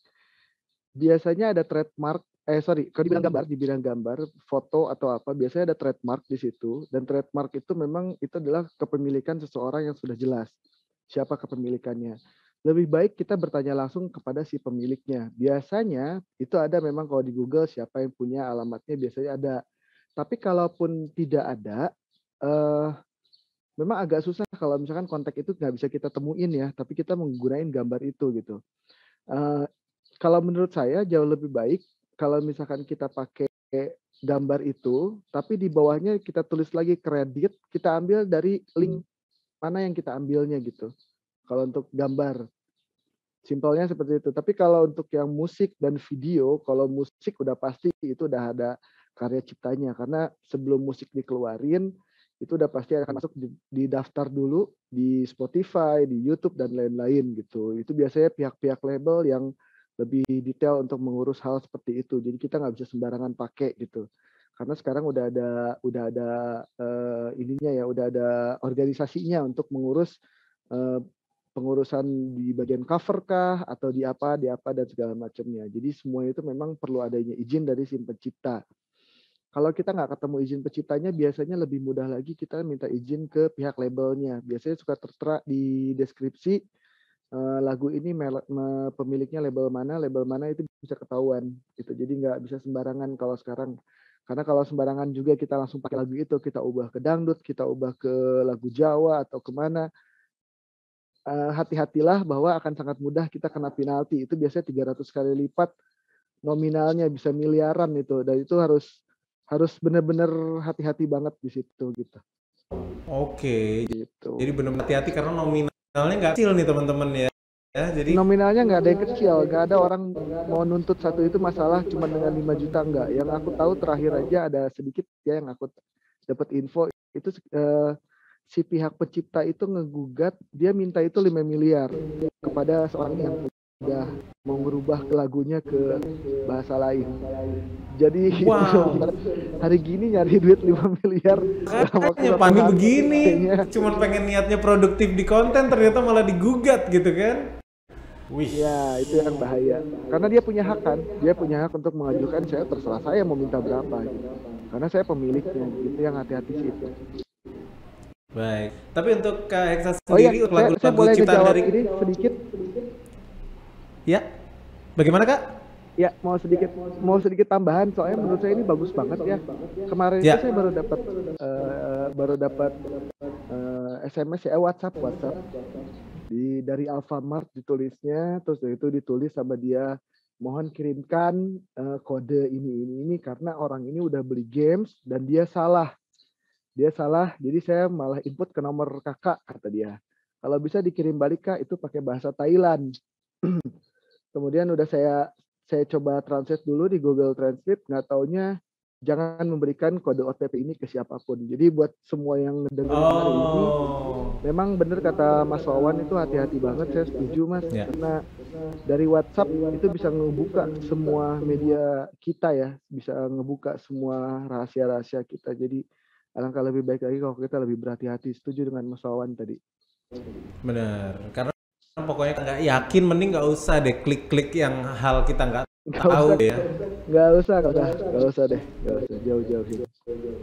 biasanya ada trademark. Eh sorry, kalau di bidang gambar, di bidang gambar, foto atau apa, biasanya ada trademark di situ. Dan trademark itu memang itu adalah kepemilikan seseorang yang sudah jelas siapa kepemilikannya. Lebih baik kita bertanya langsung kepada si pemiliknya. Biasanya itu ada memang kalau di Google siapa yang punya alamatnya biasanya ada tapi kalaupun tidak ada, uh, memang agak susah kalau misalkan kontak itu nggak bisa kita temuin ya, tapi kita menggunakan gambar itu gitu. Uh, kalau menurut saya jauh lebih baik kalau misalkan kita pakai gambar itu, tapi di bawahnya kita tulis lagi kredit, kita ambil dari link mana yang kita ambilnya gitu. Kalau untuk gambar, simpelnya seperti itu. Tapi kalau untuk yang musik dan video, kalau musik udah pasti itu udah ada karya ciptanya karena sebelum musik dikeluarin itu udah pasti akan masuk di, di daftar dulu di Spotify, di YouTube dan lain-lain gitu. Itu biasanya pihak-pihak label yang lebih detail untuk mengurus hal seperti itu. Jadi kita nggak bisa sembarangan pakai gitu. Karena sekarang udah ada udah ada uh, ininya ya, udah ada organisasinya untuk mengurus uh, pengurusan di bagian cover kah atau di apa, di apa dan segala macamnya. Jadi semua itu memang perlu adanya izin dari si pencipta. Kalau kita nggak ketemu izin penciptanya, biasanya lebih mudah lagi kita minta izin ke pihak labelnya. Biasanya suka tertera di deskripsi uh, lagu ini pemiliknya label mana, label mana itu bisa ketahuan. Gitu. Jadi nggak bisa sembarangan kalau sekarang. Karena kalau sembarangan juga kita langsung pakai lagu itu, kita ubah ke dangdut, kita ubah ke lagu Jawa atau ke mana. Uh, hati-hatilah bahwa akan sangat mudah kita kena penalti. Itu biasanya 300 kali lipat nominalnya bisa miliaran itu. Dan itu harus harus benar-benar hati-hati banget di situ gitu. Oke. Gitu. Jadi benar-benar hati-hati karena nominalnya nggak kecil nih teman-teman ya. Ya, jadi nominalnya nggak ada yang kecil, nggak ada orang mau nuntut satu itu masalah cuma dengan 5 juta nggak. Yang aku tahu terakhir aja ada sedikit ya yang aku dapat info itu uh, si pihak pencipta itu ngegugat dia minta itu 5 miliar kepada seorang yang udah mau merubah lagunya ke bahasa lain. Jadi wow. hari gini nyari duit 5 miliar. Makanya Pani begini, cuma pengen niatnya produktif di konten ternyata malah digugat gitu kan. Wih. Ya, itu yang bahaya. Karena dia punya hak kan, dia punya hak untuk mengajukan saya terserah saya mau minta berapa gitu. Karena saya pemiliknya, gitu yang hati-hati sih itu. Baik. Tapi untuk Kak Heksa sendiri, oh, iya. lagu-lagu saya, saya boleh dari ini sedikit Ya, bagaimana kak? Ya, mau sedikit mau sedikit tambahan soalnya menurut saya ini bagus banget ya. Kemarin ya. itu saya baru dapat uh, baru dapat uh, eh, SMS ya eh, WhatsApp WhatsApp di dari Alfamart ditulisnya terus itu ditulis sama dia mohon kirimkan uh, kode ini ini ini karena orang ini udah beli games dan dia salah. Dia salah, jadi saya malah input ke nomor kakak kata dia. Kalau bisa dikirim balik kak itu pakai bahasa Thailand. Kemudian udah saya saya coba translate dulu di Google Translate, nggak taunya jangan memberikan kode OTP ini ke siapa pun. Jadi buat semua yang dengar oh. hari ini, memang benar kata Mas Wawan itu hati-hati banget. Saya setuju Mas, yeah. karena dari WhatsApp itu bisa ngebuka semua media kita ya, bisa ngebuka semua rahasia-rahasia kita. Jadi alangkah lebih baik lagi kalau kita lebih berhati-hati. Setuju dengan Mas Wawan tadi. Benar, karena pokoknya nggak yakin mending nggak usah deh klik-klik yang hal kita nggak tahu usah, ya. Nggak usah nggak usah. Nggak usah deh. Nggak usah. Jauh-jauh sih.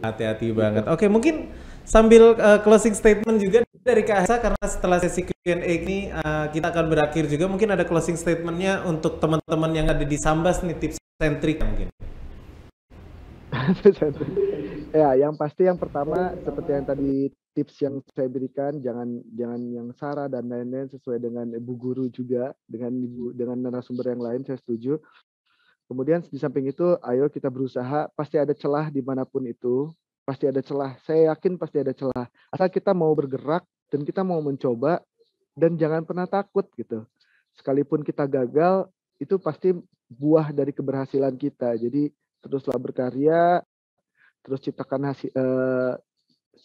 Hati-hati banget. Oke mungkin sambil uh, closing statement juga dari Kak Asa karena setelah sesi Q&A ini uh, kita akan berakhir juga. Mungkin ada closing statementnya untuk teman-teman yang ada di Sambas nih tips sentrik mungkin. ya, yang pasti yang pertama seperti yang tadi tips yang saya berikan jangan jangan yang sara dan lain-lain sesuai dengan ibu guru juga dengan ibu dengan narasumber yang lain saya setuju. Kemudian di samping itu ayo kita berusaha pasti ada celah di mana pun itu pasti ada celah. Saya yakin pasti ada celah. Asal kita mau bergerak dan kita mau mencoba dan jangan pernah takut gitu. Sekalipun kita gagal itu pasti buah dari keberhasilan kita. Jadi teruslah berkarya, terus ciptakan hasil, eh,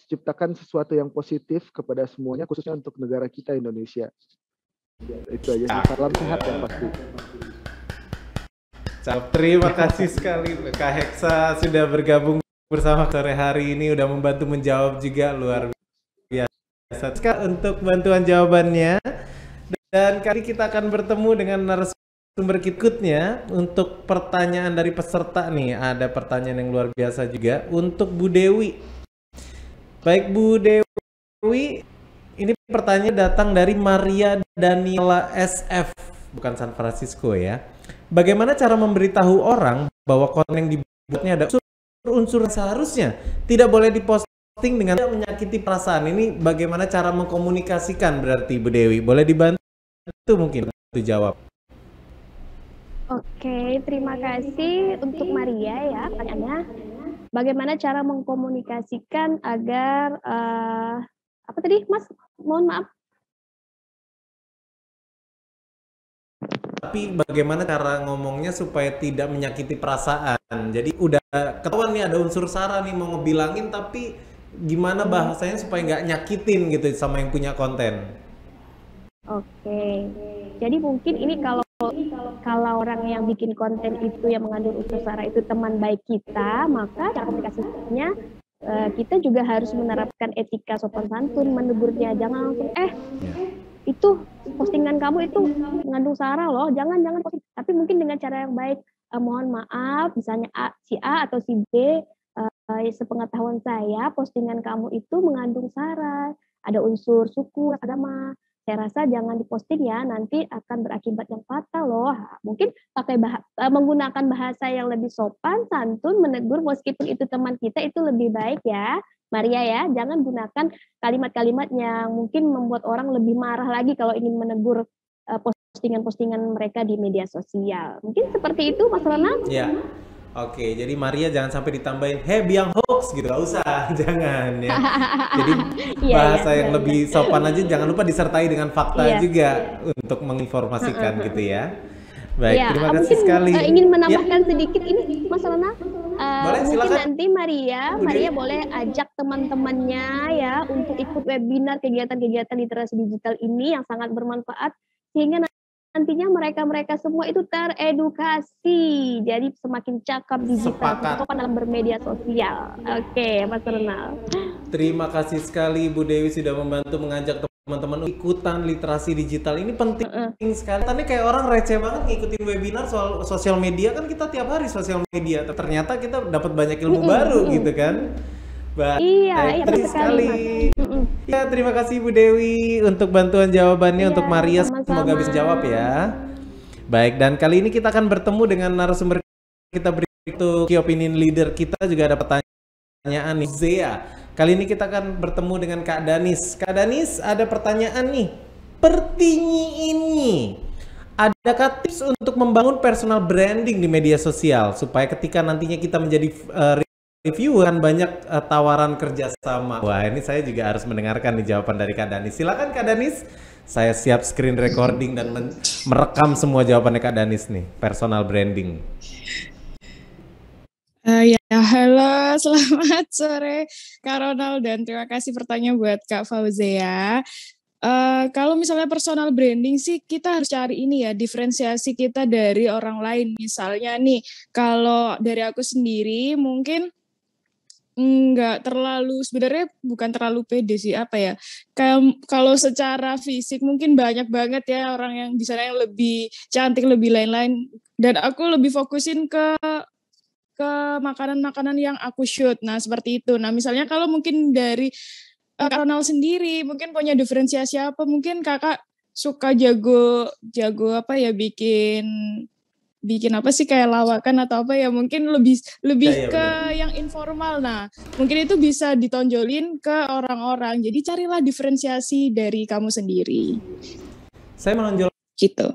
ciptakan sesuatu yang positif kepada semuanya, khususnya untuk negara kita Indonesia. Itu aja. Sih. Salam sehat yang pasti. Terima kasih sekali Kak Heksa sudah bergabung bersama sore hari ini udah membantu menjawab juga luar biasa. Untuk bantuan jawabannya dan kali kita akan bertemu dengan narasumber sumber berikutnya untuk pertanyaan dari peserta nih ada pertanyaan yang luar biasa juga untuk Bu Dewi baik Bu Dewi ini pertanyaan datang dari Maria Daniela SF bukan San Francisco ya. Bagaimana cara memberitahu orang bahwa konten yang dibuatnya ada unsur-unsur seharusnya tidak boleh diposting dengan menyakiti perasaan? Ini bagaimana cara mengkomunikasikan berarti Bu Dewi? Boleh dibantu mungkin itu jawab Oke, terima kasih untuk Maria ya pertanyaannya. Bagaimana cara mengkomunikasikan agar uh, apa tadi, Mas? Mohon maaf. Tapi bagaimana cara ngomongnya supaya tidak menyakiti perasaan? Jadi udah ketahuan nih ada unsur sara nih mau ngebilangin tapi gimana bahasanya supaya nggak nyakitin gitu sama yang punya konten? Oke, jadi mungkin ini kalau kalau orang yang bikin konten itu yang mengandung unsur sara itu teman baik kita, maka cara komunikasinya uh, kita juga harus menerapkan etika sopan santun, menegurnya. Jangan langsung eh itu postingan kamu itu mengandung sara loh, jangan jangan posting. Tapi mungkin dengan cara yang baik, uh, mohon maaf, misalnya A, si A atau si B, uh, sepengetahuan saya postingan kamu itu mengandung sara, ada unsur suku, agama saya rasa jangan diposting ya, nanti akan berakibat yang fatal loh. Mungkin pakai bah eh, menggunakan bahasa yang lebih sopan, santun, menegur meskipun itu teman kita itu lebih baik ya. Maria ya, jangan gunakan kalimat-kalimat yang mungkin membuat orang lebih marah lagi kalau ingin menegur eh, postingan-postingan mereka di media sosial. Mungkin seperti itu Mas Ronald? Iya. Oke, jadi Maria jangan sampai ditambahin "Hey, biang hoax gitu, gak usah, jangan ya. Jadi iya, bahasa yeah, yang yeah, lebih sopan aja, jangan lupa disertai dengan fakta yeah. juga untuk menginformasikan gitu ya. Baik, terima kasih mungkin, sekali. Uh, ingin menambahkan ya. sedikit ini, Mas Rona. Uh, boleh, mungkin nanti Maria, Budi. Maria boleh ajak teman-temannya ya untuk ikut webinar kegiatan-kegiatan literasi digital ini yang sangat bermanfaat sehingga nantinya mereka-mereka semua itu teredukasi. Jadi semakin cakap digital, sopan dalam bermedia sosial. Oke, okay, Mas Renal. Terima kasih sekali Bu Dewi sudah membantu mengajak teman-teman ikutan literasi digital ini penting uh -uh. sekali. Tadi kayak orang receh banget ngikutin webinar soal sosial media kan kita tiap hari sosial media. Ternyata kita dapat banyak ilmu uh -uh. baru gitu kan. Baik, iya, iya sekali. sekali. Ya, terima kasih Bu Dewi untuk bantuan jawabannya ya, untuk Maria. Sama -sama. Semoga bisa jawab ya. Baik, dan kali ini kita akan bertemu dengan narasumber kita berikut Key Opinion Leader kita juga ada pertanyaan nih. Zea. Kali ini kita akan bertemu dengan Kak Danis. Kak Danis, ada pertanyaan nih. Pertinyi ini. Adakah tips untuk membangun personal branding di media sosial supaya ketika nantinya kita menjadi uh, review kan banyak uh, tawaran kerjasama. Wah ini saya juga harus mendengarkan nih jawaban dari Kak Danis. Silakan Kak Danis, saya siap screen recording dan merekam semua jawabannya Kak Danis nih, personal branding. Uh, ya, halo, selamat sore Kak Ronald dan terima kasih pertanyaan buat Kak Fauzia. Uh, kalau misalnya personal branding sih kita harus cari ini ya diferensiasi kita dari orang lain. Misalnya nih, kalau dari aku sendiri mungkin Enggak terlalu sebenarnya bukan terlalu pede sih apa ya. Kalau secara fisik mungkin banyak banget ya orang yang di yang lebih cantik, lebih lain-lain dan aku lebih fokusin ke ke makanan-makanan yang aku shoot. Nah, seperti itu. Nah, misalnya kalau mungkin dari uh, Ronald sendiri mungkin punya diferensiasi apa? Mungkin Kakak suka jago jago apa ya bikin bikin apa sih kayak lawakan atau apa ya mungkin lebih lebih Ya, ya, ke yang informal. Nah, mungkin itu bisa ditonjolin ke orang-orang. Jadi carilah diferensiasi dari kamu sendiri. Saya menonjol Gitu.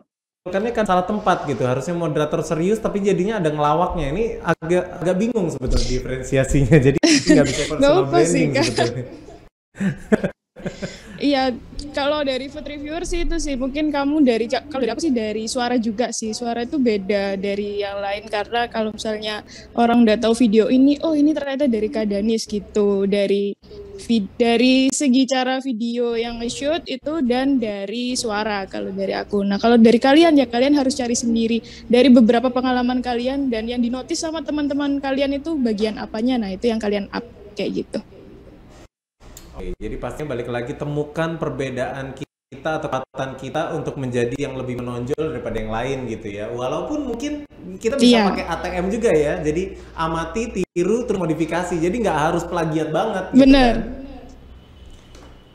Karena kan salah tempat gitu. Harusnya moderator serius tapi jadinya ada ngelawaknya. Ini agak agak bingung sebetulnya diferensiasinya. Jadi nggak bisa personal branding sebetulnya. Iya, kalau dari food reviewer sih itu sih mungkin kamu dari kalau dari aku sih dari suara juga sih. Suara itu beda dari yang lain karena kalau misalnya orang udah tahu video ini, oh ini ternyata dari Kak Danis gitu. Dari dari segi cara video yang nge-shoot itu dan dari suara kalau dari aku. Nah, kalau dari kalian ya kalian harus cari sendiri dari beberapa pengalaman kalian dan yang dinotis sama teman-teman kalian itu bagian apanya. Nah, itu yang kalian up kayak gitu. Oke, jadi pastinya balik lagi temukan perbedaan kita atau kekuatan kita untuk menjadi yang lebih menonjol daripada yang lain gitu ya. Walaupun mungkin kita bisa Iya. pakai ATM juga ya. Jadi amati, tiru, terus modifikasi. Jadi nggak harus plagiat banget. gitu Bener. kan.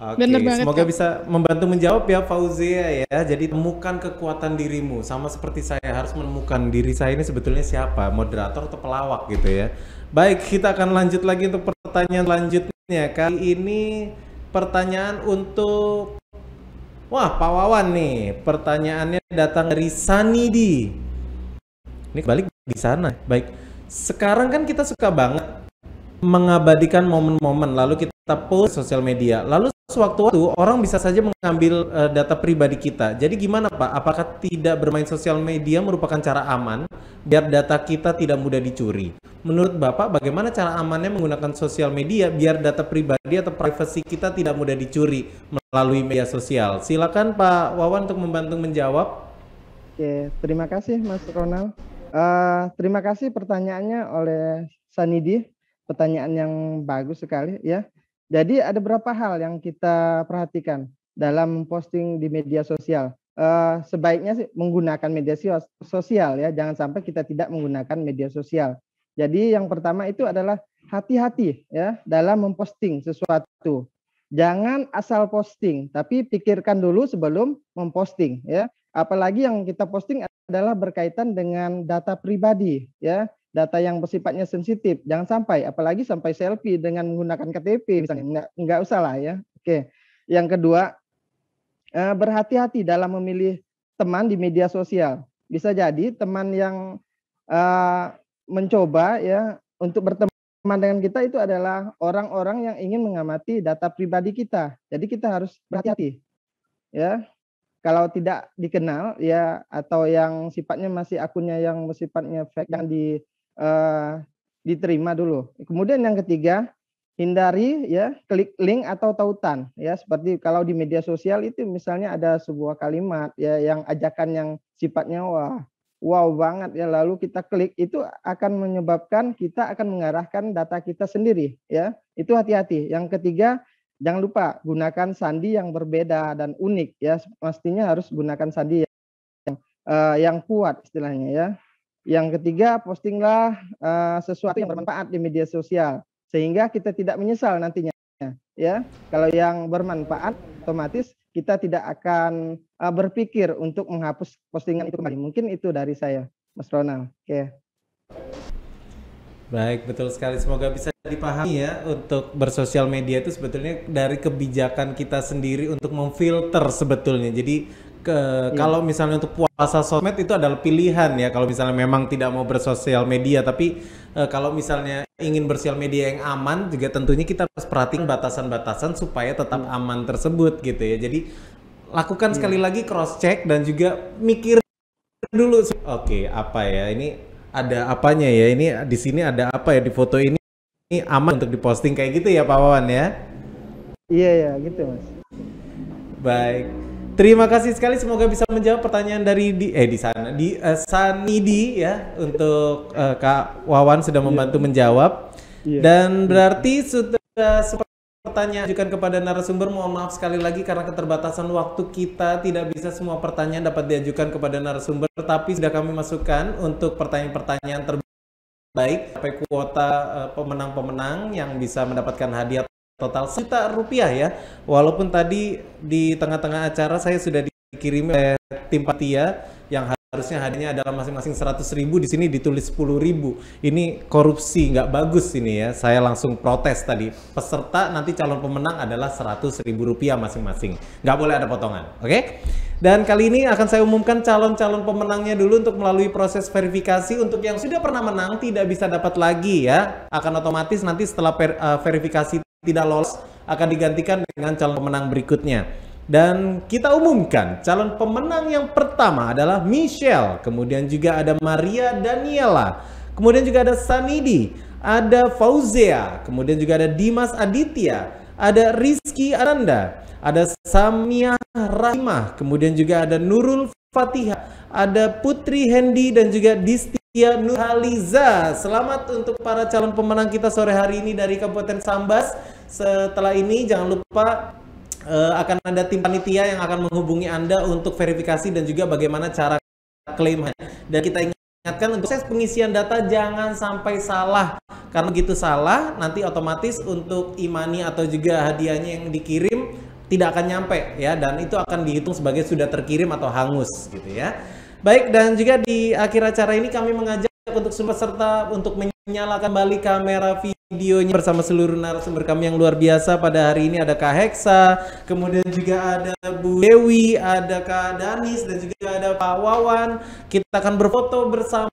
Oke, Bener banget, semoga Kak. bisa membantu menjawab ya Fauzia ya. Jadi temukan kekuatan dirimu sama seperti saya harus menemukan diri saya ini sebetulnya siapa, moderator atau pelawak gitu ya. Baik, kita akan lanjut lagi untuk pertanyaan selanjutnya. Kali ini pertanyaan untuk Wah, Pak Wawan nih. Pertanyaannya datang dari Sanidi. Ini balik di sana. Baik. Sekarang kan kita suka banget mengabadikan momen-momen lalu kita post sosial media. Lalu sewaktu-waktu orang bisa saja mengambil eh, data pribadi kita. Jadi gimana Pak? Apakah tidak bermain sosial media merupakan cara aman biar data kita tidak mudah dicuri? Menurut Bapak bagaimana cara amannya menggunakan sosial media biar data pribadi atau privasi kita tidak mudah dicuri melalui media sosial? Silakan Pak Wawan untuk membantu menjawab. Oke, terima kasih Mas Ronald. Eh, terima kasih pertanyaannya oleh Sanidi. Pertanyaan yang bagus sekali ya. Jadi ada beberapa hal yang kita perhatikan dalam posting di media sosial. Eh, sebaiknya sih menggunakan media sos- sosial ya, jangan sampai kita tidak menggunakan media sosial. Jadi yang pertama itu adalah hati-hati ya dalam memposting sesuatu. Jangan asal posting, tapi pikirkan dulu sebelum memposting ya apalagi yang kita posting adalah berkaitan dengan data pribadi ya data yang bersifatnya sensitif jangan sampai apalagi sampai selfie dengan menggunakan KTP misalnya. Nggak nggak usah lah ya. Oke. Yang kedua eh, berhati-hati dalam memilih teman di media sosial. Bisa jadi teman yang eh, mencoba ya untuk berteman dengan kita itu adalah orang-orang yang ingin mengamati data pribadi kita. Jadi kita harus berhati-hati ya. Kalau tidak dikenal ya atau yang sifatnya masih akunnya yang sifatnya fake yang di eh, diterima dulu. Kemudian yang ketiga hindari ya klik link atau tautan ya seperti kalau di media sosial itu misalnya ada sebuah kalimat ya yang ajakan yang sifatnya wah wow banget ya lalu kita klik itu akan menyebabkan kita akan mengarahkan data kita sendiri ya itu hati-hati yang ketiga Jangan lupa gunakan sandi yang berbeda dan unik ya. Pastinya harus gunakan sandi yang eh, yang kuat istilahnya ya. Yang ketiga, postinglah eh, sesuatu yang bermanfaat di media sosial sehingga kita tidak menyesal nantinya ya. Kalau yang bermanfaat otomatis kita tidak akan eh, berpikir untuk menghapus postingan itu kembali. Mungkin itu dari saya, Mas Ronald. Oke. Baik, betul sekali. Semoga bisa dipahami ya untuk bersosial media itu sebetulnya dari kebijakan kita sendiri untuk memfilter sebetulnya. Jadi ke kalau misalnya untuk puasa sosmed itu adalah pilihan ya kalau misalnya memang tidak mau bersosial media tapi eh, kalau misalnya ingin bersosial media yang aman juga tentunya kita harus perhatiin batasan-batasan supaya tetap aman tersebut gitu ya. Jadi lakukan sekali lagi cross check dan juga mikir dulu oke apa ya ini ada apanya ya? Ini di sini ada apa ya? Di foto ini ini aman untuk diposting kayak gitu ya Pak Wawan ya? Iya ya, gitu Mas. baik. Terima kasih sekali. Semoga bisa menjawab pertanyaan dari di eh di sana di eh, Sanidi ya untuk eh, Kak Wawan sudah membantu menjawab. Iya. dan berarti sudah seperti pertanyaan ajukan kepada narasumber mohon maaf sekali lagi karena keterbatasan waktu kita. Tidak bisa semua pertanyaan dapat diajukan kepada narasumber tapi sudah kami masukkan untuk pertanyaan-pertanyaan terbaik sampai kuota eh, pemenang-pemenang yang bisa mendapatkan hadiah total juta rupiah ya. Walaupun tadi di tengah-tengah acara saya sudah dikirim oleh tim Patia yang seharusnya hadiahnya adalah masing-masing 100 ribu di sini ditulis 10 ribu. Ini korupsi nggak bagus ini ya. Saya langsung protes tadi. Peserta nanti calon pemenang adalah 100 ribu rupiah masing-masing. Nggak boleh ada potongan oke? Dan kali ini akan saya umumkan calon-calon pemenangnya dulu untuk melalui proses verifikasi. Untuk yang sudah pernah menang tidak bisa dapat lagi ya. Akan otomatis nanti setelah per, uh, verifikasi tidak lolos akan digantikan dengan calon pemenang berikutnya dan kita umumkan calon pemenang yang pertama adalah Michelle, kemudian juga ada Maria Daniela, kemudian juga ada Sanidi, ada Fauzia, kemudian juga ada Dimas Aditya, ada Rizky Aranda, ada Samia Rahimah, kemudian juga ada Nurul Fatihah, ada Putri Hendi dan juga Distia Nurhaliza. Selamat untuk para calon pemenang kita sore hari ini dari Kabupaten Sambas. Setelah ini jangan lupa uh, akan ada tim panitia yang akan menghubungi Anda untuk verifikasi dan juga bagaimana cara klaimnya. Dan kita ingatkan untuk proses pengisian data jangan sampai salah. Karena begitu salah, nanti otomatis untuk imani atau juga hadiahnya yang dikirim tidak akan nyampe ya dan itu akan dihitung sebagai sudah terkirim atau hangus gitu ya. Baik dan juga di akhir acara ini kami mengajak untuk semua peserta untuk menyalakan kembali kamera video videonya bersama seluruh narasumber kami yang luar biasa pada hari ini ada Kak Heksa, kemudian juga ada Bu Dewi, ada Kak Danis dan juga ada Pak Wawan. Kita akan berfoto bersama.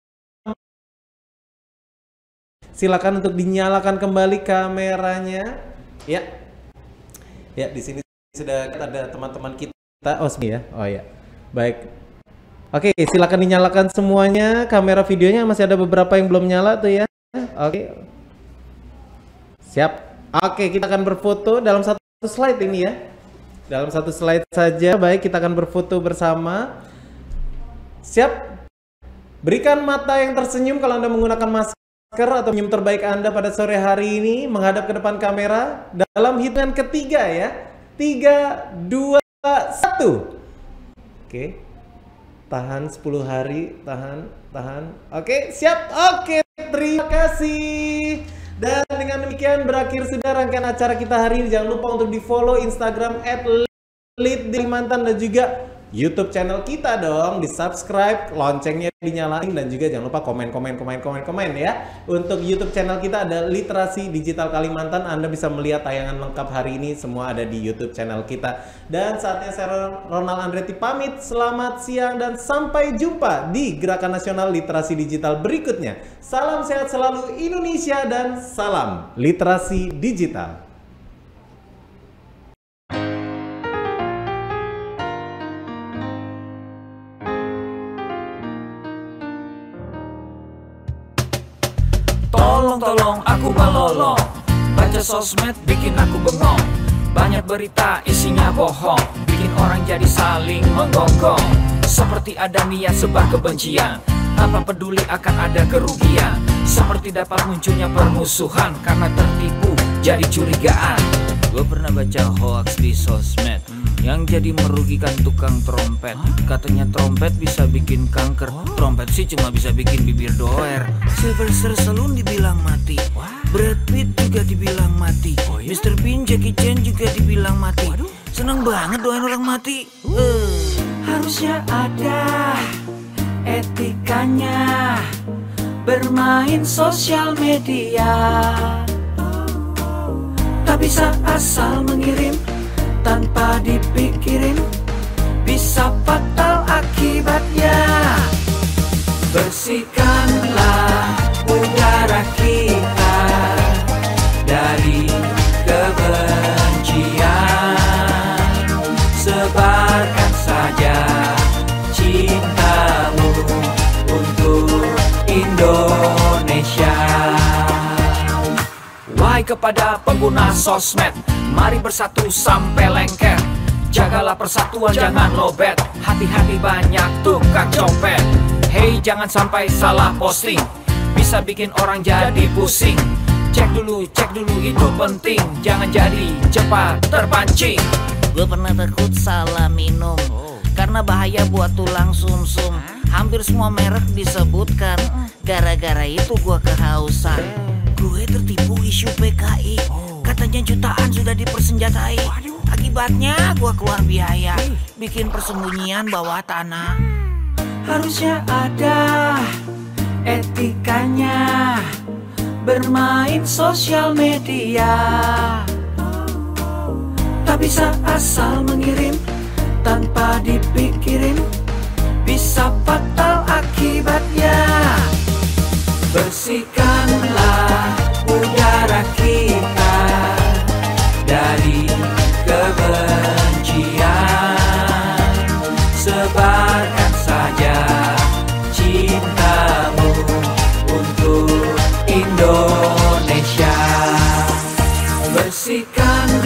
Silakan untuk dinyalakan kembali kameranya. Ya. Ya, di sini sudah ada teman-teman kita. Oh, ya. Oh ya. Baik. Oke, silakan dinyalakan semuanya. Kamera videonya masih ada beberapa yang belum nyala tuh ya. Oke. Siap. Oke, kita akan berfoto dalam satu slide ini ya. Dalam satu slide saja. Baik, kita akan berfoto bersama. Siap. Berikan mata yang tersenyum kalau Anda menggunakan masker atau senyum terbaik Anda pada sore hari ini menghadap ke depan kamera dalam hitungan ketiga ya. Tiga, dua, satu. Oke. Tahan 10 hari, tahan, tahan. Oke, siap. Oke, terima kasih. Dan dengan demikian berakhir sudah rangkaian acara kita hari ini. Jangan lupa untuk di follow Instagram at Mantan dan juga YouTube channel kita dong, di subscribe, loncengnya dinyalain dan juga jangan lupa komen komen komen komen komen ya. Untuk YouTube channel kita ada Literasi Digital Kalimantan. Anda bisa melihat tayangan lengkap hari ini semua ada di YouTube channel kita. Dan saatnya saya Ronald Andretti pamit. Selamat siang dan sampai jumpa di Gerakan Nasional Literasi Digital berikutnya. Salam sehat selalu Indonesia dan salam literasi digital. Tolong aku melolong Baca sosmed bikin aku bengong. Banyak berita isinya bohong. Bikin orang jadi saling menggonggong Seperti ada niat sebar kebencian. Tanpa peduli akan ada kerugian. Seperti dapat munculnya permusuhan Karena tertipu jadi curigaan. Gue pernah baca hoax di sosmed Yang jadi merugikan tukang trompet. Katanya trompet bisa bikin kanker. Trompet sih cuma bisa bikin bibir doer. Sylvester Stallone dibilang mati. Brad Pitt juga dibilang mati. Mr. Bean, Jackie Chan juga dibilang mati. Seneng banget doain orang mati. Uh. Harusnya ada etikanya. Bermain sosial media. Tak bisa asal mengirim tanpa dipikirin Bisa fatal akibatnya. Bersihkanlah udara kita Dari kebencian kepada pengguna sosmed. Mari bersatu sampai lengket. Jagalah persatuan jangan lobet. Hati-hati banyak tukang copet. Hey jangan sampai salah posting. Bisa bikin orang jadi pusing. Cek dulu, cek dulu itu penting. Jangan jadi cepat terpancing. Gue pernah takut salah minum. Karena bahaya buat tulang sumsum. Hampir semua merek disebutkan. Gara-gara itu gue kehausan. Gue tertipu isu PKI oh. Katanya jutaan sudah dipersenjatai. Akibatnya gua keluar biaya. Bikin persembunyian bawah tanah. Harusnya ada etikanya. Bermain sosial media. Tak bisa asal mengirim Tanpa dipikirin Bisa fatal akibatnya. Bersihkanlah kita dari kebencian. Sebarkan saja cintamu untuk Indonesia. Bersihkan